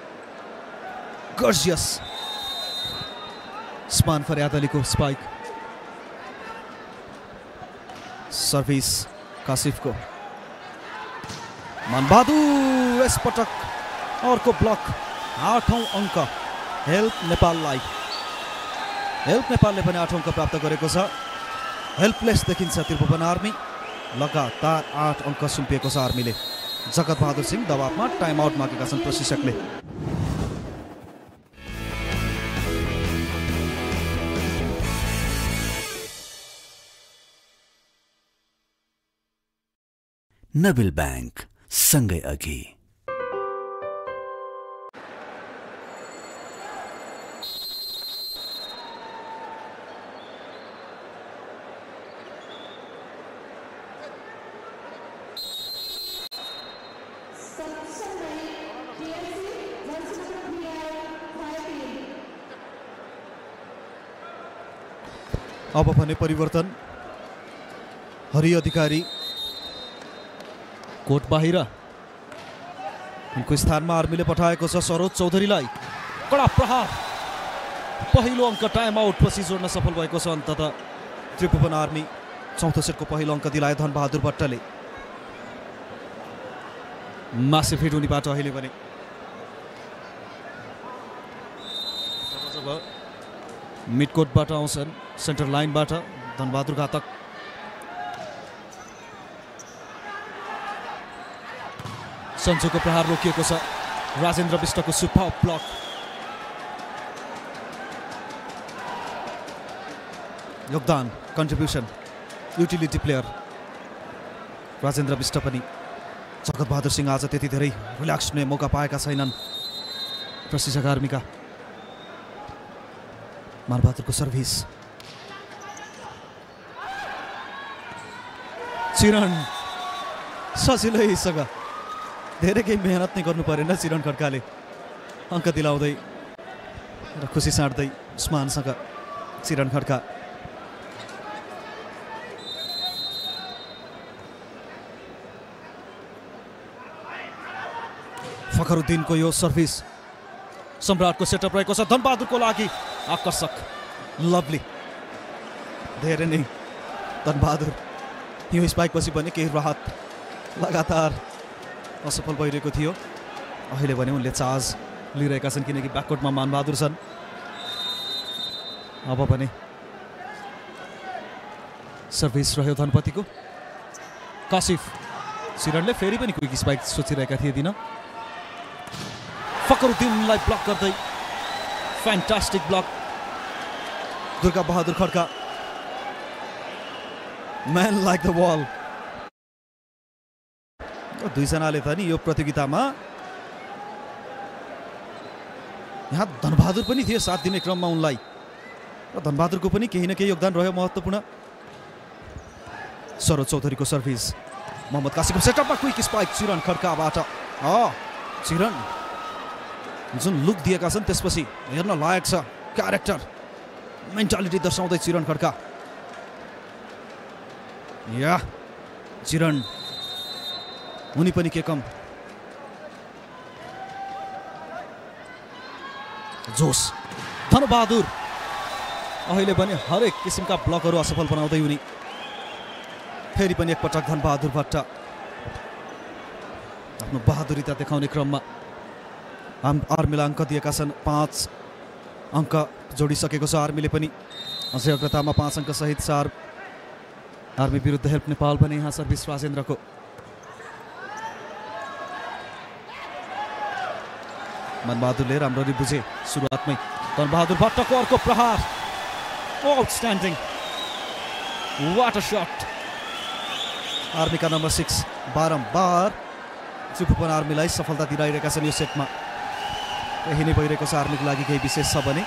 गर्जियस उस्मान फरियाद अलीको स्पाइक सर्भिस कासिफको मनबहादुर यसपटक अर्को ब्लक आठौँ अङ्क हेल्प नेपाललाई हेल्प नेपालले पनि आठौँ अङ्क प्राप्त गरेको छ हेल्पलेस देखिन्छ त्रिभुवन आर्मी लगातार आठ अङ्क सुम्पिएको छ आर्मीले जगत बहादुर सिंह दबावमा टाइम आउट मागेका छन् प्रशिक्षकले नबिल बैंक सँगै अघि। अब भने परिवर्तन। हरि अधिकारी। कोट बाहिर उनको स्थानमा आर्मीले पठाएको छ सरोज चौधरीलाई। कडा प्रहार। पहिलो अङ्क टाइम आउट पछि जोड्न सफल भएको छ अन्तत। त्रिभुवन आर्मी चौथो सेटको पहिलो अङ्क दिलाए धनबहादुर भट्टले। मासिफ हिट उनीबाट अहिले भने। मिडकोटबाट आउँछन् सेन्टर लाइनबाट धनबहादुर घातक। सन्जुको प्रहार रोकिएको छ। राजेन्द्र विष्टको सुपर ब्लक। योगदान contribution utility player Rajendra Bista पनि जगत बहादुर सिंह आज त्यति धेरै रिल्याक्स हुने मौका पाएका छैनन्। प्रशिक्षक आर्मीका मानबहादुरको सर्भिस चिरण सजिलैसँग धेरै केही मेहनत नै गर्नु परेन चिरण खड्काले। अङ्क दिलाउँदै र खुसी साट्दै उस्मानसँग चिरण खड्का। फखरुद्दिनको यो सर्भिस सम्राटको सेटअप रहेको छ। धनबहादुरको लागि आकर्षक लभली। धेरै नै धनबहादुर। यो स्पाइकपछि पनि केही राहत लगातार असफल भइरहेको थियो। अहिले भने उनले चार्ज लिइरहेका छन् किनकि ब्याककोटमा मानबहादुर छन्। अब भने सर्भिस रह्यो धनपतिको। कासिफ सिरणले फेरि पनि क्विक स्पाइक सोचिरहेका थिए दिन। फकरुद्दिनलाई ब्लक गर्दै fantastic block. Durga Bahadur Khadka. Man like the wall दुईजनाले त नि यो प्रतियोगितामा। यहाँ धनबहादुर पनि थिए साथ दिने क्रममा उनलाई। र धनबहादुरको पनि केही न केही योगदान रह्यो महत्त्वपूर्ण। सरोज चौधरीको सर्भिस मोहम्मद कासीको सेटअपमा क्विक स्पाइक चिरण खड्काबाट। अ चिरण जुन लुक दिएका छन् त्यसपछि हेर्न लायक छ। क्यारेक्टर मेन्टालिटी दर्शाउँदै चिरण खड्का। या चिरण उनी पनि के कम? जोस। धनबहादुर। अहिले पनि हरेक किसिमका ब्लकहरू असफल बनाउँदै उनी फेरि पनि एकपटक भट्ट। आफ्नो बहादुरिता देखाउने क्रममा आर्मीलाई अङ्क दिएका छन्। पाँच अङ्क जोडिसकेको छ आर्मीले पनि। अझै अग्रतामा पाँच अङ्कसहित चार। आर्मी विरुद्ध हेल्प नेपाल पनि यहाँ सर्भिस राजेन्द्रको मनबहादुरले राम्ररी बुझे सुरुवातमै। धनबहादुर भट्टको अर्को प्रहार। आउटस्ट्यान्डिङ वाट अ सट आर्मीका नम्बर सिक्स बारम्बार चुपुपन आर्मीलाई सफलता दिलाइरहेका छन् यो सेटमा। यही नै भइरहेको छ आर्मीको लागि केही विशेष छ भने।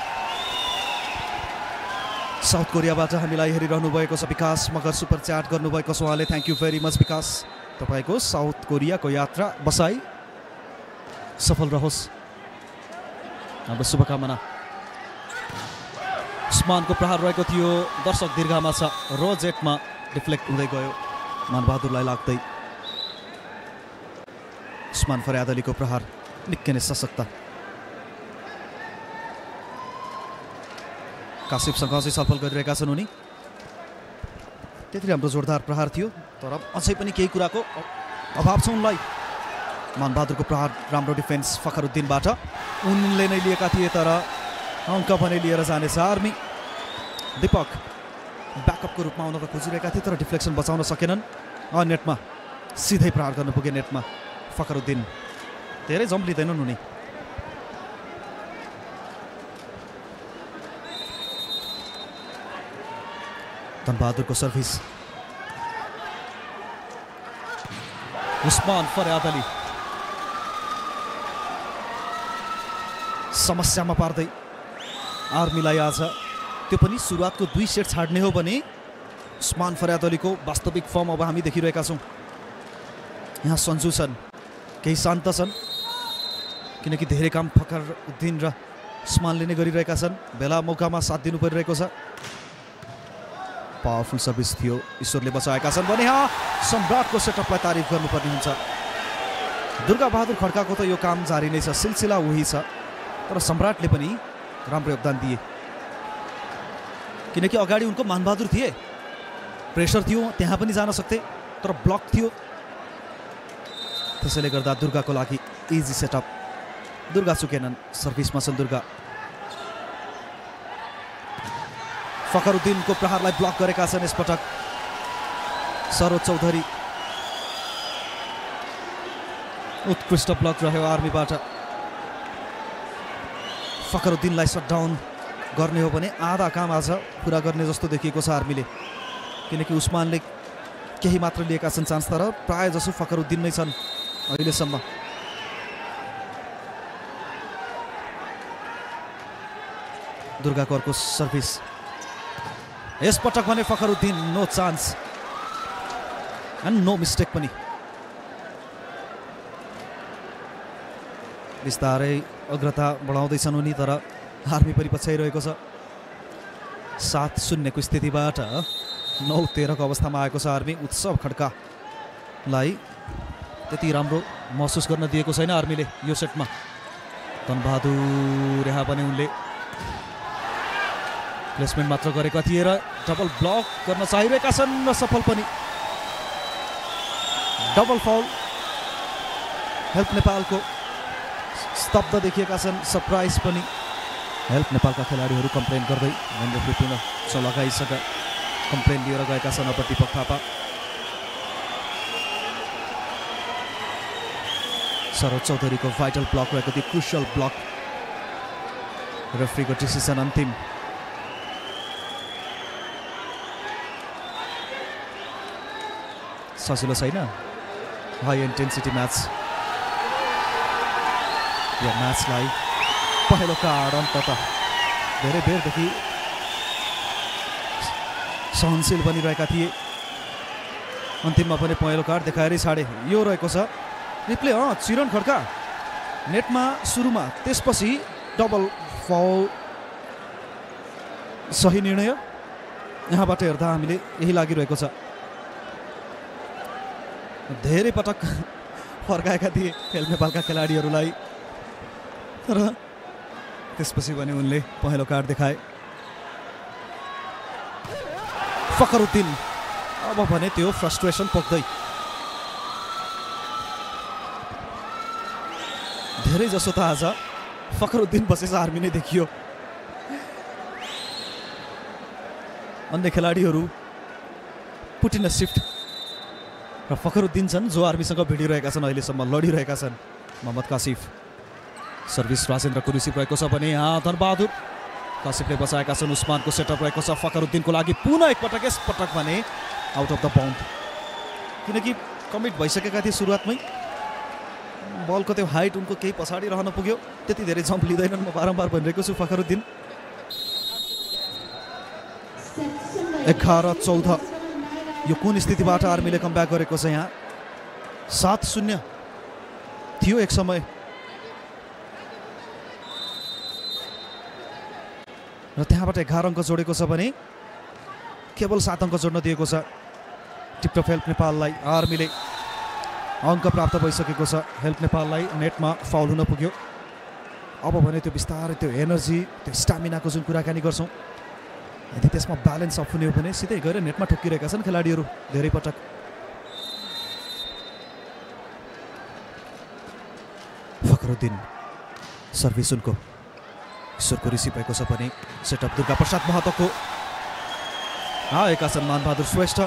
साउथ कोरियाबाट हामीलाई हेरिरहनु भएको छ विकास मगर सुपर च्याट गर्नुभएको छ उहाँले। थ्याङ्क यू भेरी मच विकास। तपाईँको साउथ कोरियाको यात्रा बसाइ सफल रहोस्। हाम्रो शुभकामना। उस्मानको प्रहार रहेको थियो। दर्शक दीर्घामा छ। रो जेटमा डिफ्लेक्ट हुँदै गयो। मानबहादुरलाई लाग्दै। उस्मान फरियाद अलीको प्रहार निकै नै सशक्त। कासिफसँग अझै छलफल गरिरहेका छन् उनी। त्यति राम्रो जोरदार प्रहार थियो। तर अझै पनि केही कुराको अभाव छ उनलाई। मानबहादुरको प्रहार राम्रो डिफेन्स फखरुद्दिनबाट उनले नै लिएका थिए तर अङ्क भने लिएर जानेछ आर्मी। दिपक ब्याकअपको रूपमा आउन त खोजिरहेका थिए तर डिफ्लेक्सन बचाउन सकेनन्। नेटमा सिधै प्रहार गर्न पुगे नेटमा। फखरुद्दिन धेरै जम्प लिँदैनन् उनी। धनबहादुरको सर्भिस। उस्मान फरियाद अली। समस्यामा पार्दै आर्मीलाई आज त्यो पनि सुरुवातको दुई सेट छाड्ने हो भने उस्मान फरियाद अलीको वास्तविक फर्म अब हामी देखिरहेका छौँ। यहाँ सन्जु छन् केही शान्त छन् किनकि धेरै काम फकर उद्दिन र उस्मानले नै गरिरहेका छन्। बेला मौकामा साथ दिनु परिरहेको छ। पावरफुल सर्भिस थियो ईश्वरले बचाएका छन् भने यहाँ सम्राटको सेटअपलाई तारिफ गर्नुपर्ने हुन्छ। दुर्गा बहादुर खड्काको त यो काम जारी नै छ सिलसिला उही छ। तर सम्राटले पनि राम्रो योगदान दिए। किनकि अगाडि उनको मानबहादुर थिए। प्रेसर थियो त्यहाँ पनि जान सक्थे तर ब्लक थियो। त्यसैले गर्दा दुर्गाको लागि इजी सेटअप दुर्गा चुकेनन् सर्भिसमा छन् दुर्गा। फखरुद्दिनको प्रहारलाई ब्लक गरेका छन् यसपटक। सरोज चौधरी। उत्कृष्ट ब्लक रह्यो आर्मीबाट। फखरुद्दिनलाई सटडाउन गर्ने हो भने आधा काम आज पुरा गर्ने जस्तो देखिएको छ आर्मीले। किनकि उस्मानले केही मात्र लिएका छन् चान्स तर प्रायः जसो फखरुद्दिन नै छन् अहिलेसम्म। दुर्गाको अर्को सर्भिस यसपटक भने Fakhruddin no chance and no mistake पनि। बिस्तारै अग्रता बढाउँदैछन् उनी तर आर्मी पनि पछ्याइरहेको छ। सात शून्यको स्थितिबाट नौ तेह्रको अवस्थामा आएको छ आर्मी। उत्सव खड्कालाई त्यति राम्रो महसुस गर्न दिएको छैन आर्मीले यो सेटमा। धनबहादुर यहाँ पनि उनले प्लेसमेन्ट मात्र गरेका थिए र डबल ब्लक गर्न चाहिरहेका छन् र सफल पनि। डबल फाउल हेल्प नेपालको स्तब्ध देखिएका छन्। सरप्राइज पनि। हेल्प नेपालका खेलाडीहरू कम्प्लेन गर्दै महेन्द्र पुन लगाइसके कम्प्लेन लिएर गएका छन् अब दिपक थापा। सरोज चौधरीको भाइटल ब्लक रहेको थियो क्रुसियल ब्लक रेफ्रीको डिसिसन अन्तिम। सजिलो छैन। हाई इन्टेन्सिटी म्याच यो म्याचलाई पहेँलो कार्ड अन्तत धेरै बेरदेखि सहनशील बनिरहेका थिए अन्तिममा पनि पहेँलो कार्ड देखाएरै छाडे यो रहेको छ रिप्ले अँ चिरन खड्का नेटमा सुरुमा त्यसपछि डबल फाउल सही निर्णय यहाँबाट हेर्दा हामीले यही लागिरहेको छ धेरै पटक फर्काएका थिए खेल नेपालका खेलाडीहरूलाई तर त्यसपछि भने उनले पहेँलो कार्ड देखाए। फकरुद्दिन अब भने त्यो फ्रस्ट्रेसन पोख्दै। धेरै जसो त आज फकरुद्दिन बसेस आर्मी नै देखियो। अन्य खेलाडीहरू पुटिन सिफ्ट र फखरुद्दिन छन् जो आर्मीसँग भिडिरहेका छन् अहिलेसम्म लडिरहेका छन्। मोहम्मद कासिफ। सर्भिस राजेन्द्रको रिसिभ रहेको छ भने यहाँ धनबहादुर। कासिफले बचाएका छन् उस्मानको सेटअप रहेको छ फखरुद्दिनको लागि। पुनः एकपटक यसपटक भने आउट अफ द बाउन्ड किनकि कमिट भइसकेका थिए सुरुवातमै। बलको त्यो हाइट उनको केही पछाडि रहन पुग्यो। त्यति धेरै जम्प लिँदैनन् म बारम्बार भनिरहेको छु फखरुद्दिन। एघार चौध। यो कुन स्थितिबाट आर्मीले कमब्याक गरेको छ यहाँ? सात शून्य थियो एक समय। त्यहाँबाट एघार अङ्क जोडेको छ भने केवल सात अङ्क जोड्न दिएको छ। टिपटप हेल्प नेपाललाई आर्मीले अङ्क प्राप्त भइसकेको छ। हेल्प नेपाललाई नेटमा फाउल हुन पुग्यो। अब भने त्यो बिस्तारै त्यो एनर्जी त्यो स्टामिनाको जुन कुराकानी गर्छौँ यदि त्यसमा ब्यालेन्स अफ हुने हो भने सिधै गएर नेटमा ठोकिरहेका छन् खेलाडीहरू धेरै पटक। फखरुद्दिन सर्भिस उनको ईश्वरको रिसिभ भएको छ भने सेटअप दुर्गा प्रसाद महतोको। आएका छन् मानबहादुर श्रेष्ठ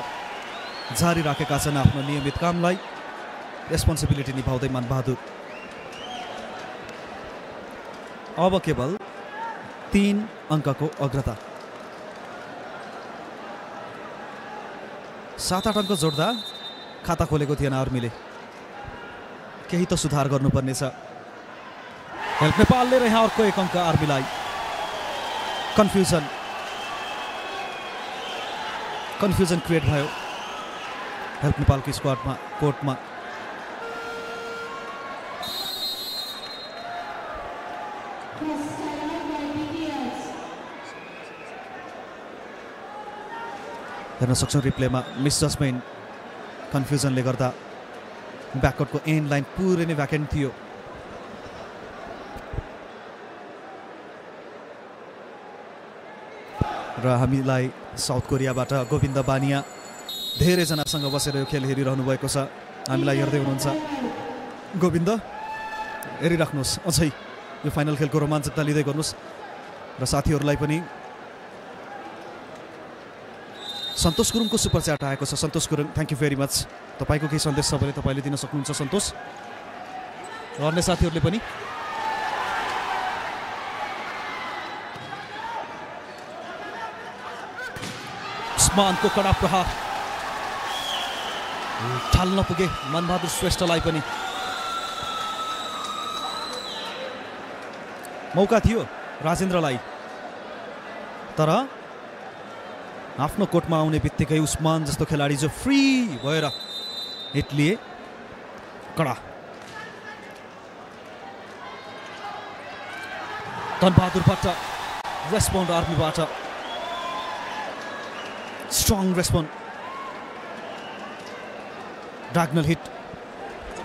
जारी राखेका छन् आफ्नो नियमित कामलाई। रेस्पोन्सिबिलिटी निभाउँदै मानबहादुर। अब केवल तिन अङ्कको अग्रता। सात आठ अङ्क जोड्दा खाता खोलेको थिएन आर्मीले। केही त सुधार गर्नुपर्नेछ। हेल्प नेपालले र यहाँ अर्को एक अङ्क आर्मीलाई कन्फ्युजन कन्फ्युजन क्रिएट भयो हेल्प नेपालको स्क्वाडमा कोर्टमा हेर्न सक्छौँ रिप्लेमा मिस जजमेन्ट कन्फ्युजनले गर्दा ब्याकवर्डको एन्ड लाइन पुरै नै भ्याकेन्ट थियो र हामीलाई साउथ कोरियाबाट गोविन्द बानिया धेरैजनासँग बसेर यो खेल हेरिरहनु भएको छ। हामीलाई हेर्दै हुनुहुन्छ। गोविन्द हेरिराख्नुहोस्। अझै यो फाइनल खेलको रोमाञ्चकता लिँदै गर्नुहोस्। र साथीहरूलाई पनि सन्तोष गुरुङको सुपर च्याट आएको छ। Santosh Gurung thank you very much तपाईँको केही सन्देश छ भने तपाईँले दिन सक्नुहुन्छ सन्तोष। र अन्य साथीहरूले पनि उस्मानको कडा प्रहार। ठाल्न पुगे मनबहादुर श्रेष्ठलाई पनि। मौका थियो राजेन्द्रलाई। तर आफ्नो कोर्टमा आउने बित्तिकै उस्मान जस्तो खेलाडी जो फ्री भएर हिट लिए कडा। धनबहादुर भट्ट रेस्पोन्ड आर्मीबाट स्ट्रङ रेस्पोन्ड डागनल हिट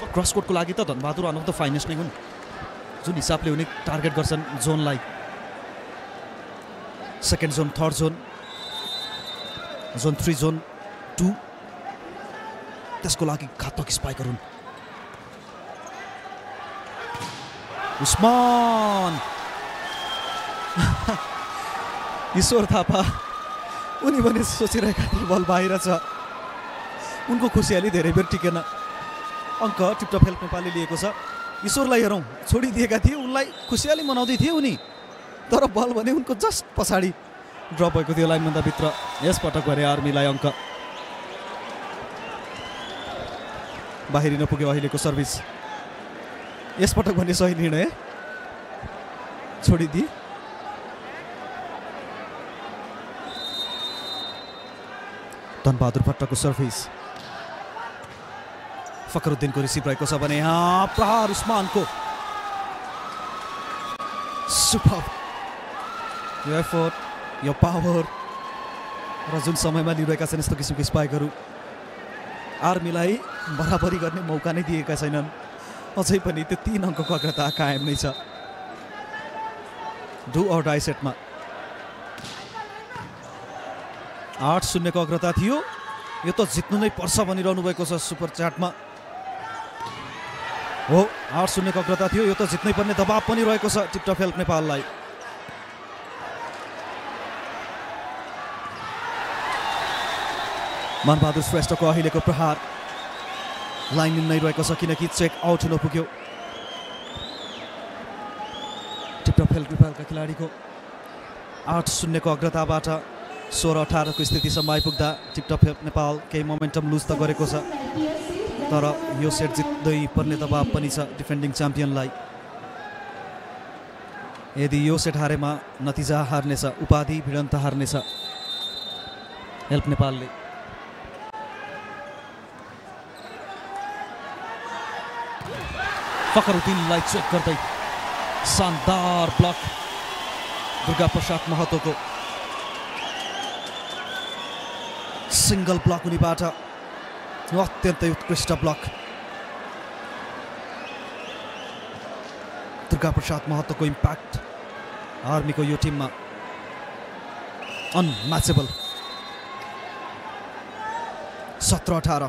अब क्रसकोटको लागि त Dhanbahadur one of the finest नै हुन्। जुन हिसाबले उनी टार्गेट गर्छन् जोनलाई second zone third zone zone three zone two त्यसको लागि घातक स्पाइकर हुन्। उस्मान! ईश्वर थापा। उनी पनि सोचिरहेका थिए बल बाहिर छ। उनको खुसियाली धेरै बेर टिकेन। अङ्क टिपटप हेल्प नेपालले लिएको छ। ईश्वरलाई हेरौँ छोडिदिएका थिए उनलाई खुसियाली मनाउँदै थिए उनी। तर बल भने उनको जस्ट पछाडि ड्रप भएको थियो लाइनभन्दा भित्र यसपटक भने आर्मीलाई अङ्क। बाहिरिन पुग्यो अहिलेको सर्भिस। यसपटक भने सही निर्णय। छोडिदिए। धनबहादुर भट्टको सर्भिस फकरुद्दिनको रिसिभ रहेको छ भने यहाँ प्रहार उस्मानको। सुपर यो एफोर्ट यो पावर र जुन समयमा लिइरहेका छन् यस्तो किसिमको स्पाइकहरू आर्मीलाई बराबरी गर्ने मौका नै दिएका छैनन्। अझै पनि त्यो तिन अङ्कको अग्रता कायम नै छ। डु अर सेटमा आठ शून्यको अग्रता थियो। यो त जित्नु नै पर्छ भनिरहनु भएको छ सुपर च्याटमा। हो आठ शून्यको अग्रता थियो यो त जित्नै पर्ने दबाब पनि रहेको छ टिपटप हेल्प नेपाललाई। मनबहादुर श्रेष्ठको अहिलेको प्रहार। लाइन नै रहेको छ किनकि चेक आउट हुन पुग्यो। टिपटप हेल्प नेपालका खेलाडीको आठ शून्यको अग्रताबाट सोह्र अठारको स्थितिसम्म आइपुग्दा हेल्प नेपाल केही मोमेन्टम लुज त गरेको छ। तर यो सेट जित्दै पर्ने दबाब पनि छ डिफेन्डिङ च्याम्पियनलाई यदि यो सेट हारेमा नतिजा हार्नेछ उपाधि भिडन्त हार्नेछ हेल्प नेपालले। फखरुद्दिनलाई चेक गर्दै शानदार ब्लक दुर्गा प्रसाद महतोको। सिङ्गल ब्लक उनीबाट अत्यन्तै उत्कृष्ट ब्लक दुर्गा प्रसाद महतोको इम्प्याक्ट आर्मीको यो टिममा अनम्याचेबल सत्र अठार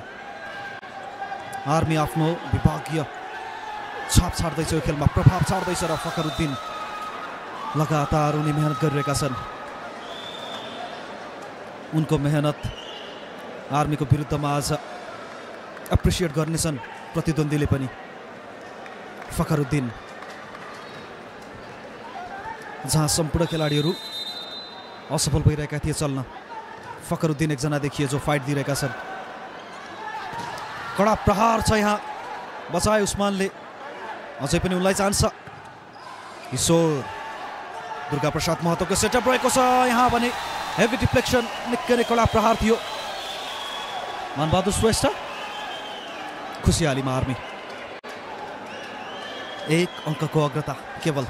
आर्मी आफ्नो विभागीय छाप छाड्दैछ यो खेलमा। प्रभाव छाड्दैछ र फखरुद्दिन लगातार उनी मेहनत गरिरहेका छन्। उनको मेहनत आर्मीको विरुद्धमा आज एप्रिसिएट गर्नेछन् प्रतिद्वन्द्वीले पनि। फखरुद्दिन। जहाँ सम्पूर्ण खेलाडीहरू असफल भइरहेका थिए चल्न। फखरुद्दिन एकजना देखिए जो फाइट दिइरहेका छन्। कडा प्रहार छ यहाँ। बचाए उस्मानले। अझै पनि उनलाई चाहन्छ। किशोर। दुर्गा प्रसाद महतोको सेटअप रहेको छ यहाँ भने। हेभी डिफ्लेक्सन निकै नै कडा प्रहार थियो। मनबहादुर श्रेष्ठ खुसियालीमा आर्मी एक अङ्कको अग्रता केवल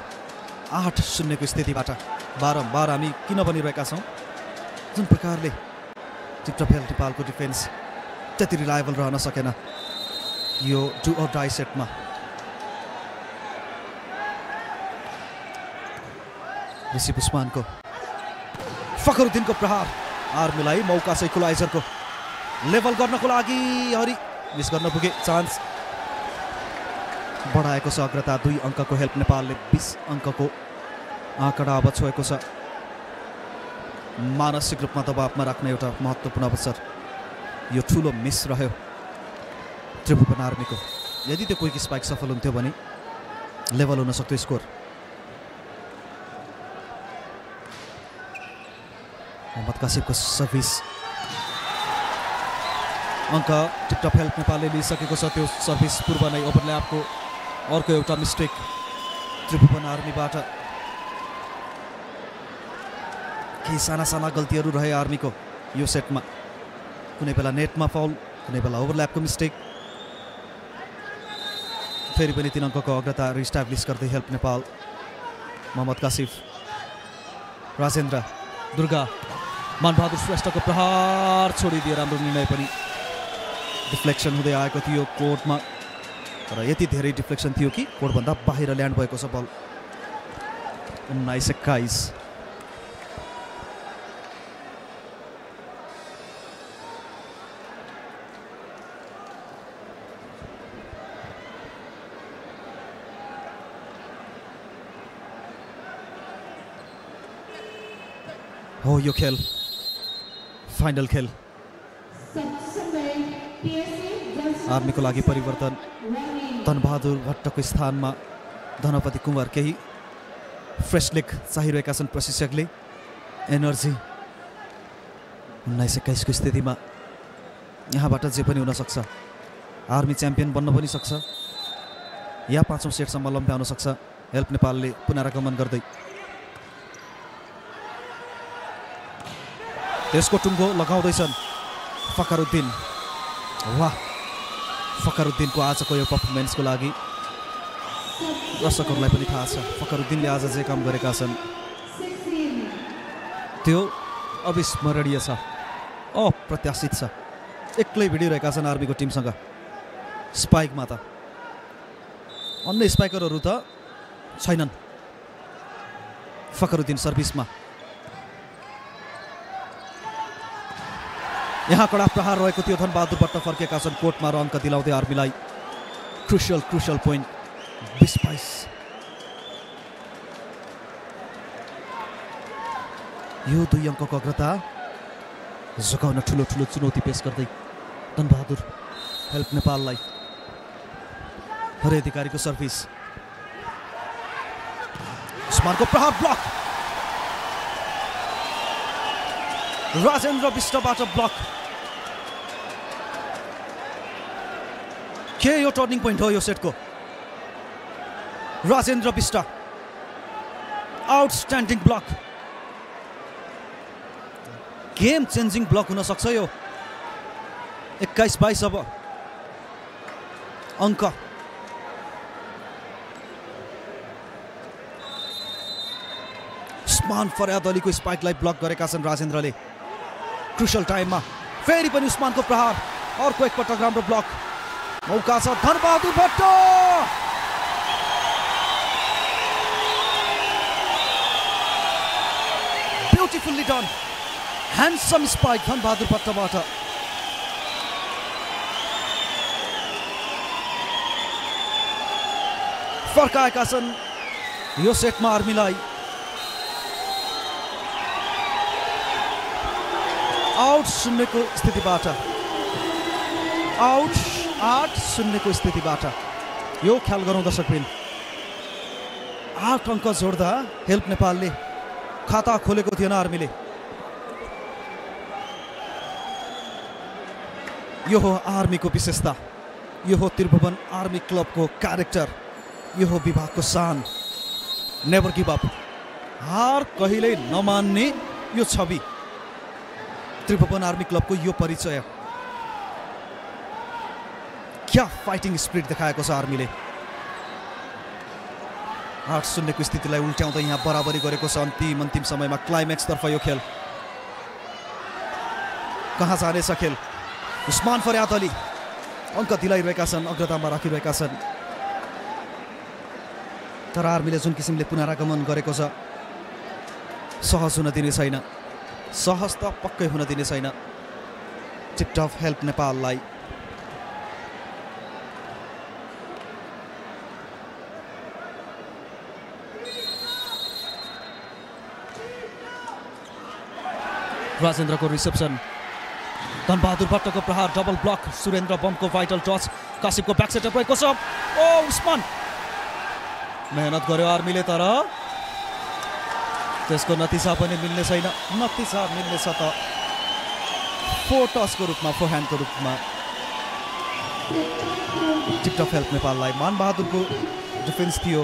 आठ शून्यको स्थितिबाट बारम्बार हामी किन भनिरहेका छौँ? जुन प्रकारले टिपटपेल नेपालको डिफेन्स त्यति रिलायबल रहन सकेन यो डु अर डाई सेटमा। ऋषि उस्मानको फखरुद्दिनको प्रहार आर्मीलाई मौका इक्वलाइजरको लेभल गर्नको लागि हरि मिस गर्न पुगे चान्स। बढाएको छ अग्रता दुई अङ्कको हेल्प नेपालले बिस अङ्कको आँकडा अब छोएको छ। मानसिक रूपमा दबावमा राख्ने एउटा महत्त्वपूर्ण अवसर। यो ठुलो मिस रह्यो त्रिभुवन आर्मीको। यदि त्यो क्विक स्पाइक सफल हुन्थ्यो भने लेभल हुन सक्थ्यो स्कोर। मोहम्मद कासिफको सर्भिस अङ्क टिकटप हेल्प नेपालले लिइसकेको छ। त्यो सर्भिस पूर्व नै ओभरल्यापको अर्को एउटा मिस्टेक त्रिभुवन आर्मीबाट। केही साना साना गल्तीहरू रहे आर्मीको यो सेटमा। कुनै बेला नेटमा फाउल कुनै बेला ओभरल्यापको मिस्टेक। फेरि पनि तिन अङ्कको अग्रता रिस्टाब्लिस गर्दै हेल्प नेपाल। मोहम्मद कासिफ राजेन्द्र दुर्गा मनबहादुर श्रेष्ठको प्रहार छोडिदियो राम्रो निर्णय पनि। डिफ्लेक्सन हुँदै आएको थियो कोर्टमा। तर यति धेरै डिफ्लेक्सन थियो कि कोर्टभन्दा बाहिर ल्यान्ड भएको छ बल। उन्नाइस हो, यो खेल। फाइनल खेल। आर्मीको लागि परिवर्तन। धनबहादुर भट्टको स्थानमा धनपति कुमार केही फ्रेस लेग चाहिरहेका छन् प्रशिक्षकले। एनर्जी उन्नाइस एक्काइसको स्थितिमा यहाँबाट जे पनि हुनसक्छ आर्मी च्याम्पियन बन्न पनि सक्छ या पाँचौँ सेटसम्म लम्ब्याउन सक्छ हेल्प नेपालले पुनरागमन गर्दै। त्यसको टुङ्गो लगाउँदैछन् फखरुद्दिन। वाह! फखरुद्दिनको आजको यो पर्फर्मेन्सको लागि दर्शकहरूलाई पनि थाहा छ। फखरुद्दिनले आज जे काम गरेका छन्। त्यो अविस्मरणीय छ। अप्रत्याशित छ। एक्लै भिडिरहेका छन् आर्मीको टिमसँग। स्पाइकमा त अन्य स्पाइकरहरू त छैनन्। फखरुद्दिन सर्भिसमा। यहाँ कडा प्रहार रहेको थियो। धनबहादुर भट्ट फर्केका छन् कोर्टमा र अङ्क दिलाउँदै आर्मीलाई। क्रुसियल क्रुसियल पोइन्ट बिस बाइस यो दुई अङ्कको अग्रता जोगाउन ठुलो ठुलो चुनौती पेस गर्दै धनबहादुर हेल्प नेपाललाई। हरे अधिकारीको सर्भिस। उस्मानको प्रहार ब्लक। राजेन्द्र विष्टबाट ब्लक। के यो टर्निङ पोइन्ट हो यो सेटको? Rajendra Bist. Outstanding block game changing block हुन सक्छ यो। एक्काइस बाइस अब। अङ्क। उस्मान फरियाद अलीको स्पाइकलाई ब्लक गरेका छन् राजेन्द्रले। क्रुसल टाइममा फेरि पनि उस्मानको प्रहार। अर्को एकपटक राम्रो ब्लक मौका छ Dhanbahadur Bhatt beautifully done handsome spike Dhanbahadur भट्टबाट फर्काएका छन् यो सेटमा आर्मीलाई आउट शून्यको स्थितिबाट आउट आठ शून्यको स्थितिबाट यो ख्याल गरौँ दर्शकबिन आठ अङ्क जोड्दा हेल्प नेपालले खाता खोलेको थिएन आर्मीले। यो हो आर्मीको विशेषता। यो हो त्रिभुवन आर्मी क्लबको क्यारेक्टर। यो हो विभागको सान। नेभर गिभ अप हार कहिल्यै नमान्ने यो छवि। त्रिभुवन आर्मी क्लबको यो परिचय। क्या फाइटिङ स्पिरिट देखाएको छ आर्मीले आठ शून्यको स्थितिलाई उल्ट्याउँदै यहाँ बराबरी गरेको छ अन्तिम अन्तिम समयमा क्लाइम्याक्सतर्फ यो खेल। कहाँ जानेछ खेल? उस्मान फरियाद अली अङ्क दिलाइरहेका छन् अग्रतामा राखिरहेका छन्। तर आर्मीले जुन किसिमले पुनरागमन गरेको छ सहज हुन दिने छैन। सहज त पक्कै हुन दिने छैन। टिपटप हेल्प नेपाललाई। राजेन्द्रको रिसेप्सन धनबहादुर भट्टको प्रहार डबल ब्लक सुरेन्द्र बमको भाइटल टच कासिमको ब्याक सेटर भएको छ ओ उस्मान मेहनत गर्यो आर्मीले तर त्यसको नतिजा पनि मिल्ने छैन नतिजा मिल्नेछ त फोर टचको रूपमा फोर ह्यान्डको रूपमा टिकटक हेल्प नेपाललाई मानबहादुरको डिफेन्स थियो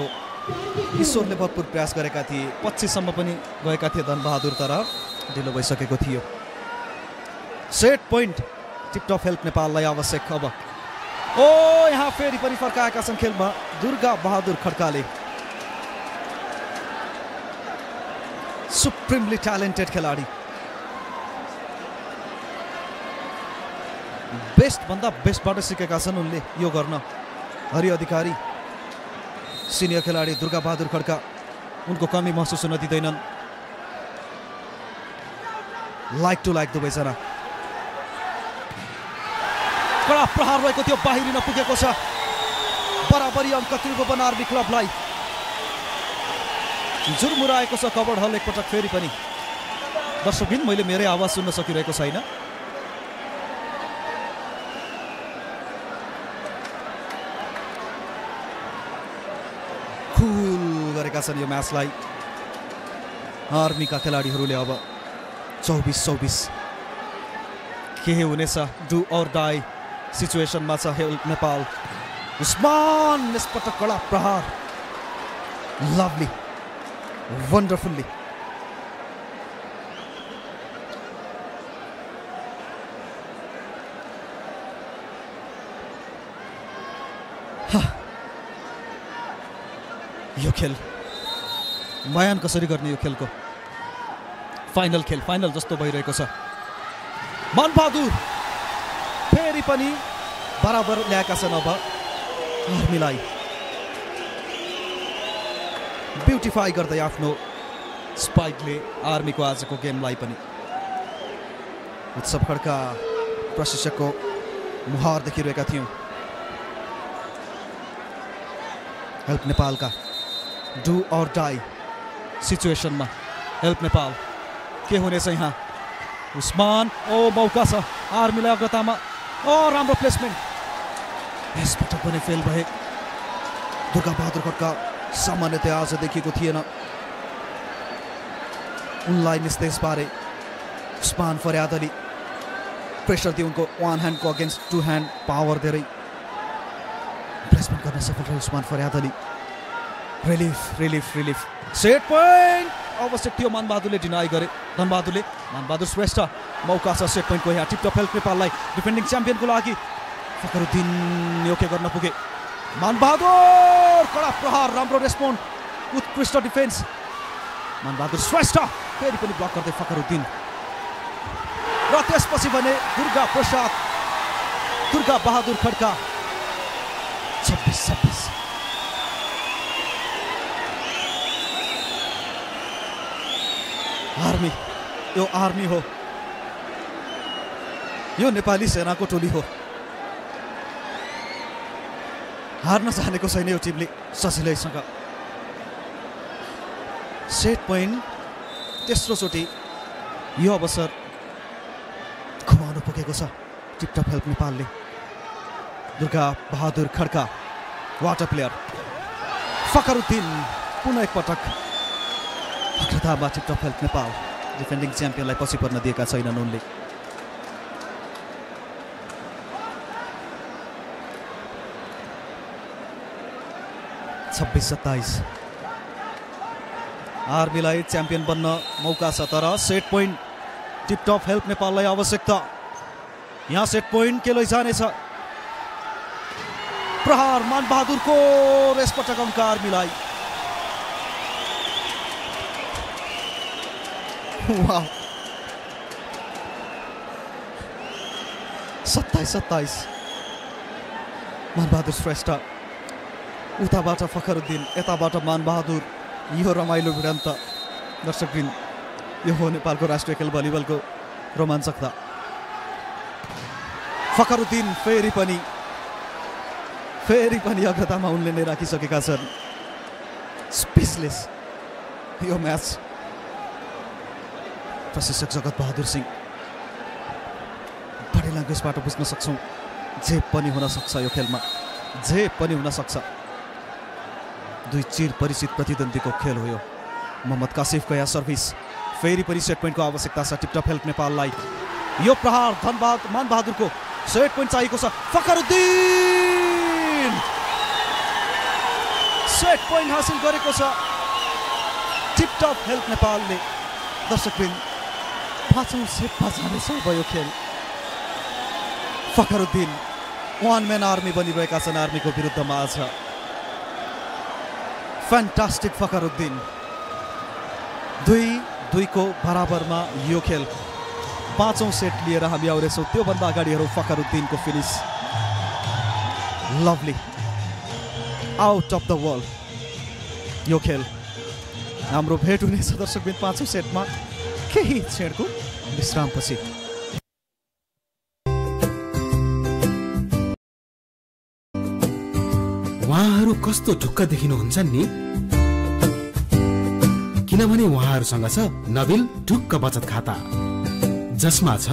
ईश्वरले भरपुर प्रयास गरेका थिए पच्चिससम्म पनि गएका थिए धनबहादुर तर ढिलो भइसकेको थियो। सेट पोइन्ट टिकटक हेल्प नेपाललाई आवश्यक अब। ओ यहाँ फेरि पनि फर्काएका छन् खेलमा दुर्गा बहादुर खड्काले। सुप्रिमली ट्यालेन्टेड खेलाडी। बेस्टभन्दा बेस्टबाट सिकेका छन् उनले यो गर्न। हरि अधिकारी सिनियर खेलाडी दुर्गा बहादुर खड्का उनको कमी महसुस हुन दिँदैनन्। लाइक टु लाइक दुवैजना कडा प्रहार रहेको थियो बाहिरिन पुगेको छ। बराबरी अङ्क त्रिभुवन आर्मी क्लबलाई जुरमुराएको छ कबड हल एकपटक फेरि पनि। दर्शकबिन मैले मेरै आवाज सुन्न सकिरहेको छैन। खुल गरेका छन् यो म्याचलाई। आर्मीका खेलाडीहरूले अब चौबिस चौबिस के हुनेछ डु अर डाई सिचुएसनमा छ हेल्प नेपाल उस्मान यसपटक कडा प्रहार लभली वन्डरफुल्ली यो खेल बयान कसरी गर्ने यो खेलको? फाइनल खेल फाइनल जस्तो भइरहेको छ मनबहादुर फेरि पनि बराबर ल्याएका छन् अब आर्मीलाई ब्युटिफाई गर्दै आफ्नो स्पाइकले आर्मीको आजको गेमलाई पनि उत्सव खड्का प्रशिक्षकको मुहार देखिरहेका थियौँ हेल्प नेपालका डु अर डाई सिचुएसनमा हेल्प नेपाल के हुनेछ यहाँ? उस्मान ओ मौका छ आर्मीलाई अग्रतामा ओ राम्रो प्लेसमेन्ट यसपटक पनि फेल भए। दुर्गा बहादुर खड्का सामान्यतया आज देखिएको थिएन। उनलाई निस्तेज पारे उस्मान फरियाद अली। प्रेसर दिए उनको वान ह्यान्डको अगेन्स्ट टु ह्यान्ड पावर धेरै। प्लेसमेन्ट गर्न सफल रहे Usman Faryad Ali. Relief relief relief set point आवश्यक थियो मानबहादुरले डिनाई गरे। धनबहादुरले मानबहादुर श्रेष्ठ। मौका छ सेट पोइन्टको यहाँ टिपटप हेल्प नेपाललाई डिफेन्डिङ च्याम्पियनको लागि फखरुद्दिन योग्य गर्न पुगे। मानबहादुर कडा प्रहार राम्रो रेस्पोन्ड उत्कृष्ट डिफेन्स मानबहादुर श्रेष्ठ फेरि पनि ब्लक गर्दै फखरुद्दिन। र त्यसपछि भने दुर्गा प्रसाद दुर्गा बहादुर खड्का छब्बिस छब्बिस आर्मी यो आर्मी हो यो नेपाली सेनाको टोली हो हार्न चाहनेको छैन यो टिमले सजिलैसँग सेट पोइन्ट तेस्रोचोटि यो अवसर घुमाउनु पुगेको छ टिपटप हेल्प नेपालले Durga Bahadur Khadka what a player Fakhruddin पुनः एकपटक अग्रतामा टिपटप हेल्प नेपाल। डिफेन्डिङ च्याम्पियनलाई पछि पर्न दिएका छैनन् उनले। छब्बिस सत्ताइस। आर्मीलाई च्याम्पियन बन्न मौका छ तर सेट पोइन्ट टिपटप हेल्प नेपाललाई आवश्यकता। यहाँ सेट पोइन्ट के लैजानेछ प्रहार मानबहादुरको यसपटक अङ्क आर्मीलाई वाह सत्ताइस सत्ताइस मानबहादुर श्रेष्ठ उताबाट फखरुद्दिन यताबाट मानबहादुर यो रमाइलो भिडन्त दर्शकबिन यो हो नेपालको राष्ट्रिय खेल भलिबलको रोमाञ्चकता फखरुद्दिन फेरि पनि फेरि पनि अग्रतामा उनले नै राखिसकेका छन् स्पेसलेस यो म्याच प्रशिक्षक जगत बहादुर सिंह। बडी ल्याङ्ग्वेजबाट बुझ्न सक्छौँ। जे पनि हुनसक्छ यो खेलमा। जे पनि हुनसक्छ दुई चिर परिचित प्रतिद्वन्दीको खेल हो यो। मोहम्मद कासिफको यहाँ सर्भिस। फेरि पनि सेट पोइन्टको आवश्यकता छ। टिपटप हेल्प नेपाललाई। यो प्रहार धनबहादुर मानबहादुरको सेट पोइन्ट चाहिएको छ। फखरुद्दिन! सेट पोइन्ट हासिल गरेको छ। टिपटप हेल्प नेपालले। दर्शकबिन पाँचौँ सेटमा जानेछ अब यो खेल फखरुद्दिन वान म्यान आर्मी बनिरहेका छन् आर्मीको विरुद्धमा आज फ्यान्टास्टिक फखरुद्दिन दुई दुईको बराबरमा यो खेल पाँचौँ सेट लिएर हामी आउनेछौँ त्योभन्दा अगाडिहरू फखरुद्दिनको finish lovely out of the world यो खेल हाम्रो भेट हुनेछ दर्शकबिन पाँचौँ सेटमा केही क्षणको विश्रामपछि उहाँहरू कस्तो ढुक्क देखिनुहुन्छ नि? किनभने उहाँहरूसँग छ नबिल ढुक्क बचत खाता। जसमा छ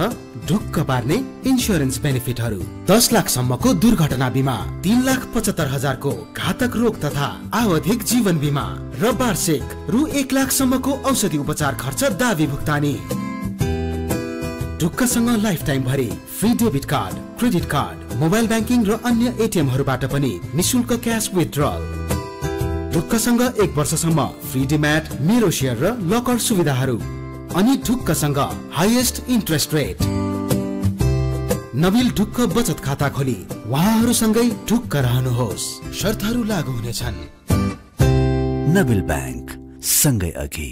ढुक्क पार्ने इन्सुरेन्स बेनिफिटहरू दस लाखसम्मको दुर्घटना बिमा तिन लाख पचहत्तर हजारको घातक रोग तथा आवधिक जीवन बिमा र वार्षिक रु एक लाखसम्मको औषधि उपचार खर्च दावी भुक्तानी। ढुक्कसँग लाइफ टाइम भरि free debit card credit card mobile banking र अन्य एटिएमहरूबाट पनि निशुल्क क्यास विथड्रल ढुक्कसँग एक वर्षसम्म फ्री डिम्याट मेरो सेयर र लकर सुविधाहरू। अनि ढुक्कसँग हाइएस्ट इन्ट्रेस्ट रेट नबिल ढुक्क बचत खाता खोली। उहाँहरूसँगै ढुक्क रहनुहोस्। शर्तहरू लागू हुनेछन्। नबिल ब्याङ्क सँगै अघि।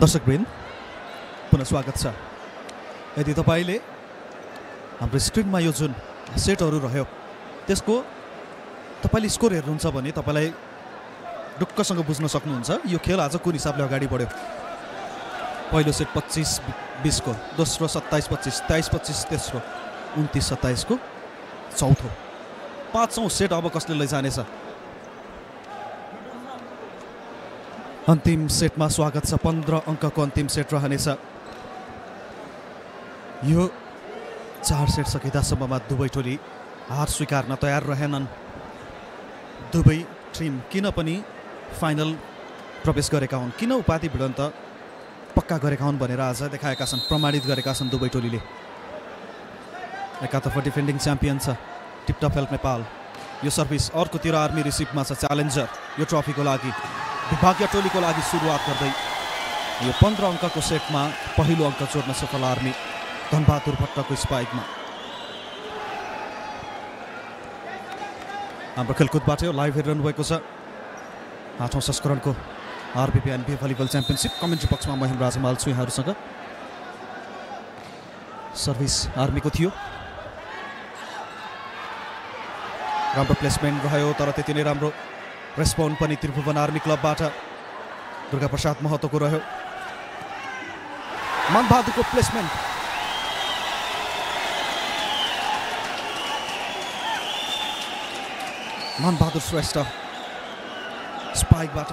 दर्शकवृन्द पुनः स्वागत छ। यदि तपाईँले हाम्रो स्क्रिनमा यो जुन सेटहरू रह्यो त्यसको तपाईँले स्कोर हेर्नुहुन्छ भने तपाईँलाई ढुक्कसँग बुझ्न सक्नुहुन्छ। यो खेल आज कुन हिसाबले अगाडि बढ्यो? पहिलो सेट पच्चिस बिसको दोस्रो सत्ताइस पच्चिस तेइस पच्चिस तेस्रो उन्तिस सत्ताइसको चौथो। पाँचौँ सेट अब कसले लैजानेछ? अन्तिम सेटमा स्वागत छ पन्ध्र अङ्कको अन्तिम सेट रहनेछ यो चार सेट सकिँदासम्ममा दुवै टोली हार स्वीकार्न तयार रहेनन् दुवै टिम किन पनि फाइनल प्रवेश गरेका हुन् किन उपाधि भिडन्त पक्का गरेका हुन् भनेर आज देखाएका छन् प्रमाणित गरेका छन् दुवै टोलीले एकातर्फ डिफेन्डिङ च्याम्पियन छ टिपटप हेल्प नेपाल यो सर्भिस अर्कोतिर आर्मी रिसिभमा छ च्यालेन्जर यो ट्रफीको लागि विभागीय टोलीको लागि सुरुवात गर्दै यो पन्ध्र अङ्कको सेटमा पहिलो अङ्क जोड्न सफल आर्मी धनबहादुर भट्टको स्पाइकमा। हाम्रो खेलकुदबाट यो लाइभ हेरिरहनु भएको छ। आठौँ संस्करणको आरबिपिएनबी भलिबल च्याम्पियनसिप। कमेन्ट्री पक्षमा महेन्द्र राजमाल छु यहाँहरूसँग। सर्भिस आर्मीको थियो। राम्रो प्लेसमेन्ट रह्यो तर त्यति नै राम्रो। रेस्पोन्ड पनि त्रिभुवन आर्मी क्लबबाट दुर्गा प्रसाद महतोको रह्यो मनबहादुरको प्लेसमेन्ट मनबहादुर श्रेष्ठ स्पाइकबाट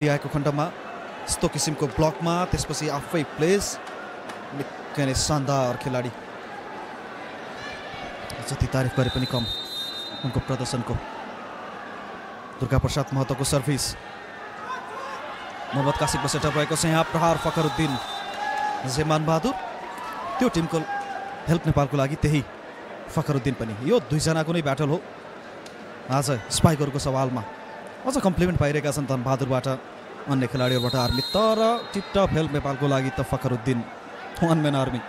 आएको खण्डमा यस्तो किसिमको ब्लकमा त्यसपछि आफै प्लेस निकै नै शानदार खेलाडी जति तारिफ गरे पनि कम उनको प्रदर्शनको दुर्गा प्रसाद महतोको सर्भिस मोहम्मद कासिमको सेटअप रहेको छ यहाँ प्रहार फखरुद्दिन। जेमान बहादुर त्यो टिमको हेल्प नेपालको लागि त्यही फखरुद्दिन पनि। यो दुईजनाको नै ब्याटल हो। आज स्पाइकहरूको सवालमा अझ कम्प्लिमेन्ट पाइरहेका छन् धनबहादुरबाट अन्य खेलाडीहरूबाट आर्मी तर टिपटप हेल्प नेपालको लागि त Fakhruddin one man army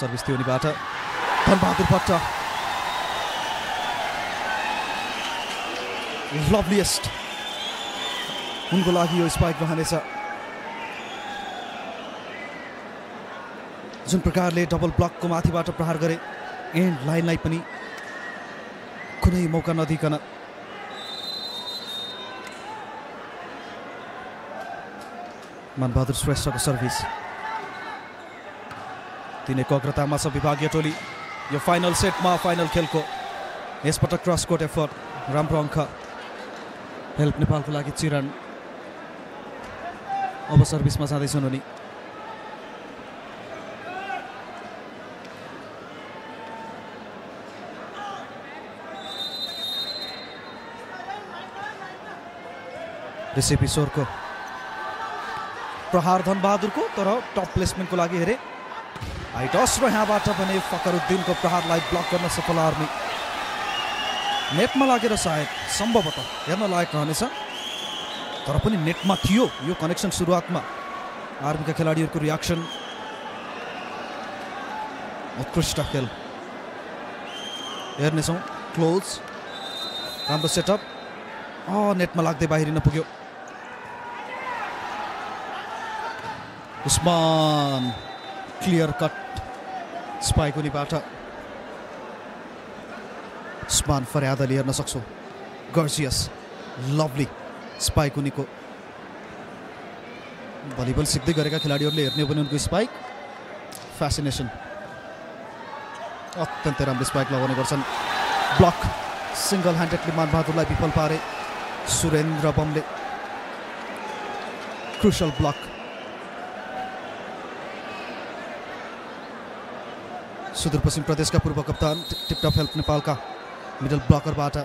service थियो उनीबाट धनबहादुर भट्ट लभलिएस्ट उनको लागि यो स्पाइक रहनेछ जुन प्रकारले डबल ब्लकको माथिबाट प्रहार गरे एन्ड लाइनलाई पनि कुनै मौका नदिकन। मनबहादुर श्रेष्ठको सर्भिस तिनीको अग्रतामा छ विभागीय टोली। यो फाइनल सेटमा फाइनल खेलको। यसपटक क्रस कोट एफर्ट राम्रो अङ्क। हेल्प नेपालको लागि चिरण अब सर्भिसमा जाँदैछन् उनी। ऋषि ईश्वरको प्रहार धनबहादुरको तर टप प्लेसमेन्टको लागि हेरे। हाइटस र यहाँबाट भने फकरुद्दिनको प्रहारलाई ब्लक गर्न सफल आर्मी नेटमा लागेर सायद सम्भवतः हेर्न लायक रहनेछ। तर पनि नेटमा थियो यो कनेक्सन सुरुवातमा। आर्मीका खेलाडीहरूको रियाक्सन उत्कृष्ट खेल। हेर्नेछौँ। क्लोज राम्रो सेटअप नेटमा लाग्दै बाहिरिन पुग्यो। उस्मान। क्लियर कट स्पाइक उनीबाट उस्मान फरियाद अली हेर्न सक्छौँ। गर्जियस लभली स्पाइक उनीको भलिबल सिक्दै गरेका खेलाडीहरूले हेर्ने हो उनको स्पाइक। फेसिनेसन अत्यन्तै राम्रो स्पाइक लगाउने गर्छन्। ब्लक सिङ्गल ह्यान्डेडले मानबहादुरलाई विफल पारे सुरेन्द्र बमले। क्रुसल ब्लक सुदूरपश्चिम प्रदेशका पूर्व कप्तान टिपटप हेल्प नेपालका मिडल ब्लकरबाट।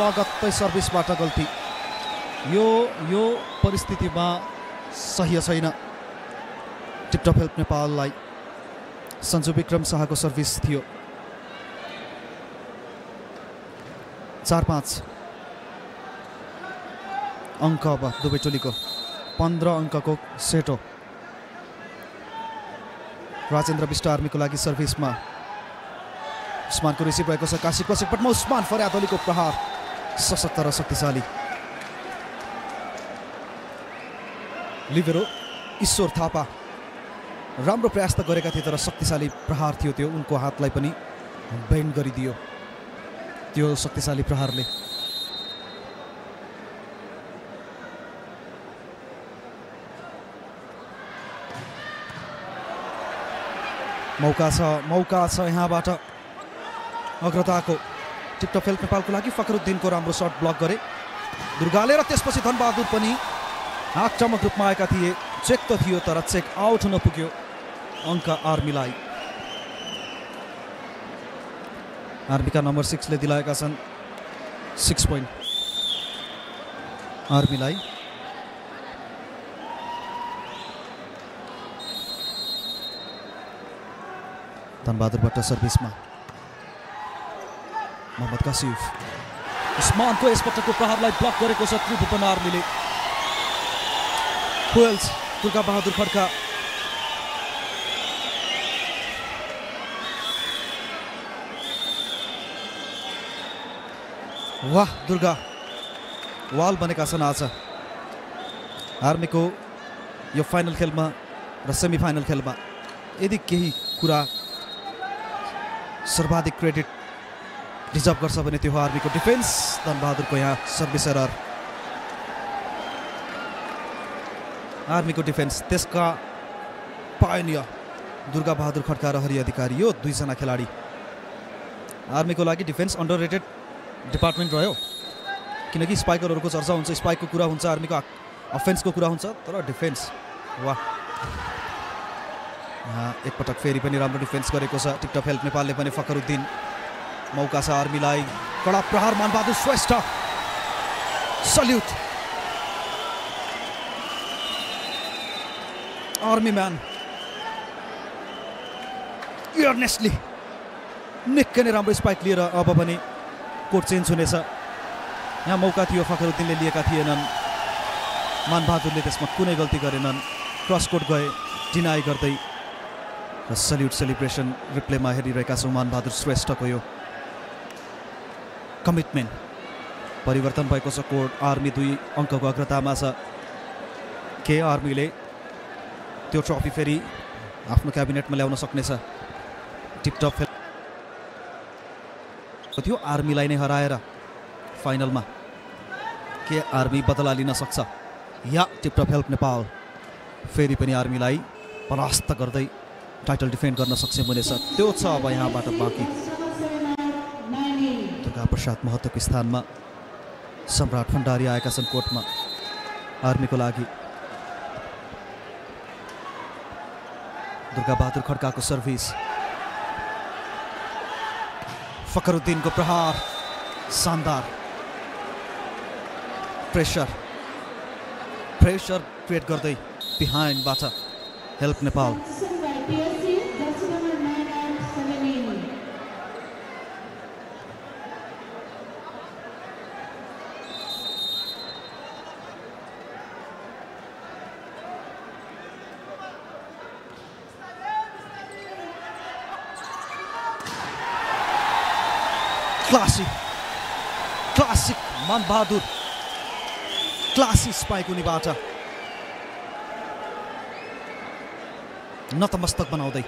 लगत्तै सर्भिसबाट गल्ती। यो यो परिस्थितिमा सह्य छैन। टिपटप हेल्प नेपाललाई। सन्जु विक्रम शाहको सर्भिस थियो। चार पाँच अङ्क अब दुवै टोलीको। पन्ध्र अङ्कको सेट। राजेन्द्र विष्ट आर्मीको लागि सर्भिसमा। उस्मानको रिसिभ भएको छ काशी पटमा उस्मान फरियाद अलीको प्रहार सशक्त र शक्तिशाली। लिबेरो ईश्वर थापा। राम्रो प्रयास त गरेका थिए तर शक्तिशाली प्रहार थियो त्यो। उनको हातलाई पनि बेन्ड गरिदियो त्यो शक्तिशाली प्रहारले। मौका छ मौका छ यहाँबाट। अग्रताको टिपटप हेल्प नेपालको लागि फखरुद्दिनको राम्रो सर्ट ब्लक गरे। दुर्गाले र त्यसपछि धनबहादुर पनि आक्रामक रूपमा आएका थिए। चेक त थियो तर चेक आउट हुन पुग्यो अङ्क आर्मीलाई। आर्मीका नम्बर सिक्सले दिलाएका छन्। सिक्स पोइन्ट आर्मीलाई। धनबहादुरबाट सर्भिसमा। मोहम्मद कासिफ। उस्मानको यसपटकको प्रहारलाई ब्लक गरेको छ त्रिभुवन आर्मीले दुर्गा बहादुर खड्का वाह दुर्गा। वाल बनेका छन् आज। आर्मीको यो फाइनल खेलमा र सेमी फाइनल खेलमा यदि केही कुरा सर्वाधिक क्रेडिट डिजर्भ गर्छ भने त्यो हो आर्मीको डिफेन्स। धनबहादुरको यहाँ सर्भिस एरर। आर्मीको डिफेन्स त्यसका पायनियर दुर्गा बहादुर खड्का र हरि अधिकारी यो दुईजना खेलाडी। आर्मीको लागि डिफेन्स अन्डर रेटेड डिपार्टमेन्ट रह्यो। किनकि स्पाइकरहरूको चर्चा हुन्छ स्पाइकको कुरा हुन्छ आर्मीको अफेन्सको कुरा हुन्छ तर डिफेन्स वाह। एकपटक फेरि पनि राम्रो डिफेन्स गरेको छ टिकटक हेल्प नेपालले पनि फखरुद्दिन। मौका छ आर्मीलाई कडा प्रहार Manbahadur Shrestha. Salute. Army man earnestly निकै नै राम्रो स्पाइक लिएर अब पनि कोट चेन्ज हुनेछ। यहाँ मौका थियो फखरुद्दिनले लिएका थिएनन्। मानबहादुरले त्यसमा कुनै गल्ती गरेनन्। क्रस कोट गए डिनाई गर्दै। र सल्युट सेलिब्रेसन रिप्लेमा हेरिरहेका छौँ। मानबहादुर श्रेष्ठको यो कमिटमेन्ट। परिवर्तन भएको छ कोड आर्मी दुई अङ्कको अग्रतामा छ। के आर्मीले त्यो ट्रफी फेरि आफ्नो क्याबिनेटमा ल्याउन सक्नेछ? टिपटप खेल थियो आर्मीलाई नै हराएर फाइनलमा। के आर्मी बदला लिन सक्छ? या टिपटप हेल्प नेपाल? फेरि पनि आर्मीलाई परास्त गर्दै टाइटल डिफेन्ड गर्न सक्षम हुनेछ। त्यो छ अब यहाँबाट बाँकी। प्रसाद महत्त्वको स्थानमा सम्राट भण्डारी आएका छन् कोर्टमा आर्मीको लागि। दुर्गा बहादुर खड्काको सर्भिस। फखरुद्दिनको प्रहार शानदार। प्रेसर प्रेसर क्रिएट गर्दै बिहाइन्डबाट help Nepal. Classic Manbahadur classic spike उनीबाट। नतमस्तक बनाउँदै।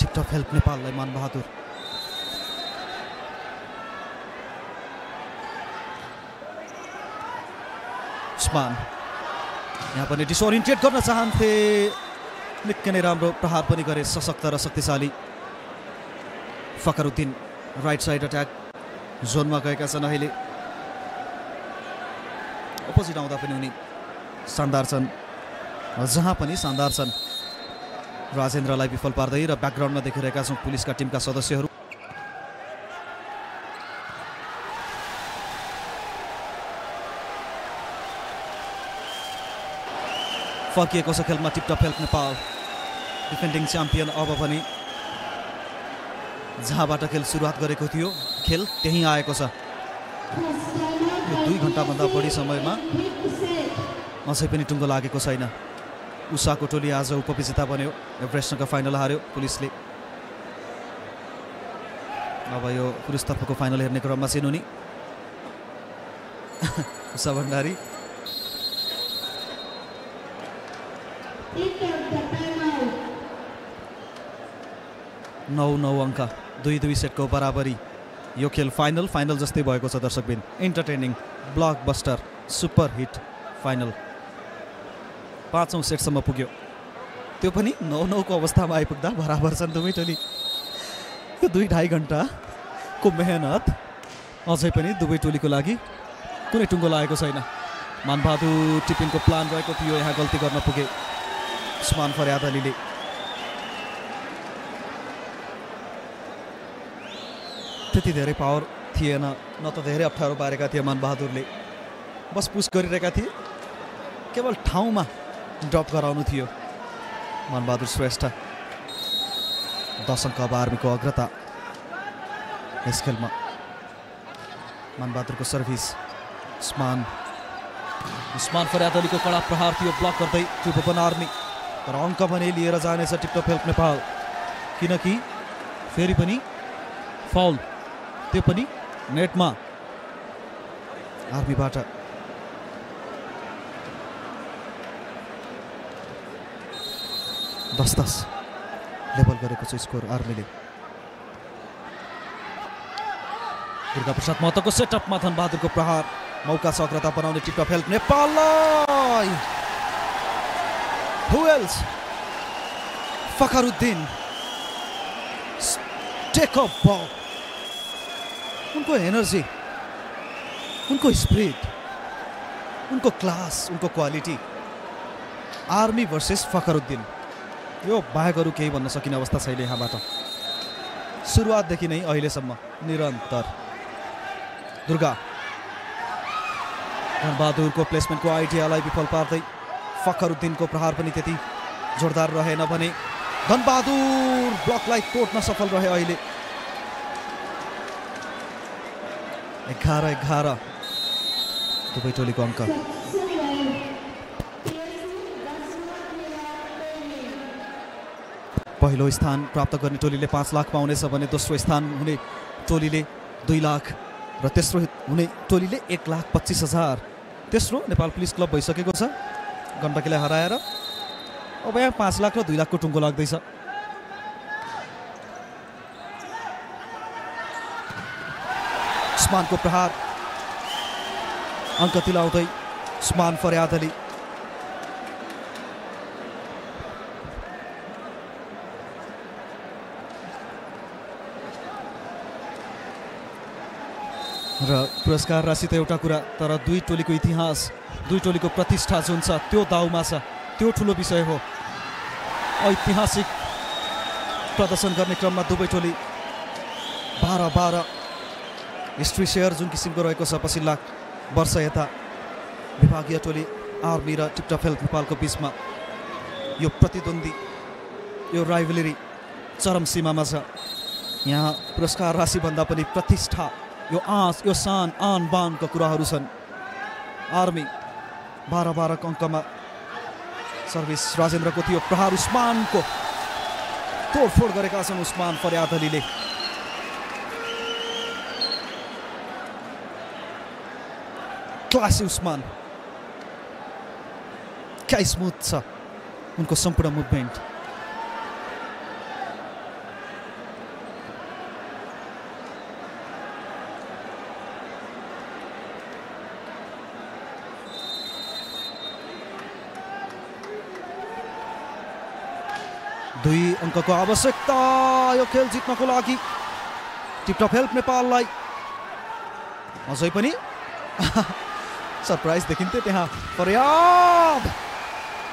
टिकटक हेल्प नेपाललाई मनबहादुर उस्मान। यहाँ पनि डिसोरिन्टेट गर्न चाहन्थे। निकै नै राम्रो प्रहार पनि गरे सशक्त र शक्तिशाली। फखरुद्दिन राइट साइड अट्याक जोनमा गएका छन् अहिले। अपोजिट आउँदा पनि उनी शानदार छन्। जहाँ पनि शानदार छन्। राजेन्द्रलाई विफल पार्दै र ब्याकग्राउन्डमा देखिरहेका छौँ पुलिसका टिमका सदस्यहरू। फर्किएको छ खेलमा tiptop help Nepal. Defending champion अब पनि जहाँबाट खेल सुरुवात गरेको थियो। खेल त्यहीँ आएको छ। यो दुई घन्टाभन्दा बढी समयमा अझै पनि टुङ्गो लागेको छैन। उषाको टोली आज उपविजेता बन्यो। एभरेस्टसँग फाइनल हार्यो पुलिसले। अब यो पुरुषतर्फको फाइनल हेर्ने क्रममा सेनुनी। उषा भण्डारी। नौ नौ अङ्क। दुई दुई सेटको बराबरी यो खेल फाइनल फाइनल जस्तै भएको छ दर्शकबिन entertaining blockbuster super hit final पाँचौँ सेटसम्म पुग्यो। त्यो पनि नौ नौको अवस्थामा आइपुग्दा बराबर छन् दुवै टोली यो दुई ढाई घन्टाको मेहनत अझै पनि दुवै टोलीको लागि कुनै टुङ्गो लागेको छैन। मानबहादुर टिपिनको प्लान रहेको थियो यहाँ गल्ती गर्न पुगे। उस्मान फरियाद अलीले। त्यति धेरै पावर थिएन न त धेरै अप्ठ्यारो पारेका थिए मानबहादुरले। बस पुस गरिरहेका थिए। केवल ठाउँमा ड्रप गराउनु थियो। मनबहादुर श्रेष्ठ दश अङ्क आर्मीको अग्रता यस खेलमा। मनबहादुरको सर्भिस उस्मान। उस्मान फरियाद अलीको कडा प्रहार थियो ब्लक गर्दै त्रिभुवन आर्मी। तर अङ्क भने लिएर जानेछ टिपटप हेल्प नेपाल। किनकि फेरि पनि फाउल त्यो पनि नेटमा। आर्मीबाट। दस दस लेभल गरेको छ स्कोर आर्मीले। दुर्गा प्रसाद महतोको सेटअपमा धनबहादुरको प्रहार। मौका छ अग्रता बनाउने टिपटप हेल्प हुएल्स फखरुद्दिन। टेक अप बल उनको एनर्जी उनको स्पिरिट उनको क्लास उनको क्वालिटी आर्मी भर्सेस फखरुद्दिन यो बाहेक अरू केही भन्न सकिने अवस्था छैन यहाँबाट। सुरुवातदेखि नै अहिलेसम्म निरन्तर। दुर्गा धनबहादुरको प्लेसमेन्टको आइडियालाई विफल पार्दै फखरुद्दिनको प्रहार पनि त्यति जोरदार रहेन भने धनबहादुर ब्लकलाई तोड्न सफल रहे अहिले। एघार एघार। दुवै टोलीको अङ्क। पहिलो स्थान प्राप्त गर्ने टोलीले पाँच लाख पाउनेछ भने दोस्रो स्थान हुने टोलीले दुई लाख र तेस्रो हुने टोलीले एक लाख पच्चिस हजार। तेस्रो नेपाल पुलिस क्लब भइसकेको छ। गण्डकीलाई हराएर अब यहाँ पाँच लाख र दुई लाखको टुङ्गो लाग्दैछ। उस्मानको प्रहार अङ्क तिलाउँदै उस्मान फरियाद अली र पुरस्कार राशि त एउटा कुरा तर दुई टोलीको इतिहास दुई टोलीको प्रतिष्ठा जुन छ त्यो दाउमा छ त्यो ठुलो विषय हो ऐतिहासिक प्रदर्शन गर्ने क्रममा दुवै टोली बाह्र बाह्र हिस्ट्री सेयर जुन किसिमको रहेको छ पछिल्ला वर्ष यता विभागीय टोली आर्मी र टिपटप हेल्थ नेपालको बिचमा यो प्रतिद्वन्दी यो राइभलरी चरम सीमामा छ यहाँ पुरस्कार राशिभन्दा पनि प्रतिष्ठा यो आँस यो सान आन बानका कुराहरू छन् आर्मी बाह्र बाह्रको अङ्कमा सर्भिस राजेन्द्रको थियो प्रहार उस्मानको तोडफोड गरेका छन् उस्मान फरियाद अलीले क्लासी उस्मान क्या स्मुथ छ उनको सम्पूर्ण मुभमेन्ट दुई अङ्कको आवश्यकता यो खेल जित्नको लागि टिपटप हेल्प नेपाललाई अझै पनि सरप्राइज देखिन्थ्यो त्यहाँ। पर्याप्त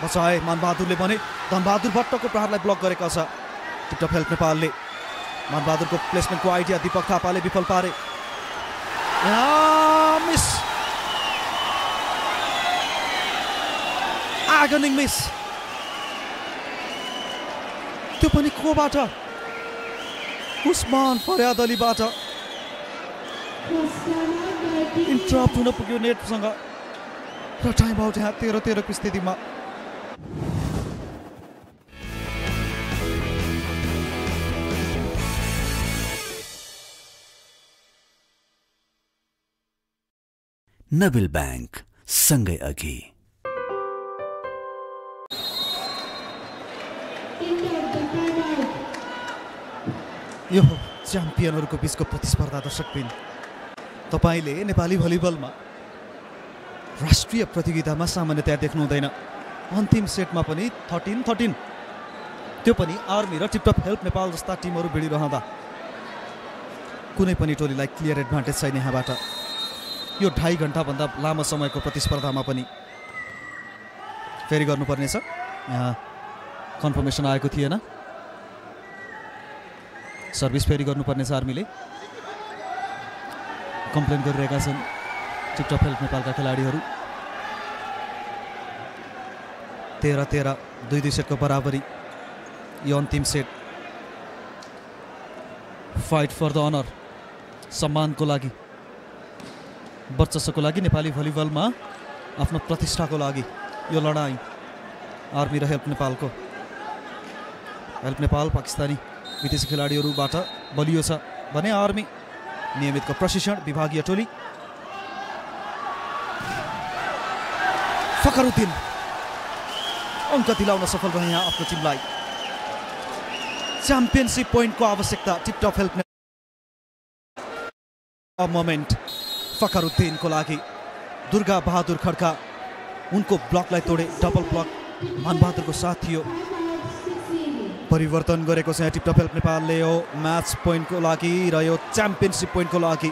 बचाए मानबहादुरले भने धनबहादुर भट्टको प्रहारलाई ब्लक गरेका छ। टिपटप हेल्प नेपालले। मानबहादुरको प्लेसमेन्टको आइडिया दिपक थापाले विफल पारे। मिस आगनिङ मिस त्यो पनि कोबाट? उस्मान फरियाद अलीबाट। इन्ट्राप हुन पुग्यो नेटसँग र टाइम आउट यहाँ तेह्र तेह्रको स्थितिमा नबिल बैंक संगे अघि यो च्याम्पियनहरूको बिचको प्रतिस्पर्धा दर्शक बिन तपाईँले नेपाली भलिबलमा राष्ट्रिय प्रतियोगितामा सामान्यतया देख्नु हुँदैन। अन्तिम सेटमा पनि थर्टिन थर्टिन त्यो पनि आर्मी र टिपटप हेल्प नेपाल जस्ता टिमहरू भिडिरहँदा। कुनै पनि टोलीलाई क्लियर एडभान्टेज छैन यहाँबाट। यो ढाई घन्टाभन्दा लामो समयको प्रतिस्पर्धामा पनि। फेरि गर्नुपर्नेछ यहाँ कन्फर्मेसन आएको थिएन। सर्भिस फेरि गर्नुपर्नेछ आर्मीले। कम्प्लेन गरिरहेका छन् टिकटक हेल्प नेपालका खेलाडीहरू। तेह्र तेह्र दुई दुई सेटको बराबरी। यो अन्तिम set. Fight for the honour सम्मानको लागि। वर्चस्वको लागि नेपाली भलिबलमा आफ्नो प्रतिष्ठाको लागि यो लडाइँ आर्मी र हेल्प नेपालको। हेल्प नेपाल पाकिस्तानी विदेशी खेलाडीहरूबाट बलियो छ भने आर्मी नियमितको प्रशिक्षण विभागीय टोली। फखरुद्दिन। अङ्क दिलाउन सफल रहे यहाँ आफ्नो टिमलाई। च्याम्पियनसिप पोइन्टको आवश्यकता टिपटप हेल्प मोमेन्ट फखरुद्दिनको लागि। दुर्गा बहादुर खड्का उनको ब्लकलाई तोडे डबल ब्लक मानबहादुरको साथ थियो। परिवर्तन गरेको छ यहाँ टिपटप हेल्प नेपालले यो म्याच पोइन्टको लागि र यो च्याम्पियनसिप पोइन्टको लागि।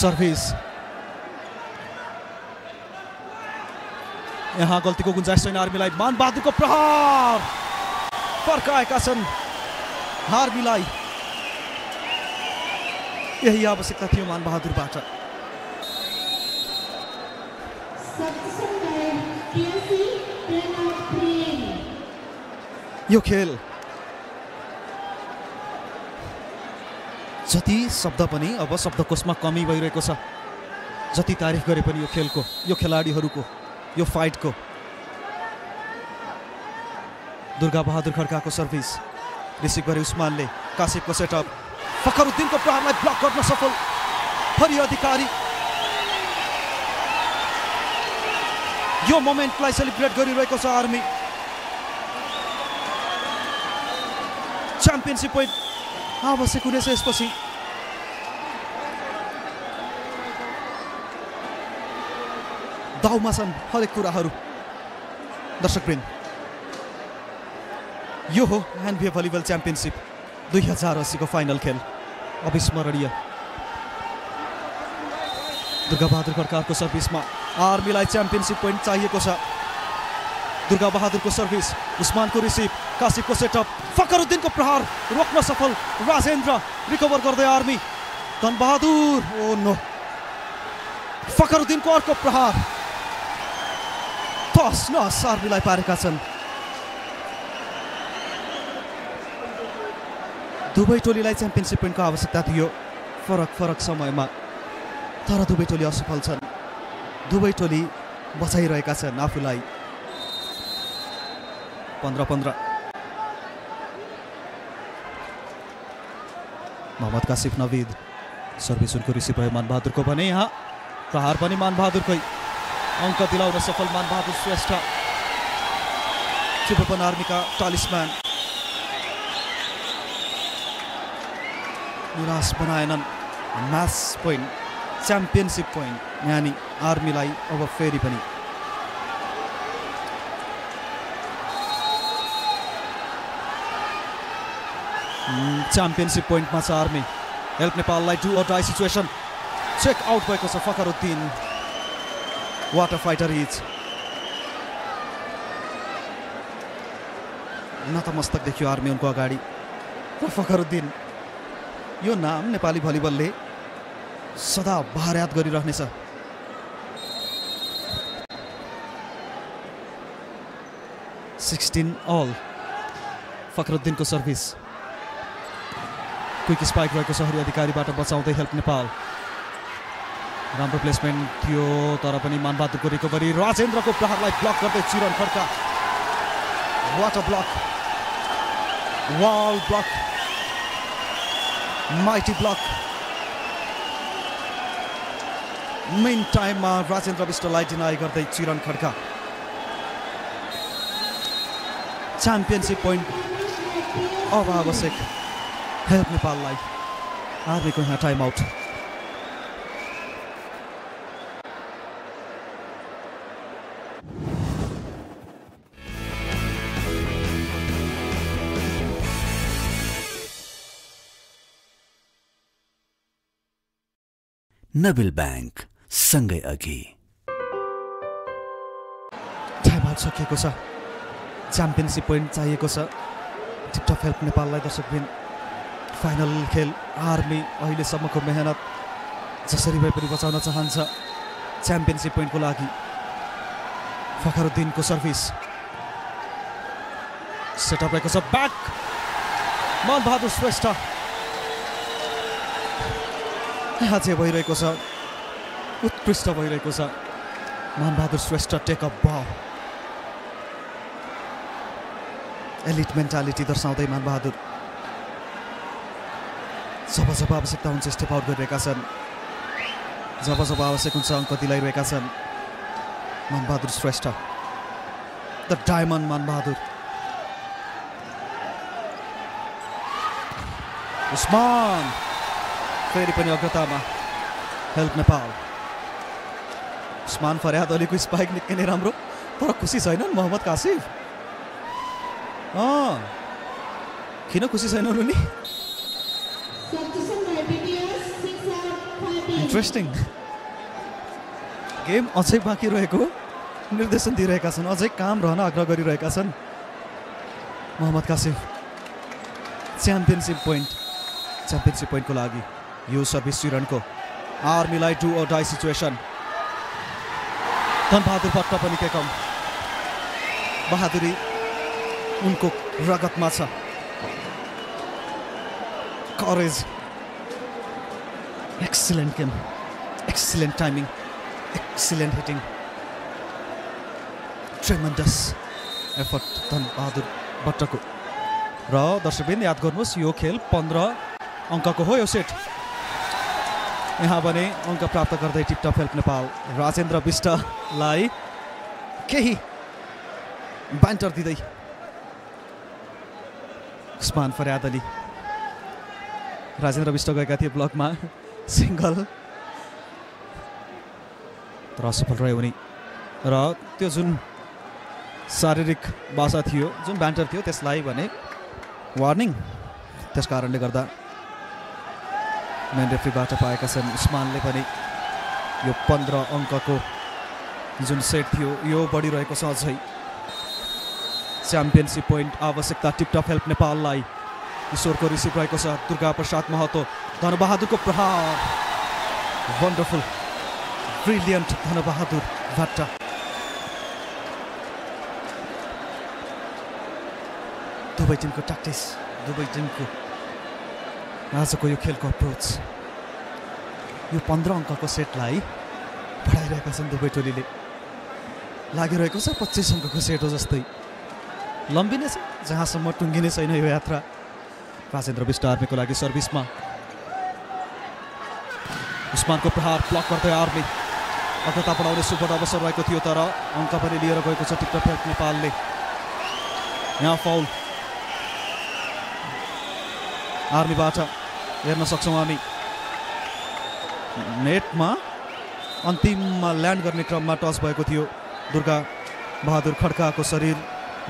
सर्भिस यहाँ गल्तीको गुन्जाइस छैन आर्मीलाई। मानबहादुरको प्रहार। फर्काएका छन् आर्मीलाई। यही आवश्यकता थियो मानबहादुरबाट। यो खेल। जति शब्द पनि अब शब्दकोशमा कमी भइरहेको छ जति तारिफ गरे पनि यो खेलको यो खेलाडीहरूको यो फाइटको। दुर्गा बहादुर खड्काको सर्भिस रिसिभ गरे उस्मानले कासिफको सेटअप। फखरुद्दिनको प्रहारलाई ब्लक गर्न सफल हरि अधिकारी। यो मोमेन्टलाई सेलिब्रेट गरिरहेको छ आर्मी। च्याम्पियनसिप पोइन्ट आवश्यक हुनेछ यसपछि दाउमा छन् हरेक कुराहरू दर्शकवृन्द यो हो एनबिए भलिबल च्याम्पियनसिप दुई हजार असीको फाइनल खेल अविस्मरणीय दुर्गा बहादुर खड्काको सर्भिसमा आर्मीलाई च्याम्पियनसिप पोइन्ट चाहिएको छ दुर्गा बहादुरको सर्भिस उस्मानको रिसिभ कासिफको सेटअप फकरुद्दिनको प्रहार रोक्न सफल राजेन्द्र रिकभर गर्दै आर्मी धनबहादुर ओ नो। फकरुद्दिनको अर्को प्रहार। तस नस आर्मीलाई पारेका छन्। दुवै टोलीलाई च्याम्पियनसिप पोइन्टको आवश्यकता थियो। फरक फरक समयमा। तर दुवै टोली असफल छन्। दुवै टोली बचाइरहेका छन् आफूलाई। पन्ध्र पन्ध्र। मोहम्मद कासिफ नविद। सर्भिस उनको रिसिभ भयो मानबहादुरको भने यहाँ। प्रहार पनि मानबहादुरकै। अङ्क दिलाउन सफल मानबहादुर श्रेष्ठ। त्रिभुवन आर्मीका टालिसम्यान। निराश बनाएनन्। म्याच पोइन्ट च्याम्पियनसिप पोइन्ट यानि आर्मीलाई अब फेरि पनि च्याम्पियनसिप पोइन्टमा छ आर्मी हेल्प नेपाललाई do or die situation check out भएको छ फखरुद्दिन वाटर फाइटर इज नतमस्तक देखियो आर्मी उनको अगाडि। फखरुद्दिन यो नाम नेपाली भलिबलले सदा याद गरिरहनेछ। सिक्सटिन अल फखरुद्दिनको सर्भिस क्विक स्पाइक रहेको छ हरि अधिकारीबाट बचाउँदै हेल्प नेपाल। राम्रो प्लेसमेन्ट थियो तर पनि मानबहादुरको रिकभरी राजेन्द्रको प्रहारलाई ब्लक गर्दै Chiran Khadka what a block wall block mighty block man टाइममा राजेन्द्र विष्टलाई डिनाई गर्दै चिरन खड्का च्याम्पियनसिप पोइन्ट अब आवश्यक हेल्प नेपाललाई आर्मीको यहाँ टाइम आउट नबिल ब्याङ्क सँगै अघि टाइम आउट सकिएको छ च्याम्पियनसिप पोइन्ट चाहिएको छ टिपटप हेल्प नेपाललाई दर्शकबिन फाइनल खेल आर्मी अहिलेसम्मको मेहनत। जसरी भए पनि बचाउन चाहन्छ च्याम्पियनसिप पोइन्टको लागि। फखरुद्दिनको सर्भिस सेटअप रहेको छ ब्याक मनबहादुर श्रेष्ठ। चाहिँ भइरहेको छ उत्कृष्ट भइरहेको छ। मनबहादुर श्रेष्ठ टेक अप ब एलिट मेन्टालिटी दर्शाउँदै मानबहादुर। जब आवश्यकता हुन्छ स्टेप आउट गरिरहेका छन् जब जब आवश्यक हुन्छ अङ्क दिलाइरहेका छन् मनबहादुर श्रेष्ठ द डायमन्ड मनबहादुर उस्मान फेरि पनि अग्रतामा हेल्प नेपाल उस्मान फरियाद अलीको स्पाइक निकै नै राम्रो तर खुसी छैनन् मोहम्मद कासिफ अँ किन खुसी छैनन् उनी इन्ट्रेस्टिङ गेम अझै बाँकी रहेको? निर्देशन दिइरहेका छन्। अझै काम रहन आग्रह गरिरहेका छन्। Mohammad Kashif championship point championship पोइन्टको लागि यो सर्भिस चिरणको आर्मीलाई do or die situation Dhanbahadur Bhatt पनि के कम? बहादुरी उनको रगतमा छ। Courage excellent game excellent timing excellent hitting tremendous effort Dhanbahadur भट्टको र दर्शकबिन याद गर्नुहोस् यो खेल पन्ध्र अङ्कको हो यो सेट यहाँ भने अङ्क प्राप्त गर्दै टिपटप हेल्प नेपाल राजेन्द्र विष्टलाई केही ब्यान्टर दिँदै उस्मान फरियाद अली राजेन्द्र विष्ट गएका थिए ब्लकमा सिङ्गल तर असफल रह्यो उनी र त्यो जुन शारीरिक भाषा थियो जुन ब्यान्टर थियो त्यसलाई भने वार्निङ त्यस कारणले गर्दा मेन रेफ्रीबाट पाएका छन् उस्मानले पनि यो पन्ध्र अङ्कको जुन सेट थियो यो बढिरहेको छ अझै। च्याम्पियनसिप पोइन्ट आवश्यकता टिपटप हेल्प नेपाललाई। ईश्वरको रिसिभ रहेको छ दुर्गा प्रसाद महतो। धनबहादुरको प्रहार। Wonderful brilliant Dhanbahadur Bhatt. दुवै टिमको ट्याक्टिस दुवै टिमको आजको यो खेलको अप्रोच यो पन्ध्र अङ्कको सेटलाई बढाइरहेका छन् दुवै टोलीले। लागिरहेको छ पच्चिस अङ्कको सेट हो जस्तै। लम्बिने छ जहाँसम्म टुङ्गिने छैन यो यात्रा। राजेन्द्र विष्ट आर्मीको लागि सर्भिसमा उस्मानको प्रहार ब्लक गर्दै आर्मी अग्रता बढाउने सुपर अवसर रहेको थियो तर। अङ्क पनि लिएर गएको छ टिकटक नेपालले यहाँ फाउल आर्मीबाट हेर्न सक्छौँ हामी नेटमा अन्तिममा ल्यान्ड गर्ने क्रममा टच भएको थियो। दुर्गा बहादुर खड्काको शरीर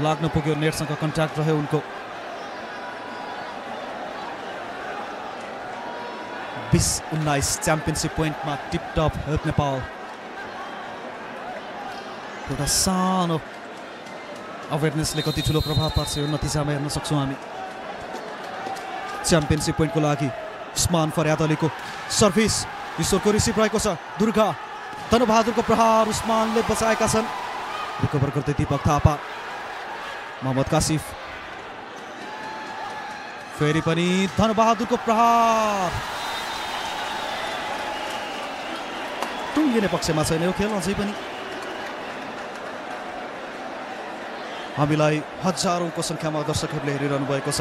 लाग्न पुग्यो। नेटसँग कन्ट्याक्ट रह्यो उनको। बिस उन्नाइस च्याम्पियनसिप पोइन्टमा टिपटप हेल्प नेपाल एउटा सानो अवेरनेसले कति ठुलो प्रभाव पार्छ यो नतिजामा हेर्न सक्छौँ हामी च्याम्पियनसिप पोइन्टको लागि उस्मान फरियाद अलीको सर्भिस ईश्वरको रिसिभ रहेको छ दुर्गा धनबहादुरको प्रहार उस्मानले बचाएका छन् रिकभर गर्दै दिपक थापा मोहम्मद कासिफ फेरि पनि धनबहादुरको प्रहार टुङ्गिने पक्षमा छैन यो खेल अझै पनि। हामीलाई हजारौँको सङ्ख्यामा दर्शकहरूले हेरिरहनु भएको छ।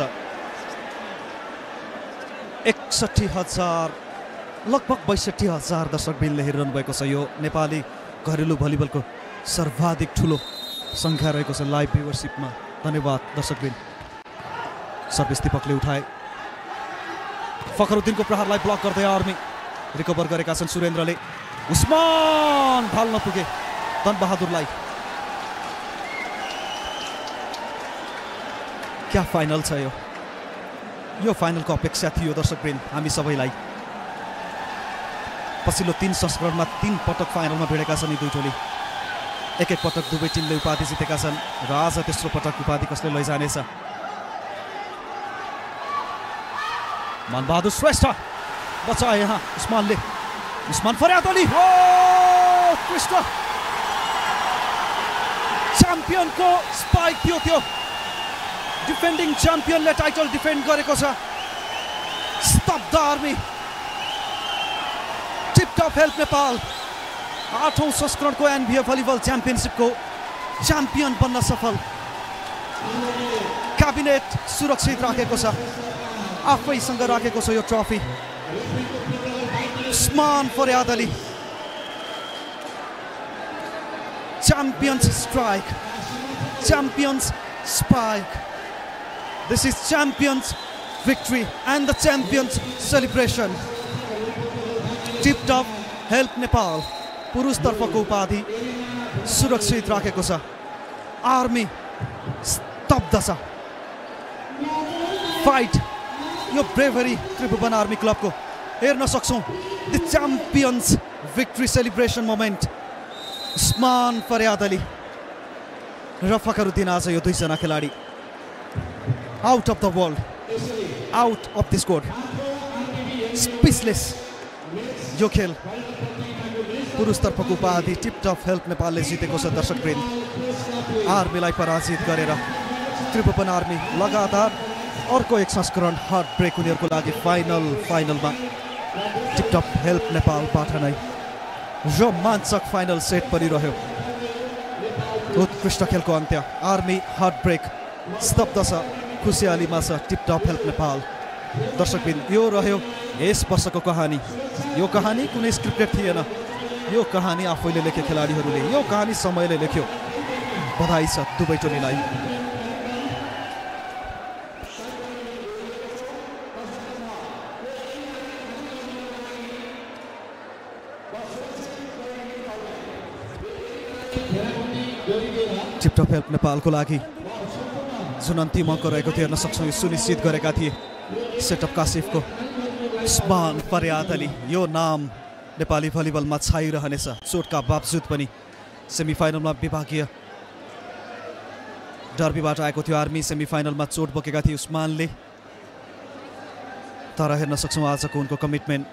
एकसट्ठी हजार लगभग बैसठी हजार दर्शकबिनले हेरिरहनु भएको छ यो नेपाली घरेलु भलिबलको सर्वाधिक ठुलो सङ्ख्या रहेको छ लाइभ भ्युवरसिपमा धन्यवाद दर्शकबिन सर्भिस दिपकले उठाए। फखरुद्दिनको प्रहारलाई ब्लक गर्दै आर्मी रिकभर गरेका छन् सुरेन्द्रले। उस्मान ढाल्न पुगे धनबहादुरलाई क्या फाइनल छ यो यो फाइनलको अपेक्षा थियो दर्शकवृन्द हामी सबैलाई पछिल्लो तिन संस्करणमा तिन पटक फाइनलमा भिडेका छन् यी दुई टोली एक एक पटक दुवै टिमले उपाधि जितेका छन् र आज तेस्रो पटक उपाधि कसले लैजानेछ मनबहादुर श्रेष्ठ बचाए यहाँ उस्मानले उस्मान फरियाद हो च्याम्पियनको स्पाइक थियो त्यो च्याम्पियनले टाइटल डिफेन्ड गरेको छ स्तब्ध आर्मी टिपटप हेल्प नेपाल आठौँ संस्करणको एनबिए भलिबल च्याम्पियनसिपको च्याम्पियन बन्न सफल क्याबिनेट सुरक्षित राखेको छ आफैसँग राखेको छ यो trophy Usman Fariyad Ali champions strike champions spike this is champions victory and the champions celebration. Tiptop help Nepal पुरुषतर्फको उपाधि सुरक्षित राखेको छ आर्मी स्तब्ध छ फाइट यो ब्रेभरी त्रिभुवन आर्मी क्लबको हेर्न सक्छौँ the champions victory celebration moment Usman Faryad Ali र फखरुद्दिन आज यो दुईजना खेलाडी out of the world out of this code speechless यो खेल पुरुषतर्फको उपाधि टिपटप हेल्प नेपालले जितेको छ दर्शकवृन्द आर्मीलाई पराजित गरेर त्रिभुवन आर्मी लगातार अर्को एक संस्करण हार्ट ब्रेक उनीहरूको लागि फाइनल फाइनलमा टिपटप हेल्प नेपालबाट नै रोमाञ्चक फाइनल सेट पनि रह्यो उत्कृष्ट खेलको अन्त्य आर्मी हार्ट ब्रेक स्तब्ध छ खुसियालीमा छ टिपटप हेल्प नेपाल दर्शकबिन यो रह्यो यस वर्षको कहानी यो कहानी कुनै स्क्रिप्टेड थिएन यो कहानी आफैले लेखे खेलाडीहरूले यो कहानी समयले लेख्यो बधाई छ दुवै टोलीलाई टिपटप हेल्प नेपालको लागि जुन अन्तिम अङ्क रहेको थियो हेर्न सक्छौँ। यो सुनिश्चित गरेका थिए सेटअप कासिफको उस्मान फरियाद अली यो नाम नेपाली भलिबलमा छाइरहनेछ। चोटका बावजुद पनि सेमिफाइनलमा विभागीय डर्बीबाट आएको थियो। आर्मी सेमिफाइनलमा चोट बोकेका थिए उस्मानले। तर हेर्न सक्छौँ आजको उनको कमिटमेन्ट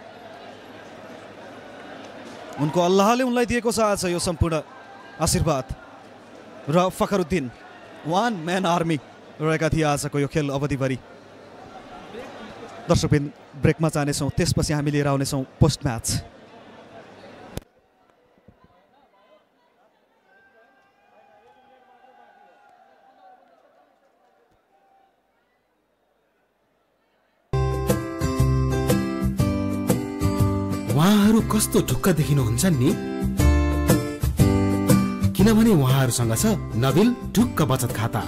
उनको अल्लाहले उनलाई दिएको छ आज यो सम्पूर्ण आशीर्वाद। र फखरुद्दिन वान म्यान आर्मी रहेका थिए आजको यो खेल अवधिभरि। दर्शकबिन ब्रेकमा जानेछौँ त्यसपछि हामी लिएर आउनेछौँ पोस्ट म्याच उहाँहरू कस्तो ढुक्क देखिनुहुन्छ नि? किनभने उहाँहरूसँग छ नविल ढुक्क बचत खाता।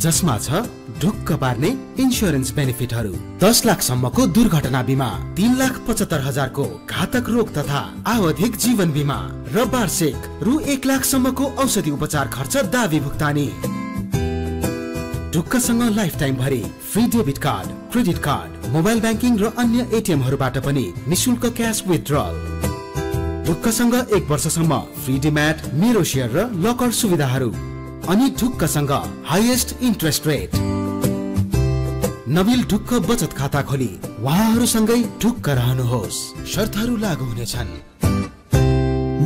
जसमा छ ढुक्क पार्ने इन्सुरेन्स बेनिफिटहरू दस लाखसम्मको दुर्घटना बिमा तिन लाख पचहत्तर हजारको घातक रोग तथा आवधिक जीवन बिमा र वार्षिक रु एक लाखसम्मको औषधि उपचार खर्च दावी भुक्तानी। ढुक्कसँग लाइफ टाइम भरि free debit card credit card mobile banking र अन्य एटिएमहरूबाट पनि निशुल्क क्यास विथड्रल ढुक्कसँग एक वर्षसम्म फ्री डिम्याट मेरो सेयर र लकर सुविधाहरू। अनि ढुक्कसँग हाइएस्ट इन्ट्रेस्ट रेट नविल ढुक्क बचत खाता खोली। उहाँहरूसँगै ढुक्क रहनुहोस्। शर्तहरू लागू हुनेछन्।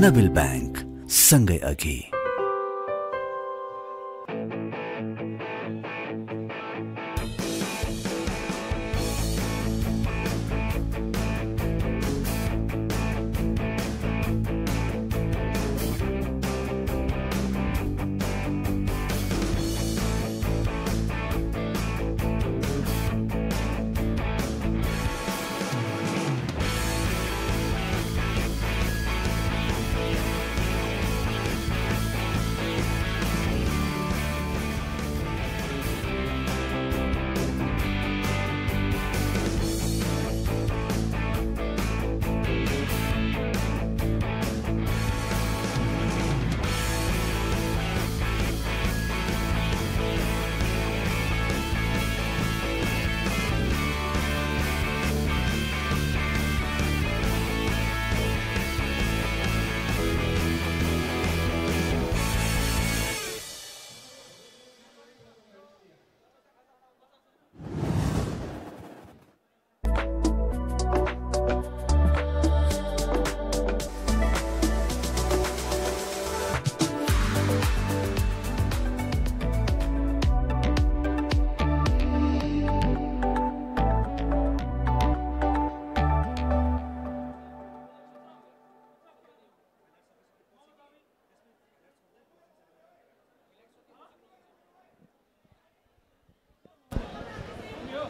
नबिल ब्याङ्क सँगै अघि।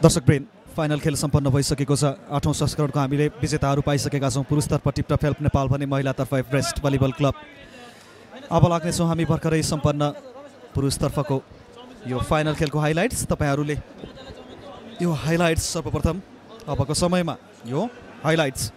दर्शकवृन्द फाइनल खेल सम्पन्न भइसकेको छ। आठौँ संस्करणको हामीले विजेताहरू पाइसकेका छौँ। पुरुषतर्फ टिपटप हेल्प नेपाल भने महिलातर्फ एभरेस्ट भलिबल क्लब। अब लाग्नेछौँ हामी भर्खरै सम्पन्न पुरुषतर्फको यो फाइनल खेलको हाइलाइट्स तपाईँहरूले यो हाइलाइट्स सर्वप्रथम अबको समयमा यो highlights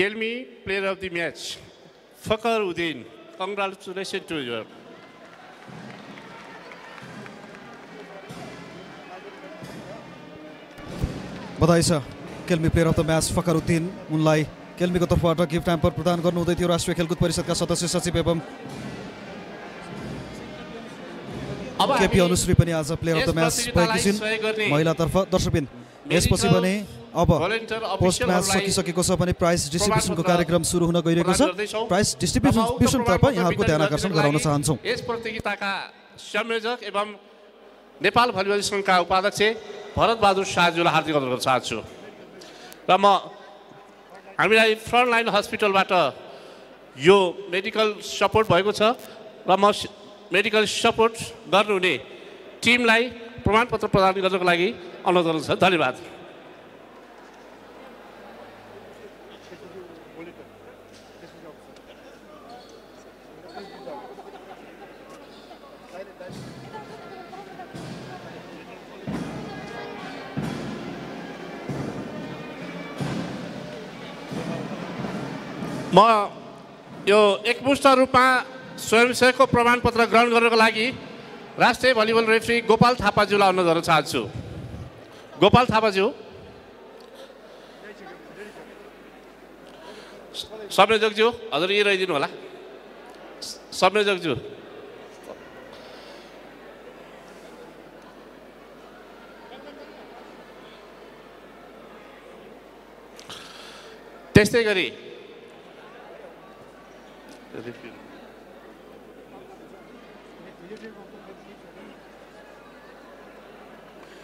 Kelmi, player of the match. Fakar Udin, congratulations to you. बधाई छ। Kelmi player of the match Fakhruddin उनलाई केल्मीको तर्फबाट गिफ्ट ह्याम्पर प्रदान गर्नुहुँदै थियो राष्ट्रिय खेलकुद परिषदका सदस्य सचिव एवं अब केपी अनुश्री पनि आज प्लेयर अफ द म्याच भएकी छिन्। महिलातर्फ दर्शकबिन। यसपछि भने अब volunteer पोस्ट म्याच officialहरूलाई सकिसकेको छ भने प्राइज डिस्ट्रिब्युसनको कार्यक्रम सुरु हुन गइरहेको। छ। उक्त डिस्ट्रिब्युसनतर्फ प्रमाणपत्र यहाँको ध्यान आकर्षण गराउन चाहन्छौँ। यस प्रतियोगिताका संयोजक एवं नेपाल भलिबल सङ्घका उपाध्यक्ष भरतबहादुर शाहज्यूलाई हार्दिक अनुरोध गर्न चाहन्छु। र म हामीलाई फ्रन्ट लाइन हस्पिटलबाट यो मेडिकल सपोर्ट भएको छ र म मेडिकल सपोर्ट गर्नुहुने टिमलाई प्रमाणपत्र प्रदान गर्नको लागि अनुरोध गर्दछु। धन्यवाद। म यो एकमुष्ट रूपमा स्वयंसेवकको प्रमाणपत्र ग्रहण गर्नको लागि राष्ट्रिय भलिबल रेफ्री गोपाल थापाज्यूलाई अनुरोध गर्न चाहन्छु। गोपाल थापाज्यू। संयोजकज्यू हजुर यही रहिदिनु होला। संयोजकज्यू त्यस्तै गरी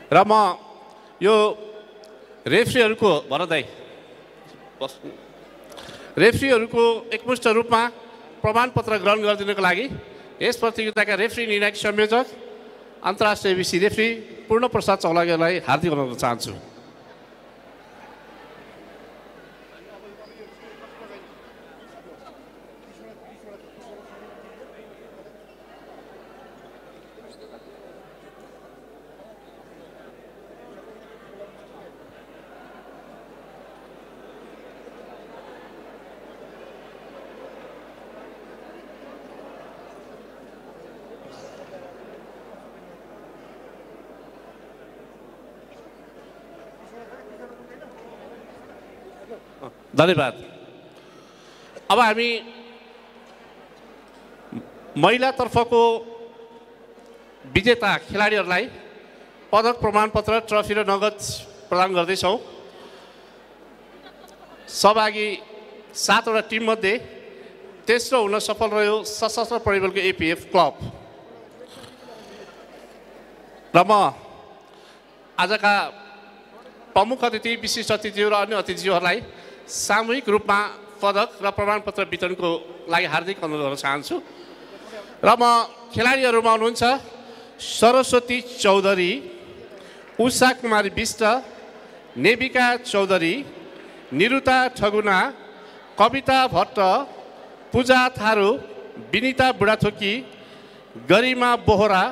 र म यो रेफ्रीहरूको भरत दाई बस्नु रेफ्रीहरूको एकमुष्ट रूपमा प्रमाणपत्र ग्रहण गरिदिनको लागि यस प्रतियोगिताका रेफ्री निर्णायक संयोजक अन्तर्राष्ट्रिय विसी रेफ्री पूर्ण प्रसाद चौलागीलाई हार्दिक अनुरोध चाहन्छु। धन्यवाद। अब हामी महिलातर्फको विजेता खेलाडीहरूलाई पदक प्रमाणपत्र ट्रफी र नगद प्रदान गर्दैछौँ। सहभागी सातवटा टिममध्ये तेस्रो हुन सफल रह्यो सशस्त्र परिबलको एपिएफ क्लब। र म आजका प्रमुख अतिथि विशिष्ट अतिथिहरू र अन्य अतिथिहरूलाई सामूहिक रूपमा पदक र प्रमाणपत्र वितरणको लागि हार्दिक अनुरोध गर्न चाहन्छु। र म खेलाडीहरूमा हुनुहुन्छ सरस्वती चौधरी उषा कुमारी विष्ट नेविका चौधरी निरुता ठगुना कविता भट्ट पूजा थारू विनिता बुढाथोकी गरिमा बोहरा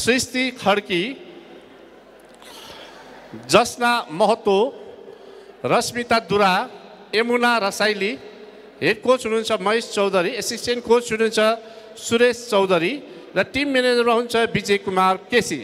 सृष्टि खड्की जसना महतो रश्मिता दुरा यमुना रसाइली हेड कोच हुनुहुन्छ महेश चौधरी एसिस्टेन्ट कोच हुनुहुन्छ सुरेश चौधरी र टिम म्यानेजरमा हुन्छ विजय कुमार केसी।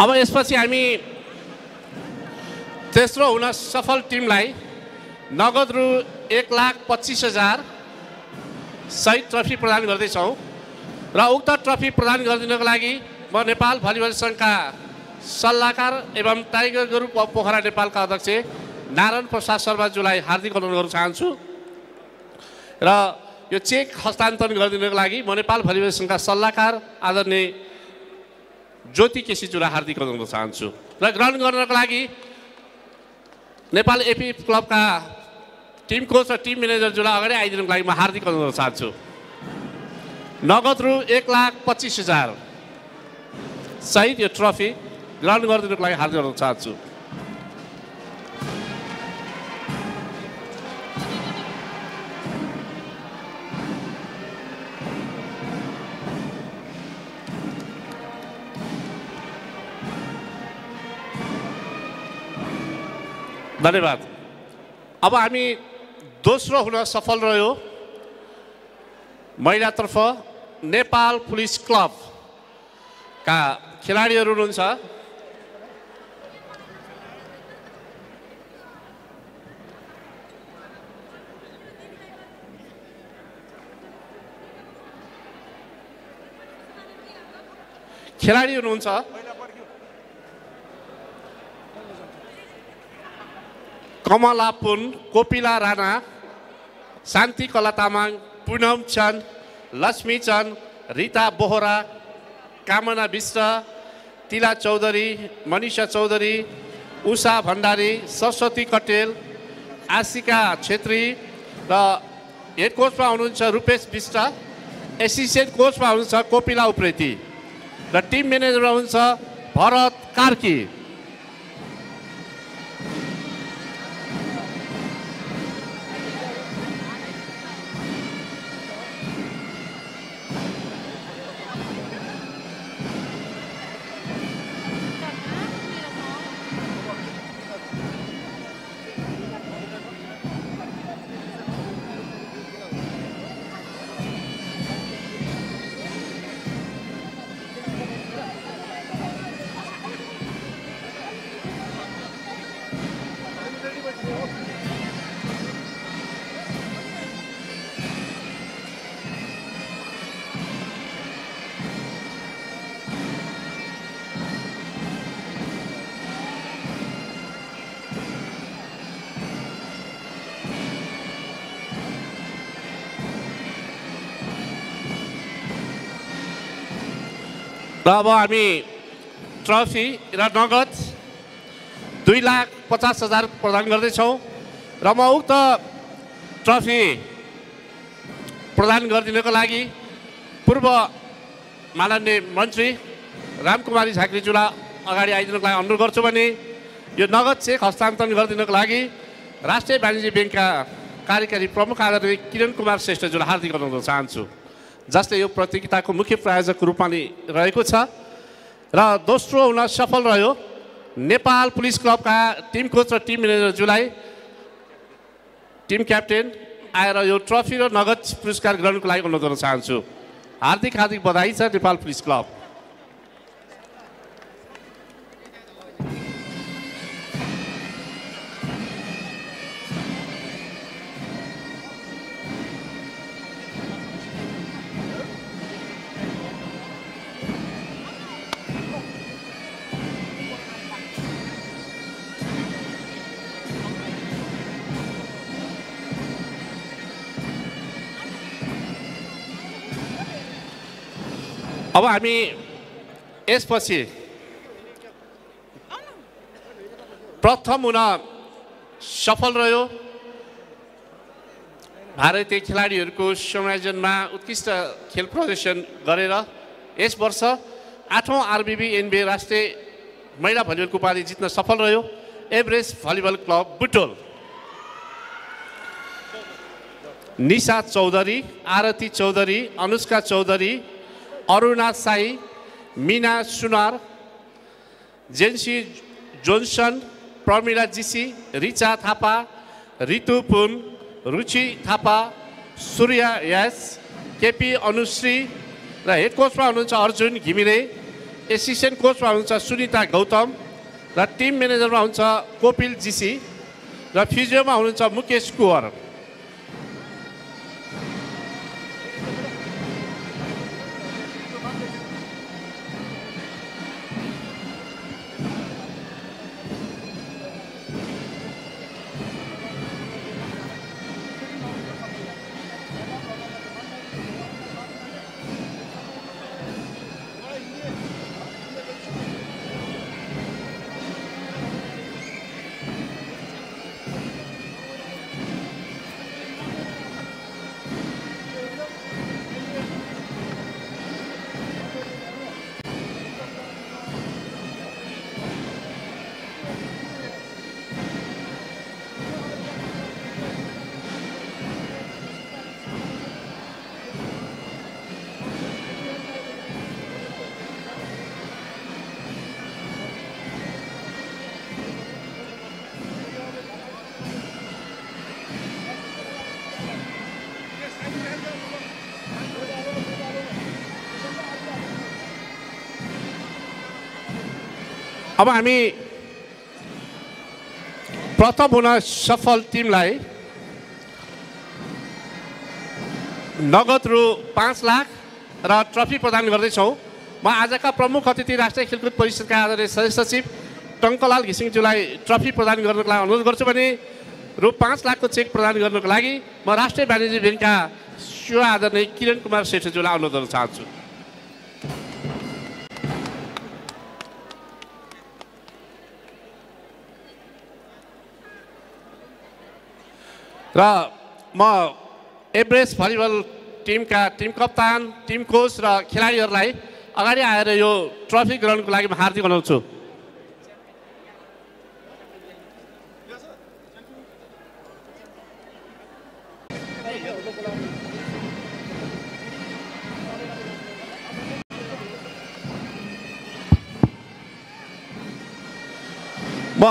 अब यसपछि हामी तेस्रो हुन सफल टिमलाई नगद रु एक लाख पच्चिस हजार सहित ट्रफी प्रदान गर्दैछौँ र उक्त ट्रफी प्रदान गरिदिनको लागि म नेपाल भलिबल सङ्घका सल्लाहकार एवं टाइगर ग्रुप अफ पोखरा नेपालका अध्यक्ष नारायण प्रसाद शर्माज्यूलाई हार्दिक अनुरोध गर्न चाहन्छु। र यो चेक हस्तान्तरण गरिदिनको लागि म नेपाल भलिबल सङ्घका सल्लाहकार आदरणीय ज्योति केसीज्यूलाई हार्दिक गर्न चाहन्छु। र ग्रहण गर्नको लागि नेपाल एपी क्लबका टिम कोच र टिम म्यानेजरज्यूलाई अगाडि आइदिनुको लागि म हार्दिक अनुरोध चाहन्छु। नगद रु एक लाख पच्चिस हजार सहित यो ट्रफी ग्रहण गरिदिनुको लागि हार्दिक अनुरोध चाहन्छु। धन्यवाद। अब हामी दोस्रो हुन सफल रह्यो। महिलातर्फ नेपाल पुलिस क्लबका खेलाडीहरू हुनुहुन्छ। खेलाडी हुनुहुन्छ। कमला पुन कोपिला राणा शान्ति कला तामाङ पुनम चन्द लक्ष्मी चन्द रिता बोहरा कामना विष्ट तिला चौधरी मनिषा चौधरी उषा भण्डारी सरस्वती कटेल आशिका छेत्री र हेड कोचमा हुनुहुन्छ रूपेश विष्ट एसिस्टेन्ट कोचमा हुनुहुन्छ कोपिला उप्रेती र टिम म्यानेजरमा हुनुहुन्छ भरत कार्की र अब हामी ट्रफी र नगद दुई लाख पचास हजार प्रदान गर्दैछौँ र म उक्त ट्रफी प्रदान गरिदिनको लागि पूर्व माननीय मन्त्री रामकुमारी झाँक्रीज्यूलाई अगाडि आइदिनुको लागि अनुरोध गर्छु भने यो नगद चेक हस्तान्तरण गरिदिनुको लागि राष्ट्रिय वाणिज्य ब्याङ्कका कार्यकारी प्रमुख आदरणीय किरण कुमार श्रेष्ठज्यूलाई हार्दिक अनुरोध चाहन्छु। जसले यो प्रतियोगिताको मुख्य प्रायोजकको रूपमा नि रहेको छ। र दोस्रो हुन सफल रह्यो नेपाल पुलिस क्लबका टिम कोच र टिम म्यानेजरज्यूलाई। टिम क्याप्टेन आएर यो ट्रफी र नगद पुरस्कार ग्रहणको लागि अनुरोध गर्न चाहन्छु। हार्दिक हार्दिक बधाई छ नेपाल पुलिस क्लब। अब हामी यसपछि प्रथम हुन सफल रह्यो भारतीय खेलाडीहरूको संयोजनमा उत्कृष्ट खेल प्रदर्शन गरेर यस वर्ष आठौँ आरबिबी एनबिए राष्ट्रिय महिला भलिबलको उपाधि जित्न सफल रह्यो Everest volleyball club Butwal Nisha Chaudhary Aarti Chaudhary Anushka Chaudhary Aruna Sai Mina Sunar Jency Johnson Pramila GC Richa Thapa Ritu Pun Ruchi Thapa Surya Yas KP Anushree र हेड कोचमा हुनुहुन्छ अर्जुन घिमिरे एसिस्टेन्ट कोचमा हुनुहुन्छ सुनिता गौतम र टिम म्यानेजरमा हुन्छ कोपिल जीसी र फिजियोमा हुनुहुन्छ मुकेश कुवर। अब हामी प्रथम हुन सफल टिमलाई नगद रु पाँच लाख र ट्रफी प्रदान गर्दैछौँ। म आजका प्रमुख अतिथि राष्ट्रिय खेलकुद परिषदका आदरणीय सदस्य सचिव टङ्कलाल घिसिङज्यूलाई ट्रफी प्रदान गर्नको लागि अनुरोध गर्छु भने रु पाँच लाखको चेक प्रदान गर्नको लागि म राष्ट्रिय वाणिज्य ब्याङ्कका सिओ आदरणीय किरण कुमार श्रेष्ठज्यूलाई अनुरोध गर्न चाहन्छु। र म एभरेस्ट भलिबल टिमका टिम कप्तान टिम कोच र खेलाडीहरूलाई अगाडि आएर यो ट्रफी ग्रहणको लागि म हार्दिक बनाउँछु म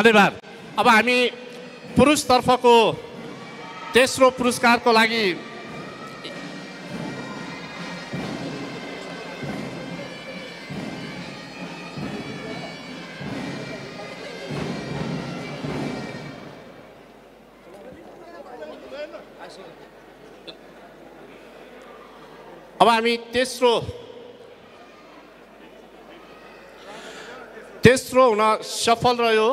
धन्यवाद अब हामी पुरुषतर्फको तेस्रो पुरस्कारको लागि अब हामी तेस्रो तेस्रो हुन सफल रह्यो।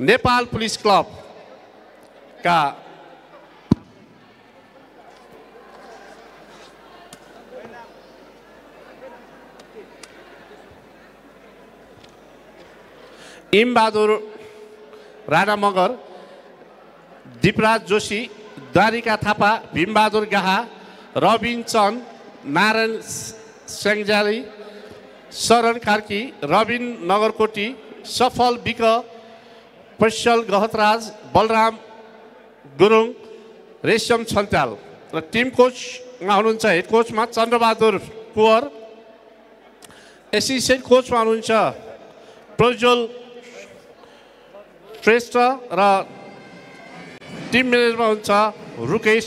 नेपाल पुलिस क्लबका इमबहादुर राणा मगर दिपराज जोशी द्वारिका थापा भीमबहादुर गाहा रबिन चन्द नारायण स्याङ्जाली शरण कार्की रबिन नगरकोटी सफल विक पश्यल गहतराज बलराम गुरुङ रेशम छन्त्याल र टिम कोचमा हुनुहुन्छ हेड कोचमा चन्द्रबहादुर कुवर। एसिस्टेन्ट कोचमा हुनुहुन्छ प्रज्वल श्रेष्ठ र टिम म्यानेजरमा हुन्छ रुकेश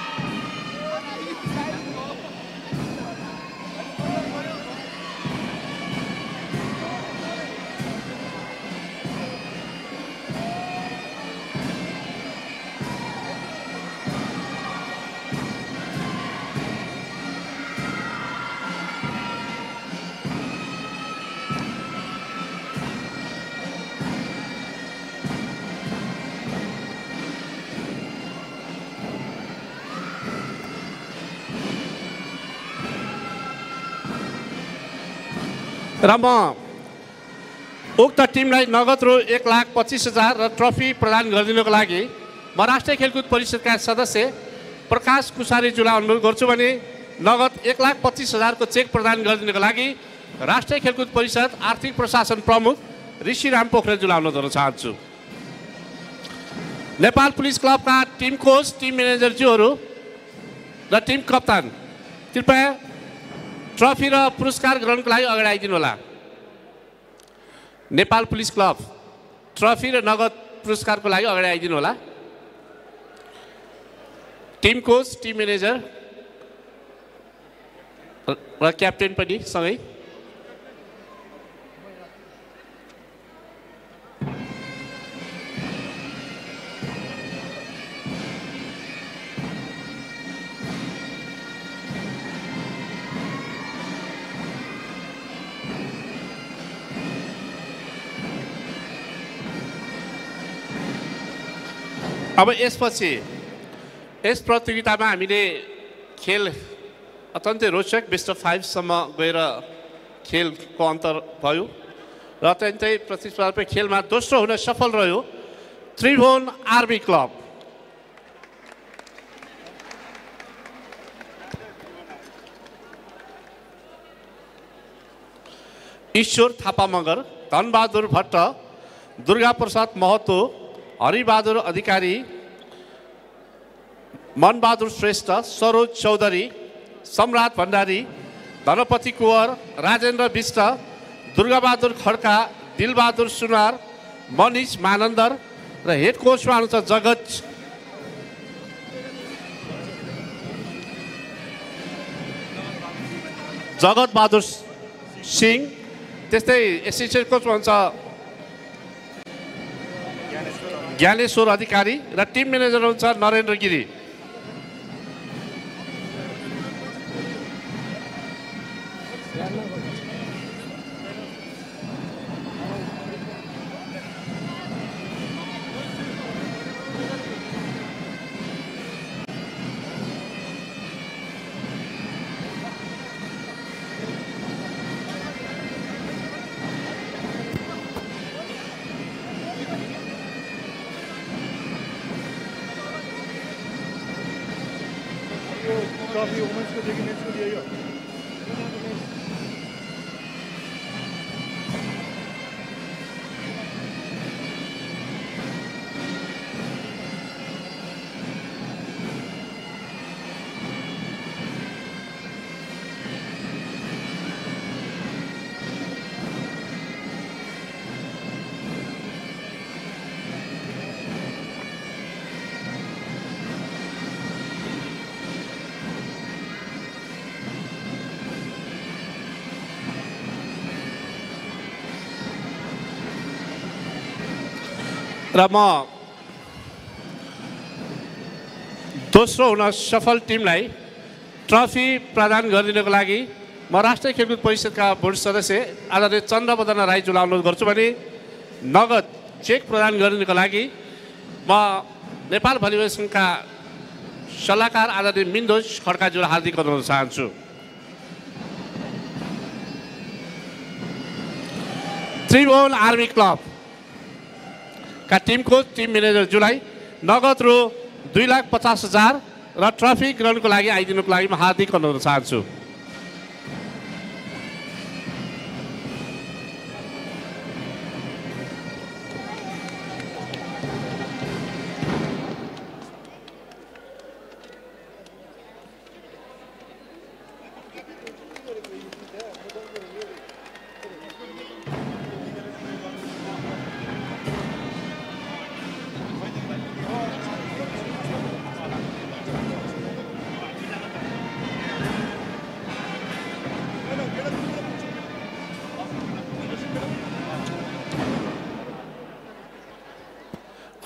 र म उक्त टिमलाई नगद रु एक लाख पच्चिस हजार र ट्रफी प्रदान गरिदिनुको लागि म राष्ट्रिय खेलकुद परिषदका सदस्य प्रकाश कुसारीज्यूलाई अनुरोध गर्छु भने नगद एक लाख पच्चिस हजारको चेक प्रदान गरिदिनुको लागि राष्ट्रिय खेलकुद परिषद आर्थिक प्रशासन प्रमुख ऋषिराम पोखरेलज्यूलाई अनुरोध गर्न चाहन्छु। नेपाल पुलिस क्लबका टिम कोच टिम म्यानेजरज्यूहरू र टिम कप्तान कृपया ट्रफी र पुरस्कार ग्रहणको लागि अगाडि आइदिनु होला। नेपाल पुलिस क्लब ट्रफी र नगद पुरस्कारको लागि अगाडि आइदिनु होला। टिम कोच टिम म्यानेजर र क्याप्टेन पनि सँगै। अब यसपछि यस प्रतियोगितामा हामीले खेल अत्यन्तै रोचक अफ फाइभसम्म गएर खेलको अन्तर भयो र अत्यन्तै प्रतिस्पर्धात्मक खेलमा दोस्रो हुन सफल रह्यो त्रिभुवन आर्मी क्लब। ईश्वर थापा मगर धनबहादुर भट्ट दुर्गा प्रसाद महतो हरिबहादुर अधिकारी मनबहादुर श्रेष्ठ सरोज चौधरी सम्राट भण्डारी धनपति कुँवर राजेन्द्र विष्ट दुर्गाबहादुर खड्का दिलबहादुर सुनार मनिष मानन्दर र हेड कोचमा हुनुहुन्छ जगत। जगत बहादुर सिंह त्यस्तै एसिस्टेन्ट कोचमा हुन्छ ज्ञानेश्वर अधिकारी र टिम म्यानेजर हुन्छ नरेन्द्र गिरी। र म दोस्रो हुन सफल टिमलाई ट्रफी प्रदान गरिदिनको लागि म राष्ट्रिय खेलकुद परिषदका बोर्ड सदस्य आदरणीय चन्द्रवदन राईज्यूलाई अनुरोध गर्छु भने नगद चेक प्रदान गरिदिनको लागि म नेपाल भलिबल सङ्घका सल्लाहकार आदरणीय मिन्दोज खड्काज्यूलाई हार्दिक अनुरोध चाहन्छु। त्रिभुवन आर्मी क्लब का टिम कोच टिम म्यानेजरज्यूलाई नगद रु दुई लाख पचास हजार र ट्रफी ग्रहणको लागि आइदिनुको लागि म हार्दिक अनुरोध चाहन्छु।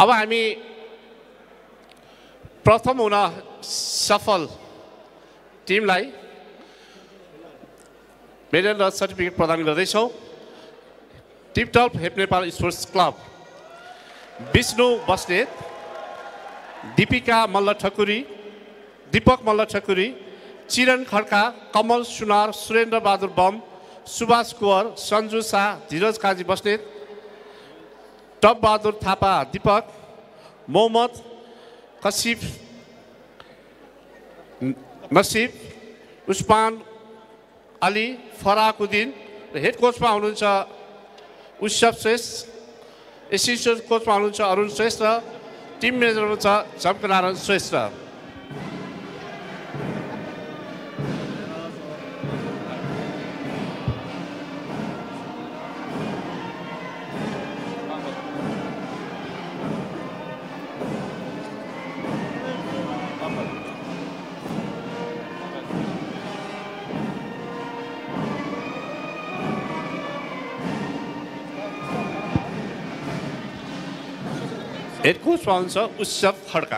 अब हामी प्रथम हुन सफल टिमलाई मेडल र सर्टिफिकेट प्रदान गर्दैछौँ। Tiptop help Nepal sports club. Bishnu Basnet Dipika Malla Thakuri Dipak Malla Thakuri Chiran Khadka Kamal Sunar Surendra Bahadur Bam Subhash Kunwar Sanju Shah Dhiraj Kaji Basnet Top Bahadur Thapa Dipak Mohammad Kashif Nasib Usman Ali Fakhruddin र head कोचमा हुनुहुन्छ उत्सव Shrestha assistant कोचमा हुनुहुन्छ Arun Shrestha team म्यानेजरमा छ झम्कनारायण Shrestha head कोचमा हुनुहुन्छ उत्सव खड्का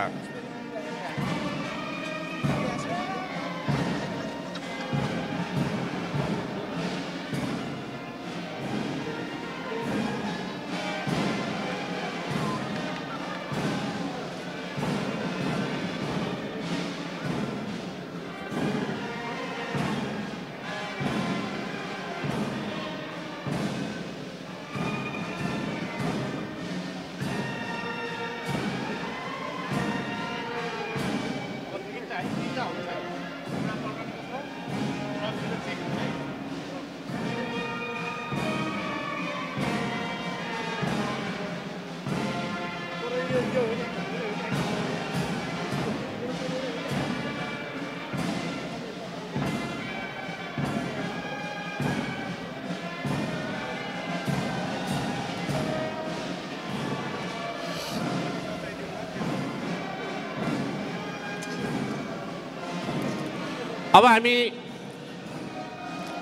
अब हामी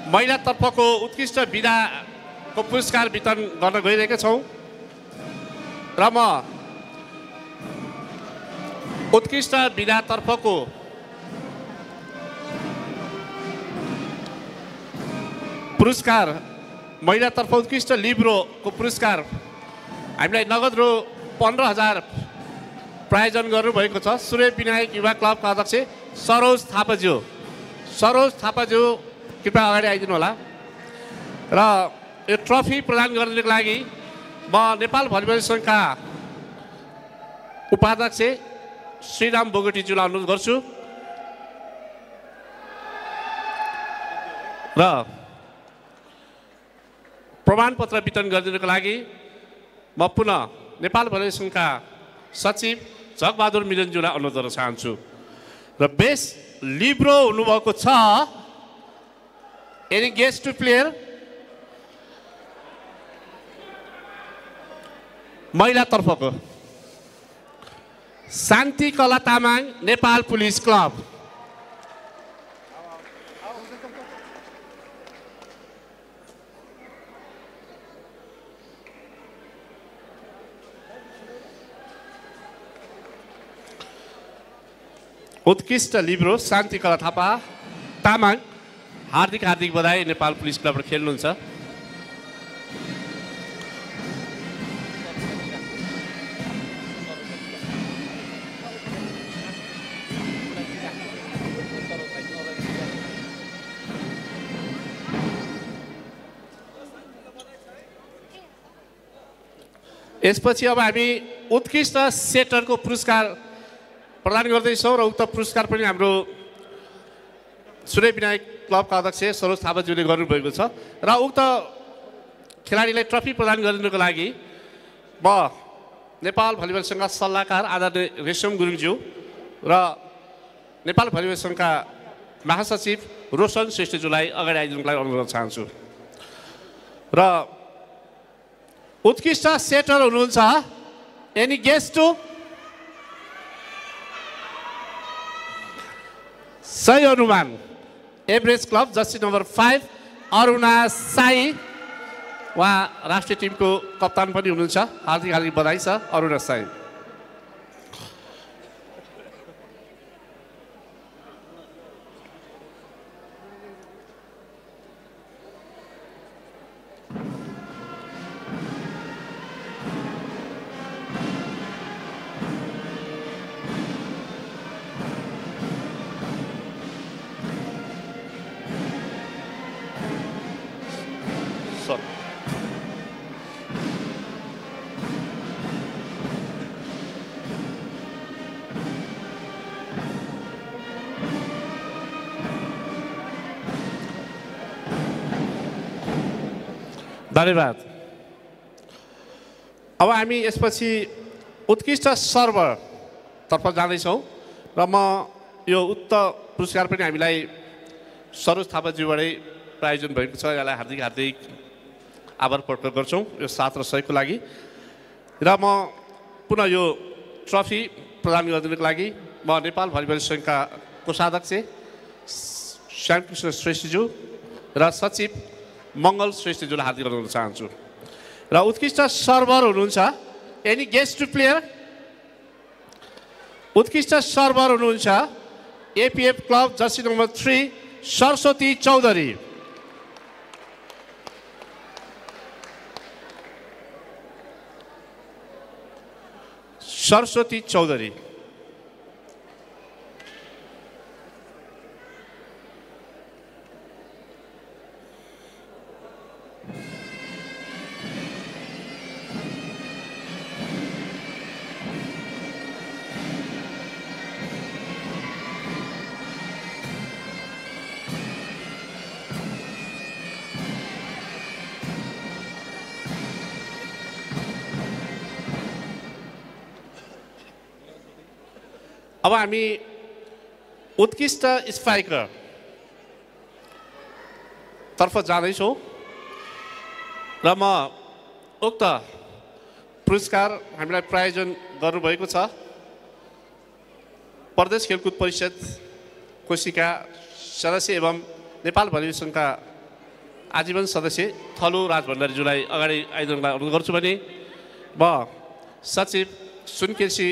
महिलातर्फको उत्कृष्ट विधाको पुरस्कार वितरण गर्न गइरहेका छौँ। र म उत्कृष्ट विधातर्फको पुरस्कार महिलातर्फ उत्कृष्ट लिब्रोको पुरस्कार हामीलाई नगद रु पन्ध्र हजार प्रायोजन गर्नुभएको छ। सूर्य विनायक युवा क्लबका अध्यक्ष सरोज थापाज्यू। सरोज थापाज्यू कृपया अगाडि आइदिनु होला र यो ट्रफी प्रदान गर्नको लागि म नेपाल भलिबल सङ्घका उपाध्यक्ष श्रीराम बोगटीज्यूलाई अनुरोध गर्छु। र प्रमाणपत्र वितरण गरिदिनुको लागि म पुनः नेपाल भलिबल सङ्घका सचिव झकबहादुर मिलनज्यूलाई अनुरोध गर्न चाहन्छु। र बेस्ट लिब्रो हुनुभएको छ एनी गेस्ट टु प्लेयर महिलातर्फको शान्ति कला तामाङ नेपाल पुलिस क्लब उत्कृष्ट लिब्रो शान्ति कला थापा। तामाङ। हार्दिक हार्दिक बधाई नेपाल पुलिस क्लबबाट खेल्नुहुन्छ। यसपछि अब हामी उत्कृष्ट सेटरको पुरस्कार प्रदान गर्दैछौँ र उक्त पुरस्कार पनि हाम्रो सूर्य विनायक क्लबका अध्यक्ष सरोज थापाज्यूले गर्नुभएको छ र उक्त खेलाडीलाई ट्रफी प्रदान गरिदिनुको लागि म नेपाल भलिबल सङ्घका सल्लाहकार आदरणीय रेशम गुरुङज्यू र नेपाल भलिबल सङ्घका महासचिव रोशन श्रेष्ठज्यूलाई अगाडि आइदिनुको लागि अनुरोध चाहन्छु। र उत्कृष्ट सेटर हुनुहुन्छ। एनी गेस्ट टु सही अनुमान Everest club jersey number five Aruna Sai उहाँ राष्ट्रिय टिमको कप्तान पनि हुनुहुन्छ हार्दिक हार्दिक बधाई छ अरुणा साई धन्यवाद अब हामी यसपछि उत्कृष्ट सर्भरतर्फ जाँदैछौँ र म यो उक्त पुरस्कार पनि हामीलाई सरोज थापाज्यूबाटै प्रायोजन भएको छ। यसलाई हार्दिक हार्दिक आभार प्रकट गर्छौँ यो साथ र सहयोगको लागि। र म पुनः यो ट्रफी प्रदान गरिदिनुको लागि म नेपाल भलिबल सङ्घका कोषाध्यक्ष श्यामकृष्ण श्रेष्ठज्यू र सचिव मङ्गल श्रेष्ठज्यूलाई हार्दिक अनुरोध चाहन्छु। र उत्कृष्ट सर्भर हुनुहुन्छ। एनी गेस्ट टु प्लेयर उत्कृष्ट सर्भर हुनुहुन्छ। APF club jersey number three Saraswati Chaudhary. Saraswati Chaudhary. अब हामी उत्कृष्ट स्पाइकर तर्फ जाँदैछौँ र म उक्त पुरस्कार हामीलाई प्रायोजन गर्नुभएको छ। प्रदेश खेलकुद परिषद कोशिका सदस्य एवं नेपाल भलिबल सङ्घका आजीवन सदस्य थलो राज भण्डारीज्यूलाई अगाडि आइदिनुलाई अनुरोध गर्छु भने म सचिव सुनकेसी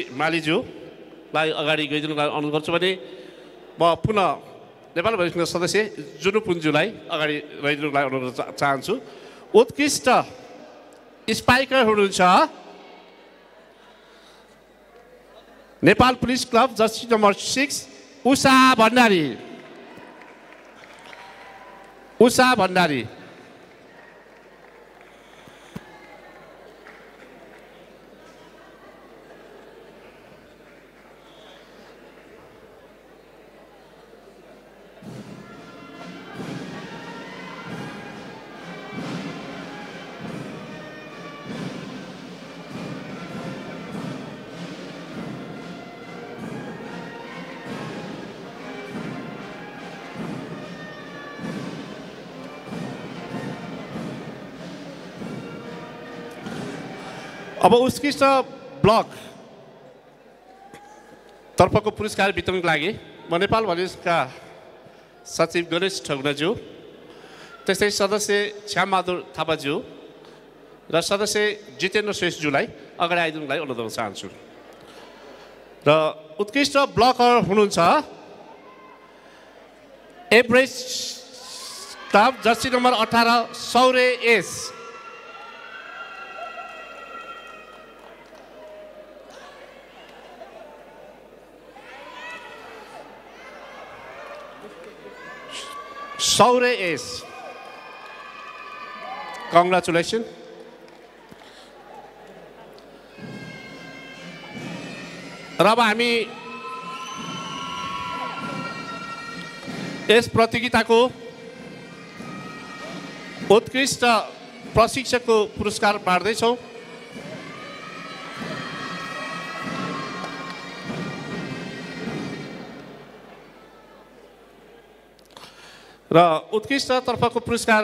मालीज्यूलाई अगाडि गइदिनुलाई अनुरोध गर्छु भने म पुनः नेपाल सङ्घ सदस्य जुनु पुन्जुलाई अगाडि गइदिनुलाई अनुरोध चाहन्छु। उत्कृष्ट स्पाइकर हुनुहुन्छ Nepal police club jersey number six Usha Bhandari. Usha Bhandari. अब उत्कृष्ट ब्लक तर्फको पुरस्कार वितरणको लागि म नेपाल भलिसका सचिव गणेश ठगुनाज्यू त्यस्तै सदस्य श्यामबहादुर थापाज्यू र सदस्य जितेन्द्र श्रेष्ठज्यूलाई अगाडि आइदिनुको लागि अनुरोध गर्न चाहन्छु। र उत्कृष्ट ब्लकर हुनुहुन्छ एभरेज क्लब जर्सी नम्बर अठार Saure S. Saure S congratulation र अब हामी यस प्रतियोगिताको उत्कृष्ट प्रशिक्षकको पुरस्कार बाँड्दैछौँ र उत्कृष्ट तर्फको पुरस्कार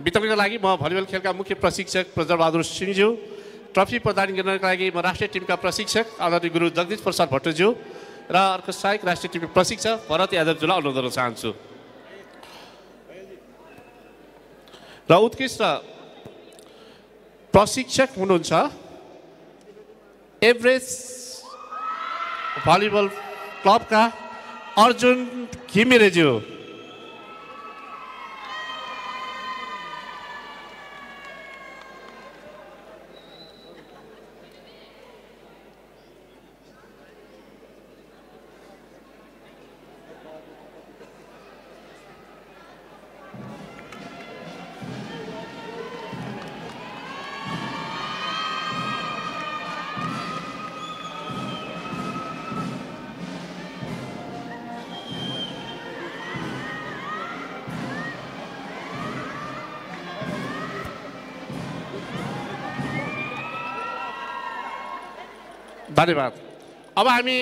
वितरणका लागि म भलिबल खेलका मुख्य प्रशिक्षक प्रज्वलबहादुर सिंहज्यू ट्रफी प्रदान गर्नका लागि म राष्ट्रिय टिमका प्रशिक्षक आदरणीय गुरु जगदीश प्रसाद भट्टज्यू र अर्को सहायक राष्ट्रिय टिमका प्रशिक्षक भरत यादवज्यूलाई अनुरोध गर्न चाहन्छु। र उत्कृष्ट प्रशिक्षक हुनुहुन्छ एभरेज भलिबल क्लबका अर्जुन घिमिरेज्यू। धन्यवाद। अब हामी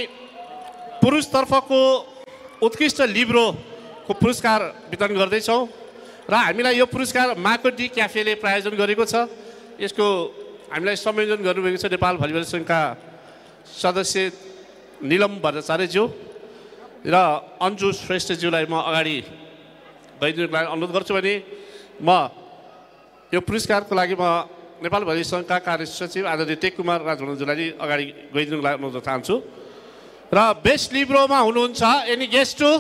पुरुषतर्फको उत्कृष्ट लिब्रोको पुरस्कार वितरण गर्दैछौँ र हामीलाई यो पुरस्कार माको डी क्याफेले प्रायोजन गरेको छ। यसको हामीलाई संयोजन गर्नुभएको छ नेपाल भलिबल सङ्घका सदस्य निलम भट्टाचार्यज्यू र अन्जु श्रेष्ठज्यूलाई म अगाडि गइदिनुको लागि अनुरोध गर्छु भने म यो पुरस्कारको लागि म नेपाल भली सङ्घका कार्य सचिव आदरणीय टेक कुमार राजभण्डज्यूलाई अगाडि गइदिनुको लागि अनुरोध चाहन्छु। र बेस्ट लिब्रोमा हुनुहुन्छ any guess to?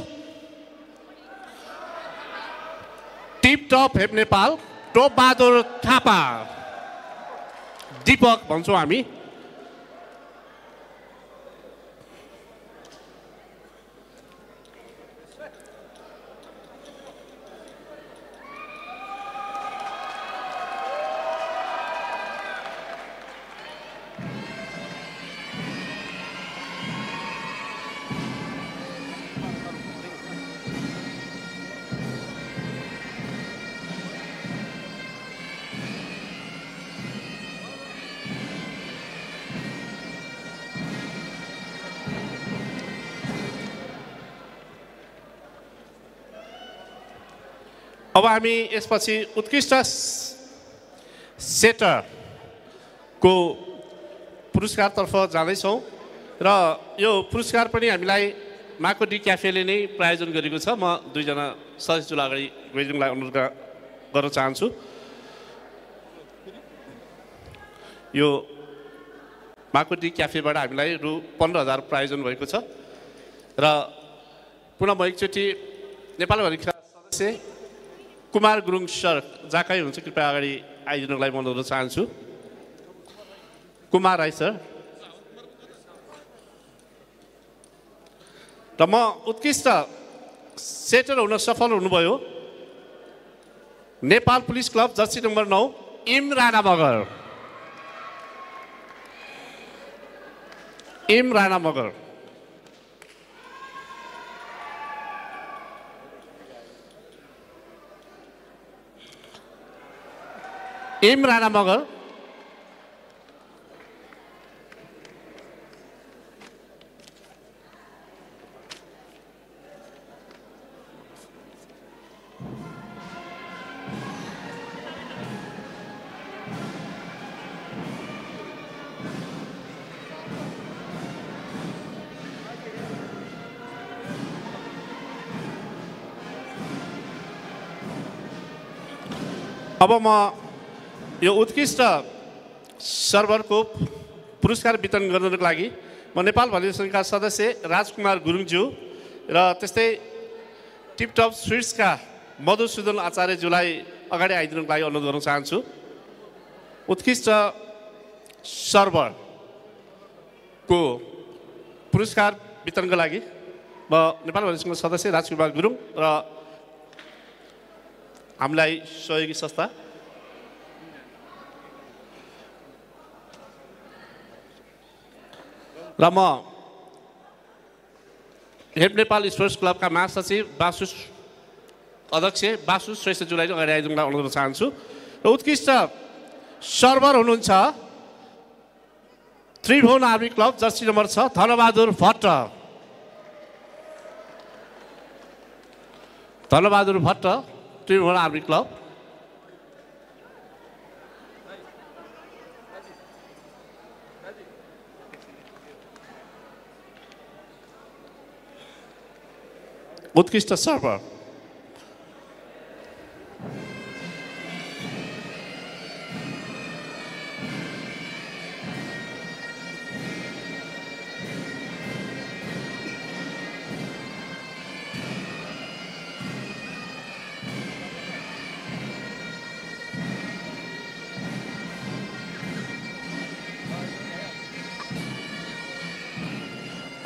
Tiptop help Nepal Top Bahadur Thapa. Dipak भन्छौँ हामी। अब हामी यसपछि उत्कृष्ट सेटरको पुरस्कारतर्फ जाँदैछौँ र यो पुरस्कार पनि हामीलाई माको डी क्याफेले नै प्रायोजन गरेको छ। म दुईजना सदस्यलाई अगाडि गइदिनुलाई अनुरोध गर्न चाहन्छु। यो माको डी क्याफेबाट हामीलाई रु पन्ध्र हजार प्रायोजन भएको छ। र पुनः म एकचोटि नेपाल भरिका सदस्य कुमार गुरुङ सर जहाँ हुन्छ कृपया अगाडि आइदिनुलाई म अनुरोध चाहन्छु। कुमार राई सर। र म उत्कृष्ट सेटर हुन सफल हुनुभयो। Nepal police club jersey number नौ इम राणा मगर इम राणा मगर एम राणा मगर अब म यो उत्कृष्ट सर्भरको पुरस्कार वितरण गर्नको लागि म नेपाल भलिबल सङ्घका सदस्य राजकुमार गुरुङज्यू र त्यस्तै टिपटप स्विट्सका मधुसूदन आचार्यज्यूलाई अगाडि आइदिनुको लागि अनुरोध गर्न चाहन्छु। उत्कृष्ट सर्भरको पुरस्कार वितरणको लागि म नेपाल भलिबल सदस्य राजकुमार गुरुङ र हामीलाई सहयोगी संस्था र म हेप नेपाल स्पोर्ट्स क्लबका महासचिव बासु अध्यक्ष बासु श्रेष्ठज्यूलाई चाहिँ अगाडि आइदिनुलाई अनुरोध चाहन्छु र उत्कृष्ट सर्भर हुनुहुन्छ Tribhuvan army club jersey number छ धनबहादुर भट्ट धनबहादुर भट्ट त्रिभुवन आर्मी क्लब उत्कृष्ट सर्भर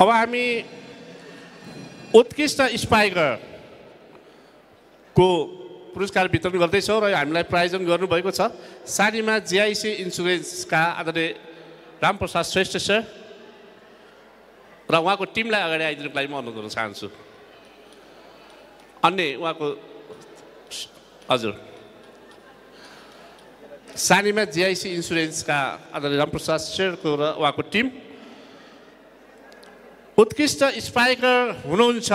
अब हामी उत्कृष्ट स्पाइकरको पुरस्कार वितरण गर्दैछौँ र हामीलाई प्रायोजन गर्नुभएको छ। सानीमा जिआइसी इन्सुरेन्सका आदरणीय रामप्रसाद श्रेष्ठ सर र उहाँको टिमलाई अगाडि आइदिनुको लागि म अनुरोध गर्न चाहन्छु। अन्य उहाँको हजुर। सानीमा जिआइसी इन्सुरेन्सका आदरणीय रामप्रसाद सरको र उहाँको टिम उत्कृष्ट स्पाइकर हुनुहुन्छ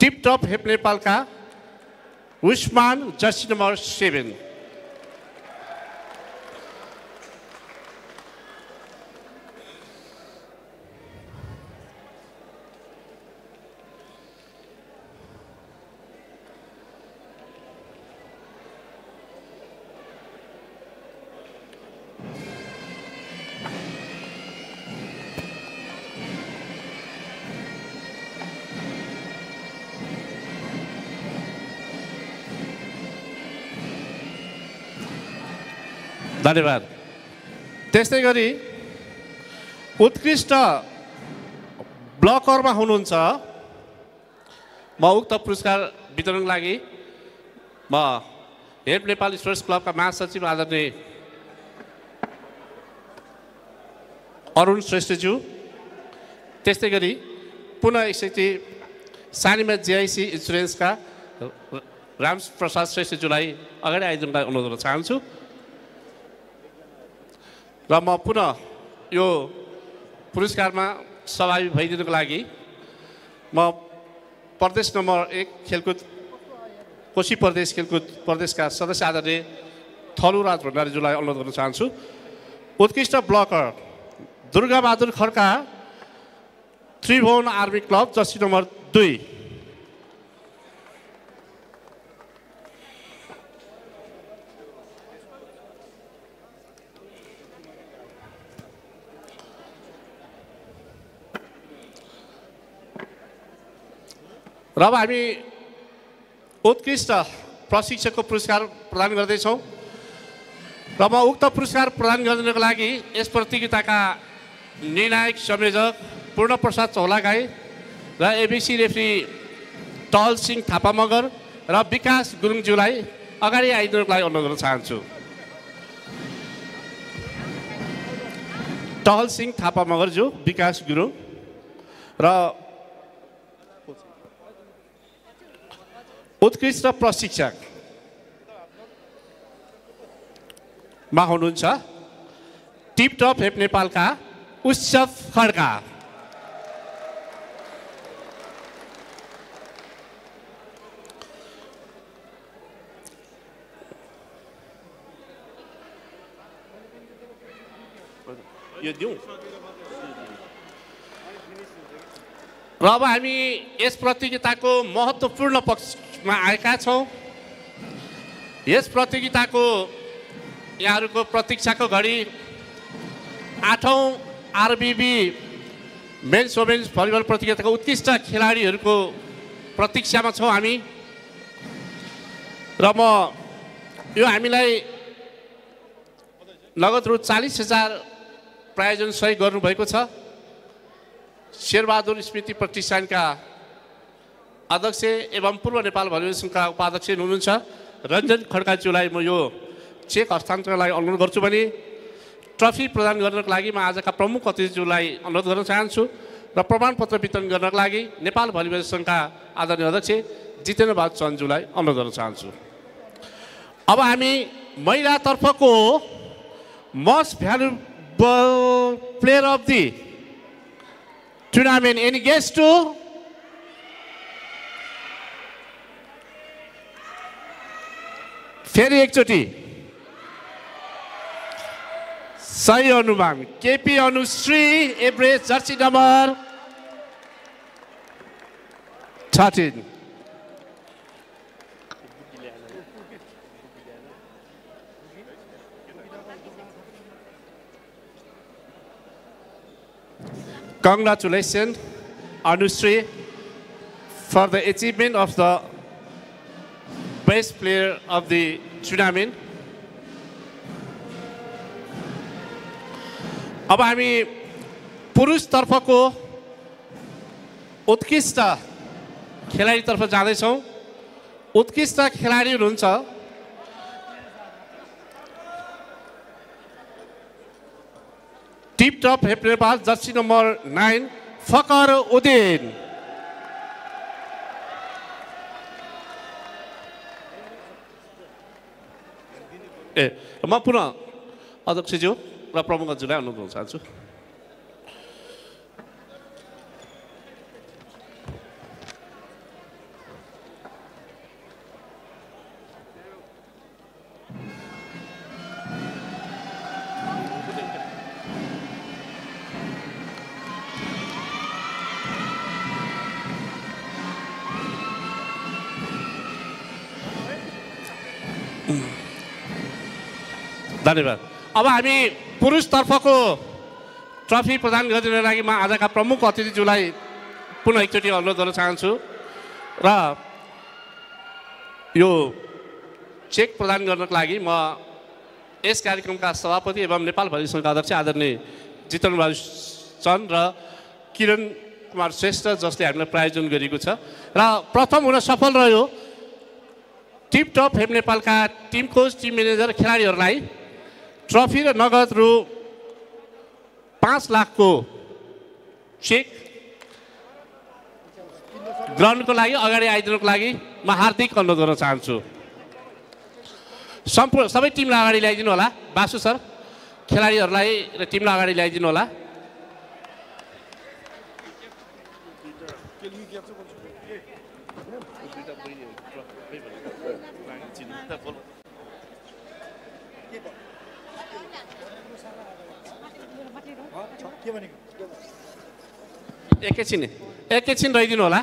टिपटप हेप नेपालका उस्मान जर्सी नम्बर सेभेन धन्यवाद। त्यस्तै गरी उत्कृष्ट ब्लकरमा हुनुहुन्छ। म उक्त पुरस्कार वितरणको लागि म हेप नेपाल स्पोर्ट्स क्लबका महासचिव आदरणीय अरुण श्रेष्ठज्यू त्यस्तै गरी पुनः एकचोटि सानीमा जिआइसी इन्सुरेन्सका राम प्रसाद श्रेष्ठज्यूलाई अगाडि आइदिनुलाई अनुरोध गर्न चाहन्छु। र म पुनः यो पुरस्कारमा सहभागी भइदिनुको लागि म प्रदेश नम्बर एक खेलकुद कोशी प्रदेश खेलकुद प्रदेशका सदस्य आदरणीय थलुराज भण्डारीज्यूलाई अनुरोध गर्न चाहन्छु। उत्कृष्ट blocker Durgabahadur Khadka Tribhuvan army club jersey number दुई। र अब हामी उत्कृष्ट प्रशिक्षकको पुरस्कार प्रदान गर्दैछौँ। र म उक्त पुरस्कार प्रदान गरिदिनको लागि यस प्रतियोगिताका निर्णायक संयोजक पूर्णप्रसाद चौलागाई र एबिसी रेफ्री टहल सिंह थापा मगर र विकास गुरुङज्यूलाई अगाडि आइदिनुको लागि अनुरोध गर्न चाहन्छु। टहल सिंह थापा मगरज्यू विकास गुरुङ र उत्कृष्ट प्रशिक्षक मा हुनुहुन्छ टिपटप हेप नेपालका उत्सव खड्का र अब हामी यस प्रतियोगिताको महत्त्वपूर्ण पक्षमा आएका छौँ? यस प्रतियोगिताको यहाँहरूको प्रतीक्षाको घडी आठौँ आरबिबी मेन्स वुमेन्स भलिबल प्रतियोगिताको उत्कृष्ट खेलाडीहरूको प्रतीक्षामा छौँ हामी। र म यो हामीलाई नगद रु चालिस हजार प्रायोजन सही गर्नुभएको छ। शेरबहादुर स्मृति प्रतिष्ठानका अध्यक्ष एवं पूर्व नेपाल भलिबल सङ्घका उपाध्यक्ष हुनुहुन्छ रञ्जन खड्काज्यूलाई म यो चेक हस्तान्तरणको लागि अनुरोध गर्छु भने ट्रफी प्रदान गर्नको लागि म आजका प्रमुख अतिथिज्यूलाई अनुरोध गर्न चाहन्छु र प्रमाणपत्र वितरण गर्नको लागि नेपाल भलिबल सङ्घका आदरणीय अध्यक्ष जितेन्द्र बहादुर चन्दज्यूलाई अनुरोध गर्न चाहन्छु। अब हामी महिलातर्फको most valuable player of the tournament. Any guess to फेरि एकचोटि। सही अनुमान। KP Anushree average jersey number एभरेजिन congratulation Anushree for the achievement of the best player of the tournament. अब हामी पुरुषतर्फको उत्कृष्ट खेलाडीतर्फ जाँदैछौँ। उत्कृष्ट खेलाडी हुनुहुन्छ। Tiptop help Nepal jersey number nine Fakhruddin ए म पुनः अध्यक्षज्यू र प्रमुखज्यूलाई अनुरोध चाहन्छु धन्यवाद। अब हामी पुरुषतर्फको ट्रफी प्रदान गरिदिनको लागि म आजका प्रमुख अतिथिज्यूलाई पुनः एकचोटि अनुरोध गर्न चाहन्छु र यो चेक प्रदान गर्नको लागि म यस कार्यक्रमका सभापति एवं नेपाल भली सङ्घका अध्यक्ष आदरणीय जितन बहादुर चन्द र किरण कुमार श्रेष्ठ जसले हामीलाई प्रायोजन गरेको छ र प्रथम हुन सफल रह्यो टिप टप हेम नेपालका टिम कोच टिम म्यानेजर खेलाडीहरूलाई ट्रफी र नगद रु पाँच लाखको चेक ग्रहणको लागि अगाडि आइदिनुको लागि म हार्दिक अनुरोध गर्न चाहन्छु। सम्पूर्ण सबै टिमलाई अगाडि ल्याइदिनु होला। बासु सर खेलाडीहरूलाई र टिमलाई अगाडि ल्याइदिनु होला। एकैछिन एकैछिन रहिदिनु होला।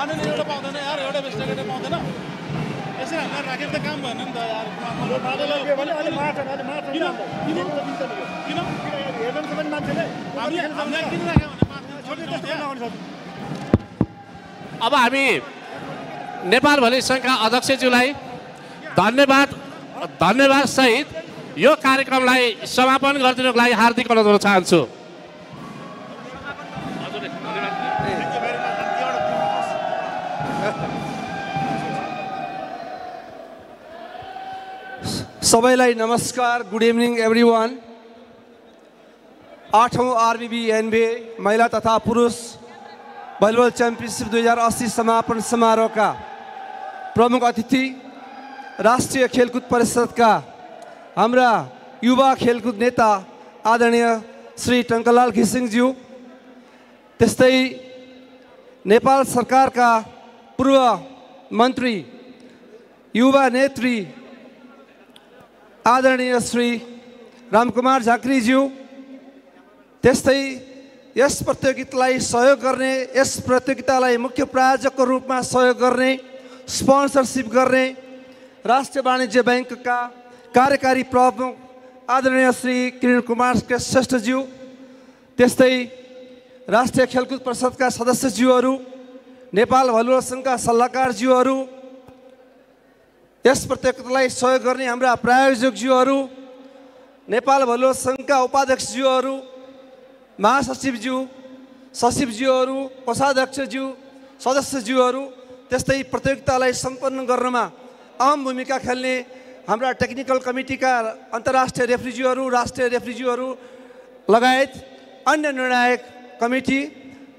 मानेले एउटा पाउँदैन यार एउटा बेस्ट एउटा पाउँदैन। यसरी हामीलाई राखेर त काम भएन नि त यार। अब हामी नेपाल भली सङ्घका अध्यक्षज्यूलाई धन्यवाद धन्यवाद सहित यो कार्यक्रमलाई समापन गरिदिनुको लागि हार्दिक अनुरोध चाहन्छु। सबैलाई नमस्कार गुड इभिनिङ एभ्री वान आठौँ आरबिबी एनबिए महिला तथा पुरुष भलिबल च्याम्पियनसिप दुई हजार अस्सी समापन समारोहका प्रमुख अतिथि राष्ट्रिय खेलकुद परिषदका हाम्रा युवा खेलकुद नेता आदरणीय श्री टङ्कलाल घिसिङज्यू त्यस्तै नेपाल सरकारका पूर्व मन्त्री युवा नेत्री आदरणीय श्री रामकुमार झाँक्रीज्यू त्यस्तै यस प्रतियोगितालाई सहयोग गर्ने यस प्रतियोगितालाई मुख्य प्रायोजकको रूपमा सहयोग गर्ने स्पोन्सरसिप गर्ने राष्ट्रिय वाणिज्य ब्याङ्कका कार्यकारी प्रमुख आदरणीय श्री किरण कुमार श्रेष्ठज्यू त्यस्तै राष्ट्रिय खेलकुद परिषदका सदस्यज्यूहरू नेपाल भलुवा सङ्घका सल्लाहकारज्यूहरू यस प्रतियोगितालाई सहयोग गर्ने हाम्रा प्रायोजकज्यूहरू नेपाल भलुवा सङ्घका उपाध्यक्षज्यूहरू महासचिवज्यू सचिवज्यूहरू कोषाध्यक्षज्यू सदस्यज्यूहरू त्यस्तै प्रतियोगितालाई सम्पन्न गर्नमा अहम भूमिका खेल्ने हाम्रा टेक्निकल कमिटीका अन्तर्राष्ट्रिय रेफ्रिज्यूहरू राष्ट्रिय रेफ्रिज्यूहरू लगायत अन्य निर्णायक कमिटी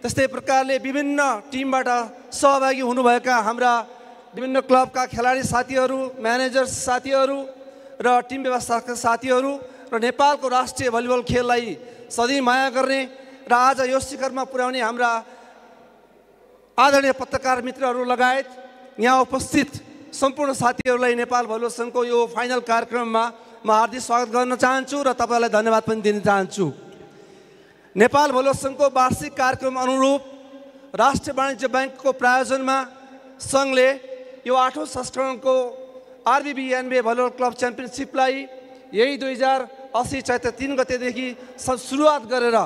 त्यस्तै प्रकारले विभिन्न टिमबाट सहभागी हुनुभएका हाम्रा विभिन्न क्लबका खेलाडी साथीहरू म्यानेजर साथीहरू र टिम व्यवस्थाका साथीहरू र नेपालको राष्ट्रिय भलिबल खेललाई सधैँ माया गर्ने र आज यो शिखरमा पुर्याउने हाम्रा आदरणीय पत्रकार मित्रहरू लगायत यहाँ उपस्थित सम्पूर्ण साथीहरूलाई नेपाल भलिबल सङ्घको यो फाइनल कार्यक्रममा म हार्दिक स्वागत गर्न चाहन्छु र तपाईँलाई धन्यवाद पनि दिन चाहन्छु। नेपाल भलिबल सङ्घको वार्षिक कार्यक्रम अनुरूप राष्ट्रिय वाणिज्य ब्याङ्कको प्रायोजनमा सङ्घले यो आठौँ संस्करणको आरबिबी एनबिए भलिबल क्लब च्याम्पियनसिपलाई यही दुई हजार असी चैत्र तिन गतेदेखि सुरुवात गरेर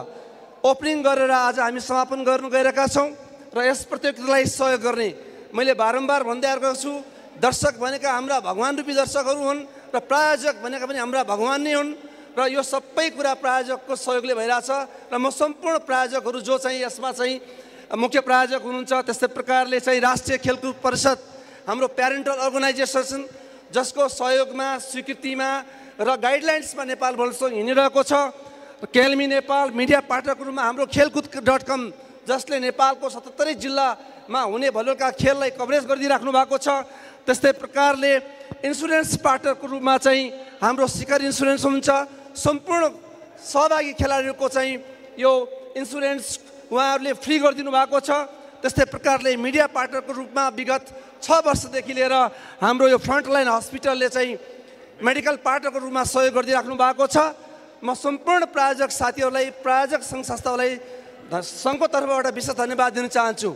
ओपनिङ गरेर आज हामी समापन गर्नु गइरहेका छौँ र यस प्रतियोगितालाई सहयोग गर्ने मैले बारम्बार भन्दै आएको छु दर्शक भनेका हाम्रा भगवान् रूपी दर्शकहरू हुन् र प्रायोजक भनेका पनि हाम्रा भगवान् नै हुन् र यो सबै कुरा प्रायोजकको सहयोगले भइरहेछ र म सम्पूर्ण प्रायोजकहरू जो चाहिँ यसमा चाहिँ मुख्य प्रायोजक हुनुहुन्छ त्यस्तै प्रकारले चाहिँ राष्ट्रिय खेलकुद परिषद हाम्रो प्यारेन्टल अर्गनाइजेसन जसको सहयोगमा स्वीकृतिमा र गाइडलाइन्समा नेपाल भलिसङ्घ हिँडिरहेको छ। केलमी नेपाल मिडिया पार्टनरको रूपमा हाम्रो खेलकुद डट कम जसले नेपालको सतहत्तरै जिल्लामा हुने भलिबलका खेललाई कभरेज गरिदिइराख्नु भएको छ। त्यस्तै प्रकारले इन्सुरेन्स पार्टनरको रूपमा चाहिँ हाम्रो शिखर इन्सुरेन्स हुन्छ। सम्पूर्ण सहभागी खेलाडीहरूको चाहिँ यो इन्सुरेन्स उहाँहरूले फ्री गरिदिनु भएको छ। त्यस्तै प्रकारले मिडिया पार्टनरको रूपमा विगत छ वर्षदेखि लिएर हाम्रो यो फ्रन्टलाइन हस्पिटलले चाहिँ मेडिकल पार्टनरको रूपमा सहयोग गरिदिइराख्नु भएको छ। म सम्पूर्ण प्रायोजक साथीहरूलाई प्रायोजक सङ्घ संस्थाहरूलाई सङ्घको तर्फबाट विशेष धन्यवाद दिन चाहन्छु।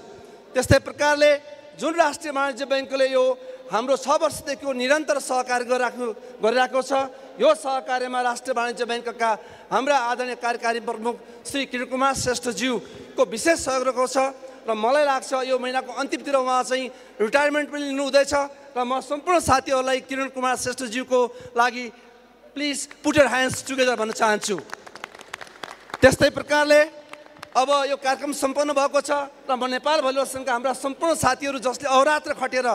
त्यस्तै प्रकारले जुन राष्ट्रिय वाणिज्य ब्याङ्कले यो हाम्रो छ वर्षदेखि यो निरन्तर सहकार्य गरिराख्नु गरिरहेको छ यो सहकार्यमा राष्ट्रिय वाणिज्य ब्याङ्कका हाम्रा आदरणीय कार्यकारी प्रमुख श्री किरण कुमार श्रेष्ठज्यूको विशेष सहयोग रहेको छ। र मलाई लाग्छ यो महिनाको अन्तिमतिर उहाँ चाहिँ रिटायरमेन्ट पनि लिनुहुँदैछ र म सम्पूर्ण साथीहरूलाई किरण कुमार श्रेष्ठज्यूको लागि please put your hands together भन्न चाहन्छु। त्यस्तै प्रकारले अब यो कार्यक्रम सम्पन्न भएको छ र म नेपाल भलिबल सङ्घका हाम्रा सम्पूर्ण साथीहरू जसले अहोरात्र खटेर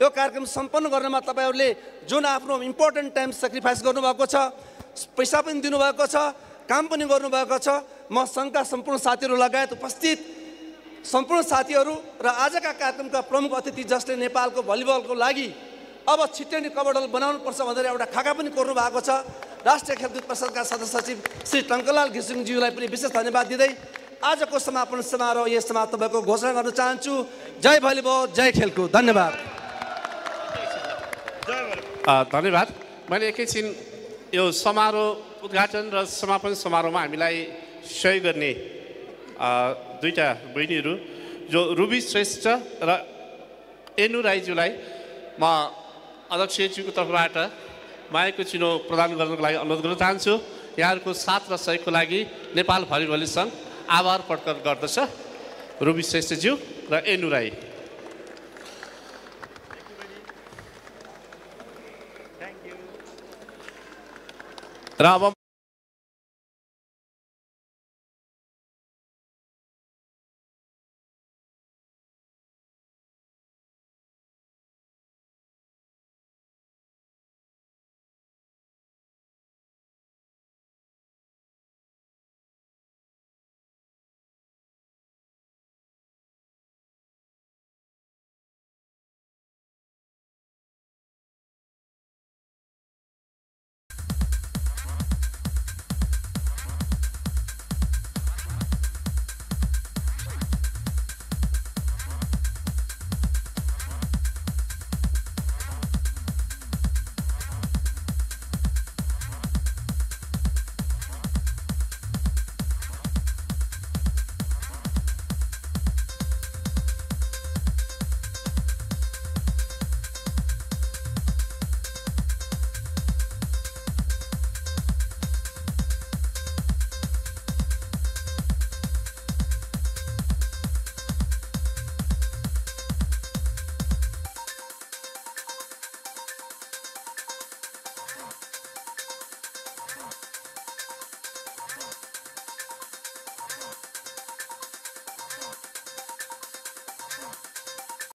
यो कार्यक्रम सम्पन्न गर्नमा तपाईँहरूले जुन आफ्नो इम्पोर्टेन्ट टाइम सेक्रिफाइस गर्नुभएको छ पैसा पनि दिनुभएको छ काम पनि गर्नुभएको छ म सङ्घका सम्पूर्ण साथीहरू लगायत उपस्थित सम्पूर्ण साथीहरू र आजका कार्यक्रमका प्रमुख अतिथि जसले नेपालको भलिबलको लागि अब छिट्टै नै कबड्डल बनाउनुपर्छ भनेर एउटा खाका पनि कोर्नु भएको छ। राष्ट्रिय खेलकुद परिषदका सदस्य सचिव श्री टङ्कलाल घिसिङज्यूलाई पनि विशेष धन्यवाद दिँदै आजको समापन समारोह यस समाप्त भएको घोषणा गर्न चाहन्छु। जय भलिबल जय खेलकुद। धन्यवाद। धन्यवाद। मैले एकैछिन यो समारोह उद्घाटन र समापन समारोहमा हामीलाई सहयोग गर्ने दुईवटा बहिनीहरू। जो रुबी श्रेष्ठ र एनु राईज्यूलाई म अध्यक्षज्यूको तर्फबाट मायाको चिनो प्रदान गर्नको लागि अनुरोध गर्न चाहन्छु। यहाँहरूको साथ र सहयोगको लागि नेपाल भलिबल सङ्घ आभार प्रकट गर्दछ। रुबी श्रेष्ठज्यू र एनु राई। र अब